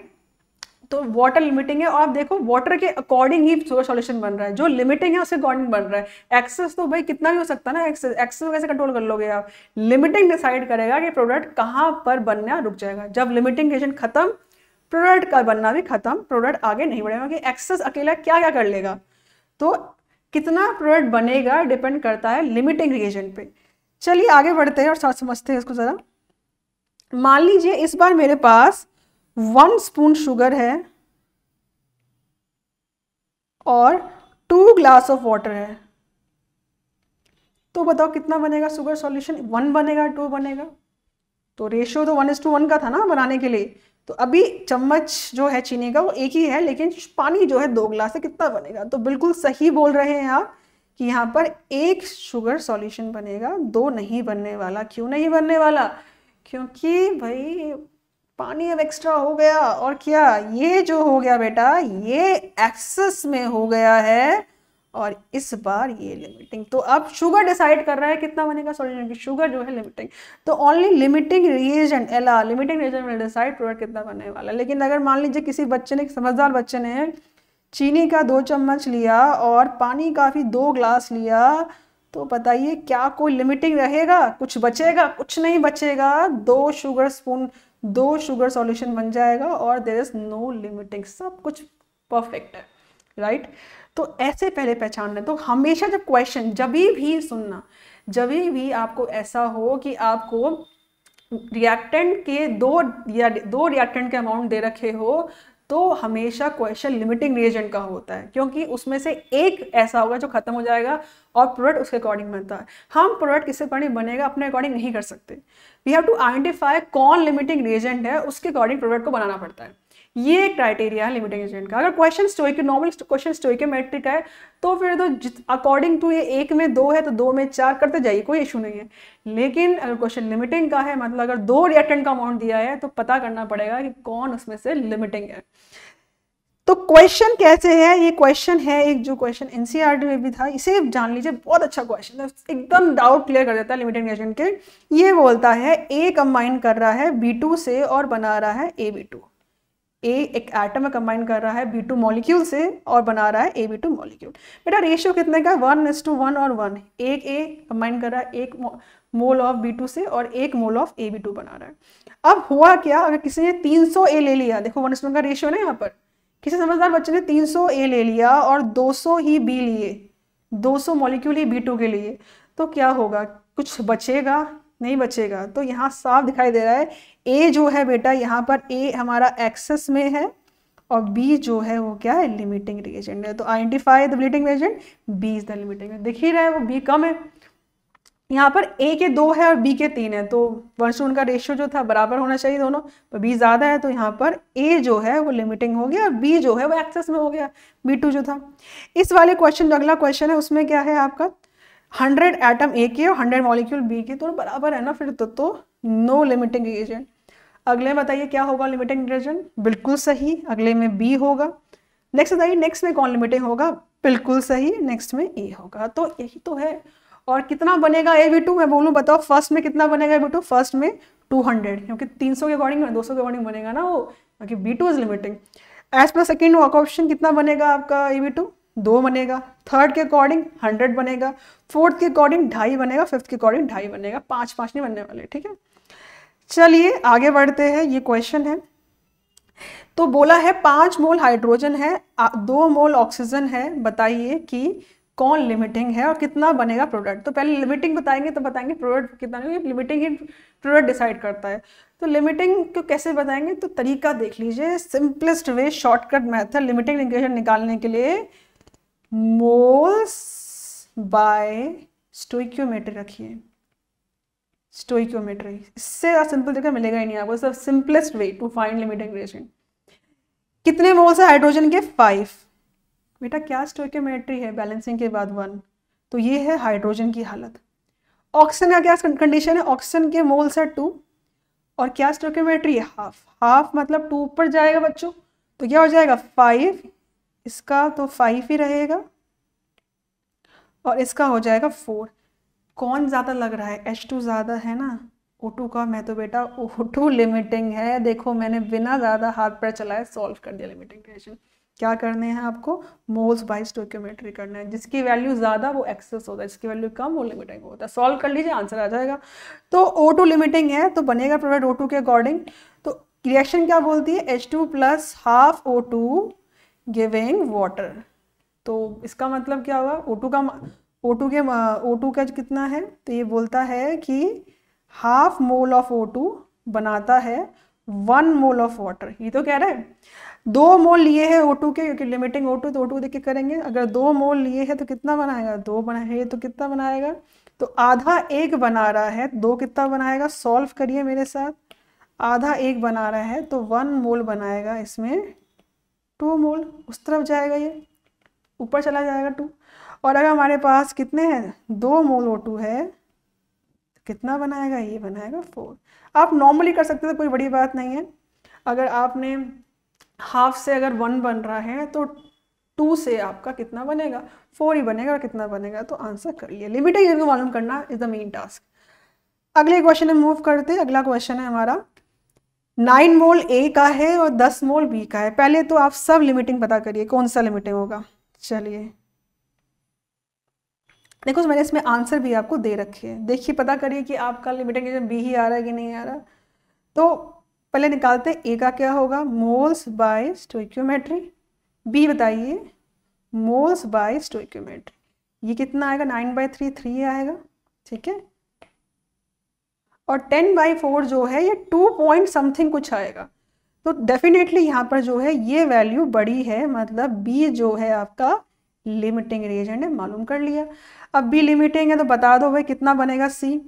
तो वाटर लिमिटिंग है, और आप देखो वाटर के अकॉर्डिंग ही शुगर सॉल्यूशन बन रहा है। जो लिमिटिंग है, उसके अकॉर्डिंग बन रहा है। एक्सेस तो भाई कितना भी हो सकता है ना एक्सेस एक्सेस कैसे कंट्रोल कर लोगे आप? लिमिटिंग डिसाइड करेगा कि प्रोडक्ट कहाँ पर बनना रुक जाएगा। जब लिमिटिंग एजेंट खत्म प्रोडक्ट का बनना भी खत्म प्रोडक्ट आगे नहीं बढ़ेगा कि एक्सेस अकेला क्या क्या कर लेगा? तो कितना प्रोडक्ट बनेगा डिपेंड करता है लिमिटिंग रिएजेंट पे। चलिए आगे बढ़ते हैं और साथ समझते हैं इसको ज़रा। मान लीजिए इस बार मेरे पास वन स्पून शुगर है और टू ग्लास ऑफ़ वाटर है। तो बताओ कितना बनेगा शुगर सॉल्यूशन वन बनेगा टू बनेगा। तो रेशियो तो वन इज़ टू वन का था ना बनाने के लिए। तो अभी चम्मच जो है चीनी का वो एक ही है, लेकिन पानी जो है दो गिलास है कितना बनेगा? तो बिल्कुल सही बोल रहे हैं आप कि यहाँ पर एक शुगर सॉल्यूशन बनेगा, दो नहीं बनने वाला। क्यों नहीं बनने वाला? क्योंकि भाई, पानी अब एक्स्ट्रा हो गया। और क्या? ये जो हो गया बेटा, ये एक्सेस में हो गया है। और इस बार ये लिमिटिंग तो अब शुगर डिसाइड कर रहा है कितना बनेगा? की शुगर जो है लिमिटिंग तो only limiting reagent L R limiting reagent will decide product कितना बनने वाला लेकिन अगर मान लीजिए किसी बच्चे ने, समझदार बच्चे ने चीनी का दो चम्मच लिया और पानी का भी दो ग्लास लिया तो बताइए क्या कोई लिमिटिंग रहेगा? कुछ बचेगा? कुछ नहीं बचेगा। दो शुगर स्पून दो शुगर सॉल्यूशन बन जाएगा और देर इज़ नो लिमिटिंग सब कुछ परफेक्ट है राइट right? तो ऐसे पहले पहचान लें। तो हमेशा जब क्वेश्चन जब भी सुनना जब भी आपको ऐसा हो कि आपको रिएक्टेंट के दो या दो रिएक्टेंट के अमाउंट दे रखे हो तो हमेशा क्वेश्चन लिमिटिंग रिएजेंट का होता है। क्योंकि उसमें से एक ऐसा होगा जो खत्म हो जाएगा और प्रोडक्ट उसके अकॉर्डिंग बनता है। हम प्रोडक्ट किसके अकॉर्डिंग बनेगा? अपने अकॉर्डिंग नहीं कर सकते। वी हैव टू आइडेंटिफाई कौन लिमिटिंग रिएजेंट है, उसके अकॉर्डिंग प्रोडक्ट को बनाना पड़ता है। ये एक क्राइटेरिया है लिमिटिंग एजेंट का। अगर question stoic normal question stoichiometric है तो फिर तो अकॉर्डिंग टू ये एक में दो है तो दो में चार करते जाइए, कोई इशू नहीं है। लेकिन अगर क्वेश्चन लिमिटिंग का है मतलब अगर दो रिएक्टेंट का अमाउंट दिया है तो पता करना पड़ेगा कि कौन उसमें से लिमिटिंग है। तो क्वेश्चन कैसे है? ये क्वेश्चन है एक, जो क्वेश्चन एनसीईआरटी में भी था, इसे जान लीजिए, बहुत अच्छा क्वेश्चन है। एकदम डाउट क्लियर कर देता है लिमिटेड एजेंट के। ये बोलता है ए कंबाइन कर रहा है बी टू से और बना रहा है ए बी टू ए एक एटम में कंबाइन कर रहा है बी टू मॉलिक्यूल से और बना रहा है ए बी टू मॉलिक्यूल बेटा रेशियो कितने का? वन इज़ टू वन और वन एक ए कंबाइन कर रहा है, एक मोल ऑफ़ बी टू से और एक mole of A B two बना रहा है. अब हुआ क्या? अगर किसी ने 300 ए ले लिया, देखो वन इज़ का रेशियो ना यहाँ पर. किसी समझदार बच्चे ने 300 ए ले लिया और 200 ही बी लिए 200 मॉलिक्यूल ही बी टू के लिए तो क्या होगा? कुछ बचेगा? नहीं बचेगा. तो यहाँ साफ़ दिखाई दे रहा है ए जो है बेटा यहाँ पर ए हमारा एक्सेस में है और बी जो है वो क्या है? लिमिटिंग रिएजेंट है। तो identify the limiting reagent B is the limiting दिख ही रहा है वो बी कम है। यहाँ पर ए के दो है और बी के तीन है। तो वर्ष उनका रेशियो जो था बराबर होना चाहिए दोनों। पर बी ज़्यादा है तो यहाँ पर ए जो है वो लिमिटिंग हो गया और बी जो है वो एक्सेस में हो गया बी टू जो था। इस वाले क्वेश्चन जो अगला क्वेश्चन है उसमें क्या है आपका? हंड्रेड एटम ए के और हंड्रेड मॉलिक्यूल बी के तो बराबर है ना फिर? तो, तो नो लिमिटिंग एजेंट अगले में बताइए क्या होगा लिमिटिंग एजेंट बिल्कुल सही, अगले में बी होगा। नेक्स्ट बताइए नेक्स्ट में कौन लिमिटिंग होगा? बिल्कुल सही नेक्स्ट में ए होगा। तो यही तो है। और कितना बनेगा ए वी टू मैं बोलूँ, बताओ फ़र्स्ट में कितना बनेगा ए वी टू फ़र्स्ट में टू हंड्रेड क्योंकि तीन सौ के अकॉर्डिंग दो सौ के अकॉर्डिंग बनेगा ना वो, क्योंकि B two is limiting as per second option कितना बनेगा आपका ए वी टू दो बनेगा। थर्ड के अकॉर्डिंग हंड्रेड बनेगा। फोर्थ के अकॉर्डिंग ढाई बनेगा। फिफ्थ के अकॉर्डिंग ढाई बनेगा। पाँच पाँच नहीं बनने वाले, ठीक है? चलिए आगे बढ़ते हैं, ये क्वेश्चन है। तो बोला है, पाँच मोल हाइड्रोजन है दो मोल ऑक्सीजन है, बताइए कि कौन लिमिटिंग है और कितना बनेगा प्रोडक्ट तो पहले लिमिटिंग बताएँगे तो बताएँगे प्रोडक्ट कितना लिमिटिंग ही प्रोडक्ट डिसाइड करता है। तो लिमिटिंग को कैसे बताएँगे? तो तरीका देख लीजिए simplest way shortcut method limiting equation निकालने के लिए मोल्स बाय स्टोइक्योमेट्री रखिए। स्टोइक्योमेट्री इससे सिंपल जगह मिलेगा ही नहीं आपको सब simplest way to find limiting reaction कितने मोल्स है हाइड्रोजन के? फाइव बेटा, क्या स्टोइक्योमेट्री है? बैलेंसिंग के बाद वन तो ये है हाइड्रोजन की हालत. ऑक्सीजन का क्या कंडीशन है? ऑक्सीजन के मोल्स है टू और क्या स्टोक्योमेट्री है? हाफ़ हाफ़ मतलब टू ऊपर जाएगा बच्चों तो क्या हो जाएगा? फाइव इसका तो फाइव ही रहेगा. और इसका हो जाएगा फोर कौन ज़्यादा लग रहा है? एच टू ज़्यादा है ना? ओ टू का मैं तो बेटा ओ टू लिमिटिंग है। देखो, मैंने बिना ज़्यादा हाथ पैर चलाए सॉल्व कर दिया लिमिटिंग क्वेश्चन क्या करने हैं आपको? मोल्स बाई स्टोक्योमेट्री करना है। जिसकी वैल्यू ज़्यादा, वो एक्सेस होता है। जिसकी वैल्यू कम, वो लिमिटिंग होता है। सॉल्व कर लीजिए आंसर आ जाएगा। तो ओ टू लिमिटिंग है तो बनेगा प्रोडक्ट ओ टू के अकॉर्डिंग तो रिएक्शन क्या बोलती है? H two plus half O two giving water तो इसका मतलब क्या हुआ? ओ टू का ओ टू के ओ टू का कितना है? तो ये बोलता है कि half mole of O two बनाता है वन मोल ऑफ़ वाटर ये तो कह रहा है? दो मोल लिए हैं ओ टू के, क्योंकि लिमिटिंग ओ टू तो ओ टू देख के करेंगे। अगर दो मोल लिए हैं तो कितना बनाएगा? दो बनाए तो कितना बनाएगा? तो आधा एक बना रहा है, दो कितना बनाएगा? सॉल्व करिए मेरे साथ। आधा एक बना रहा है तो वन मोल बनाएगा इसमें टू मोल उस तरफ़ जाएगा ये, ऊपर चला जाएगा टू और अगर हमारे पास कितने हैं? दो मोल ओ टू है तो कितना बनाएगा? ये बनाएगा फोर आप नॉर्मली कर सकते थे कोई बड़ी बात नहीं है। अगर आपने हाफ़ से अगर वन बन रहा है तो टू से आपका कितना बनेगा? फोर ही बनेगा और कितना बनेगा? तो आंसर कर लिया। लिमिटेड को मालूम करना इज़ द मेन टास्क अगले क्वेश्चन में मूव करते अगला क्वेश्चन है हमारा नाइन मोल ए का है और दस मोल बी का है। पहले तो आप सब लिमिटिंग पता करिए, कौन सा लिमिटिंग होगा? चलिए। देखो मैंने इसमें आंसर भी आपको दे रखे हैं। देखिए, पता करिए कि आपका लिमिटिंग एजेंट बी ही आ रहा है कि नहीं आ रहा। तो पहले निकालते हैं, ए का क्या होगा? मोल्स बाय स्टोइक्योमेट्री बी बताइए, मोल्स बाय स्टोइक्योमेट्री ये कितना आएगा? नाइन बाई थ्री थ्री आएगा, ठीक है? और टेन बाई फोर जो है, ये टू पॉइंट समथिंग कुछ आएगा। तो डेफिनेटली यहाँ पर जो है, ये वैल्यू बड़ी है मतलब बी जो है आपका लिमिटिंग रिएजेंट है, मालूम कर लिया। अब बी लिमिटिंग है तो बता दो भाई कितना बनेगा सी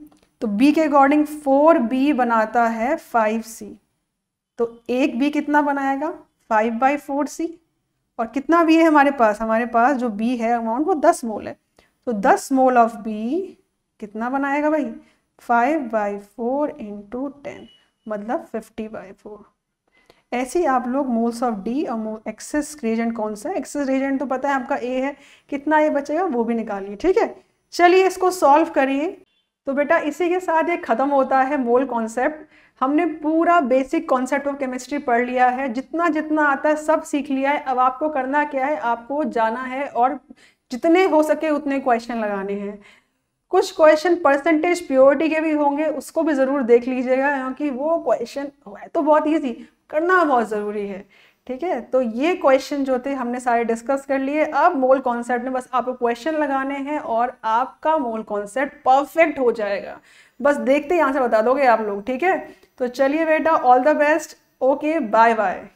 तो बी के अकॉर्डिंग फोर बी बनाता है फाइव सी तो एक बी कितना बनाएगा? फाइव बाई फोर सी और कितना बी है हमारे पास? हमारे पास जो बी है अमाउंट वो दस मोल है. तो दस मोल ऑफ़ बी कितना बनाएगा भाई? Five by four into ten मतलब फिफ्टी बाई फोर ऐसे ही आप लोग मोल्स ऑफ़ डी और एक्सेस रेजेंट कौन सा है? एक्सेस रेजेंट तो पता है आपका ए है। कितना ए बचेगा, वो भी निकालिए, ठीक है? चलिए इसको सॉल्व करिए। तो बेटा, इसी के साथ ये ख़त्म होता है मोल कॉन्सेप्ट हमने पूरा बेसिक कॉन्सेप्ट ऑफ़ केमिस्ट्री पढ़ लिया है। जितना जितना आता है, सब सीख लिया है। अब आपको करना क्या है, आपको जाना है और जितने हो सके उतने क्वेश्चन लगाने हैं। कुछ क्वेश्चन परसेंटेज प्योरिटी के भी होंगे, उसको भी ज़रूर देख लीजिएगा, क्योंकि वो क्वेश्चन है तो बहुत ईजी करना बहुत ज़रूरी है, ठीक है? तो ये क्वेश्चन जो थे, हमने सारे डिस्कस कर लिए। अब मोल कॉन्सेप्ट में बस आपको क्वेश्चन लगाने हैं और आपका मोल कॉन्सेप्ट परफेक्ट हो जाएगा। बस देखते यहाँ से बता दोगे आप लोग, ठीक है? तो चलिए बेटा all the best okay bye bye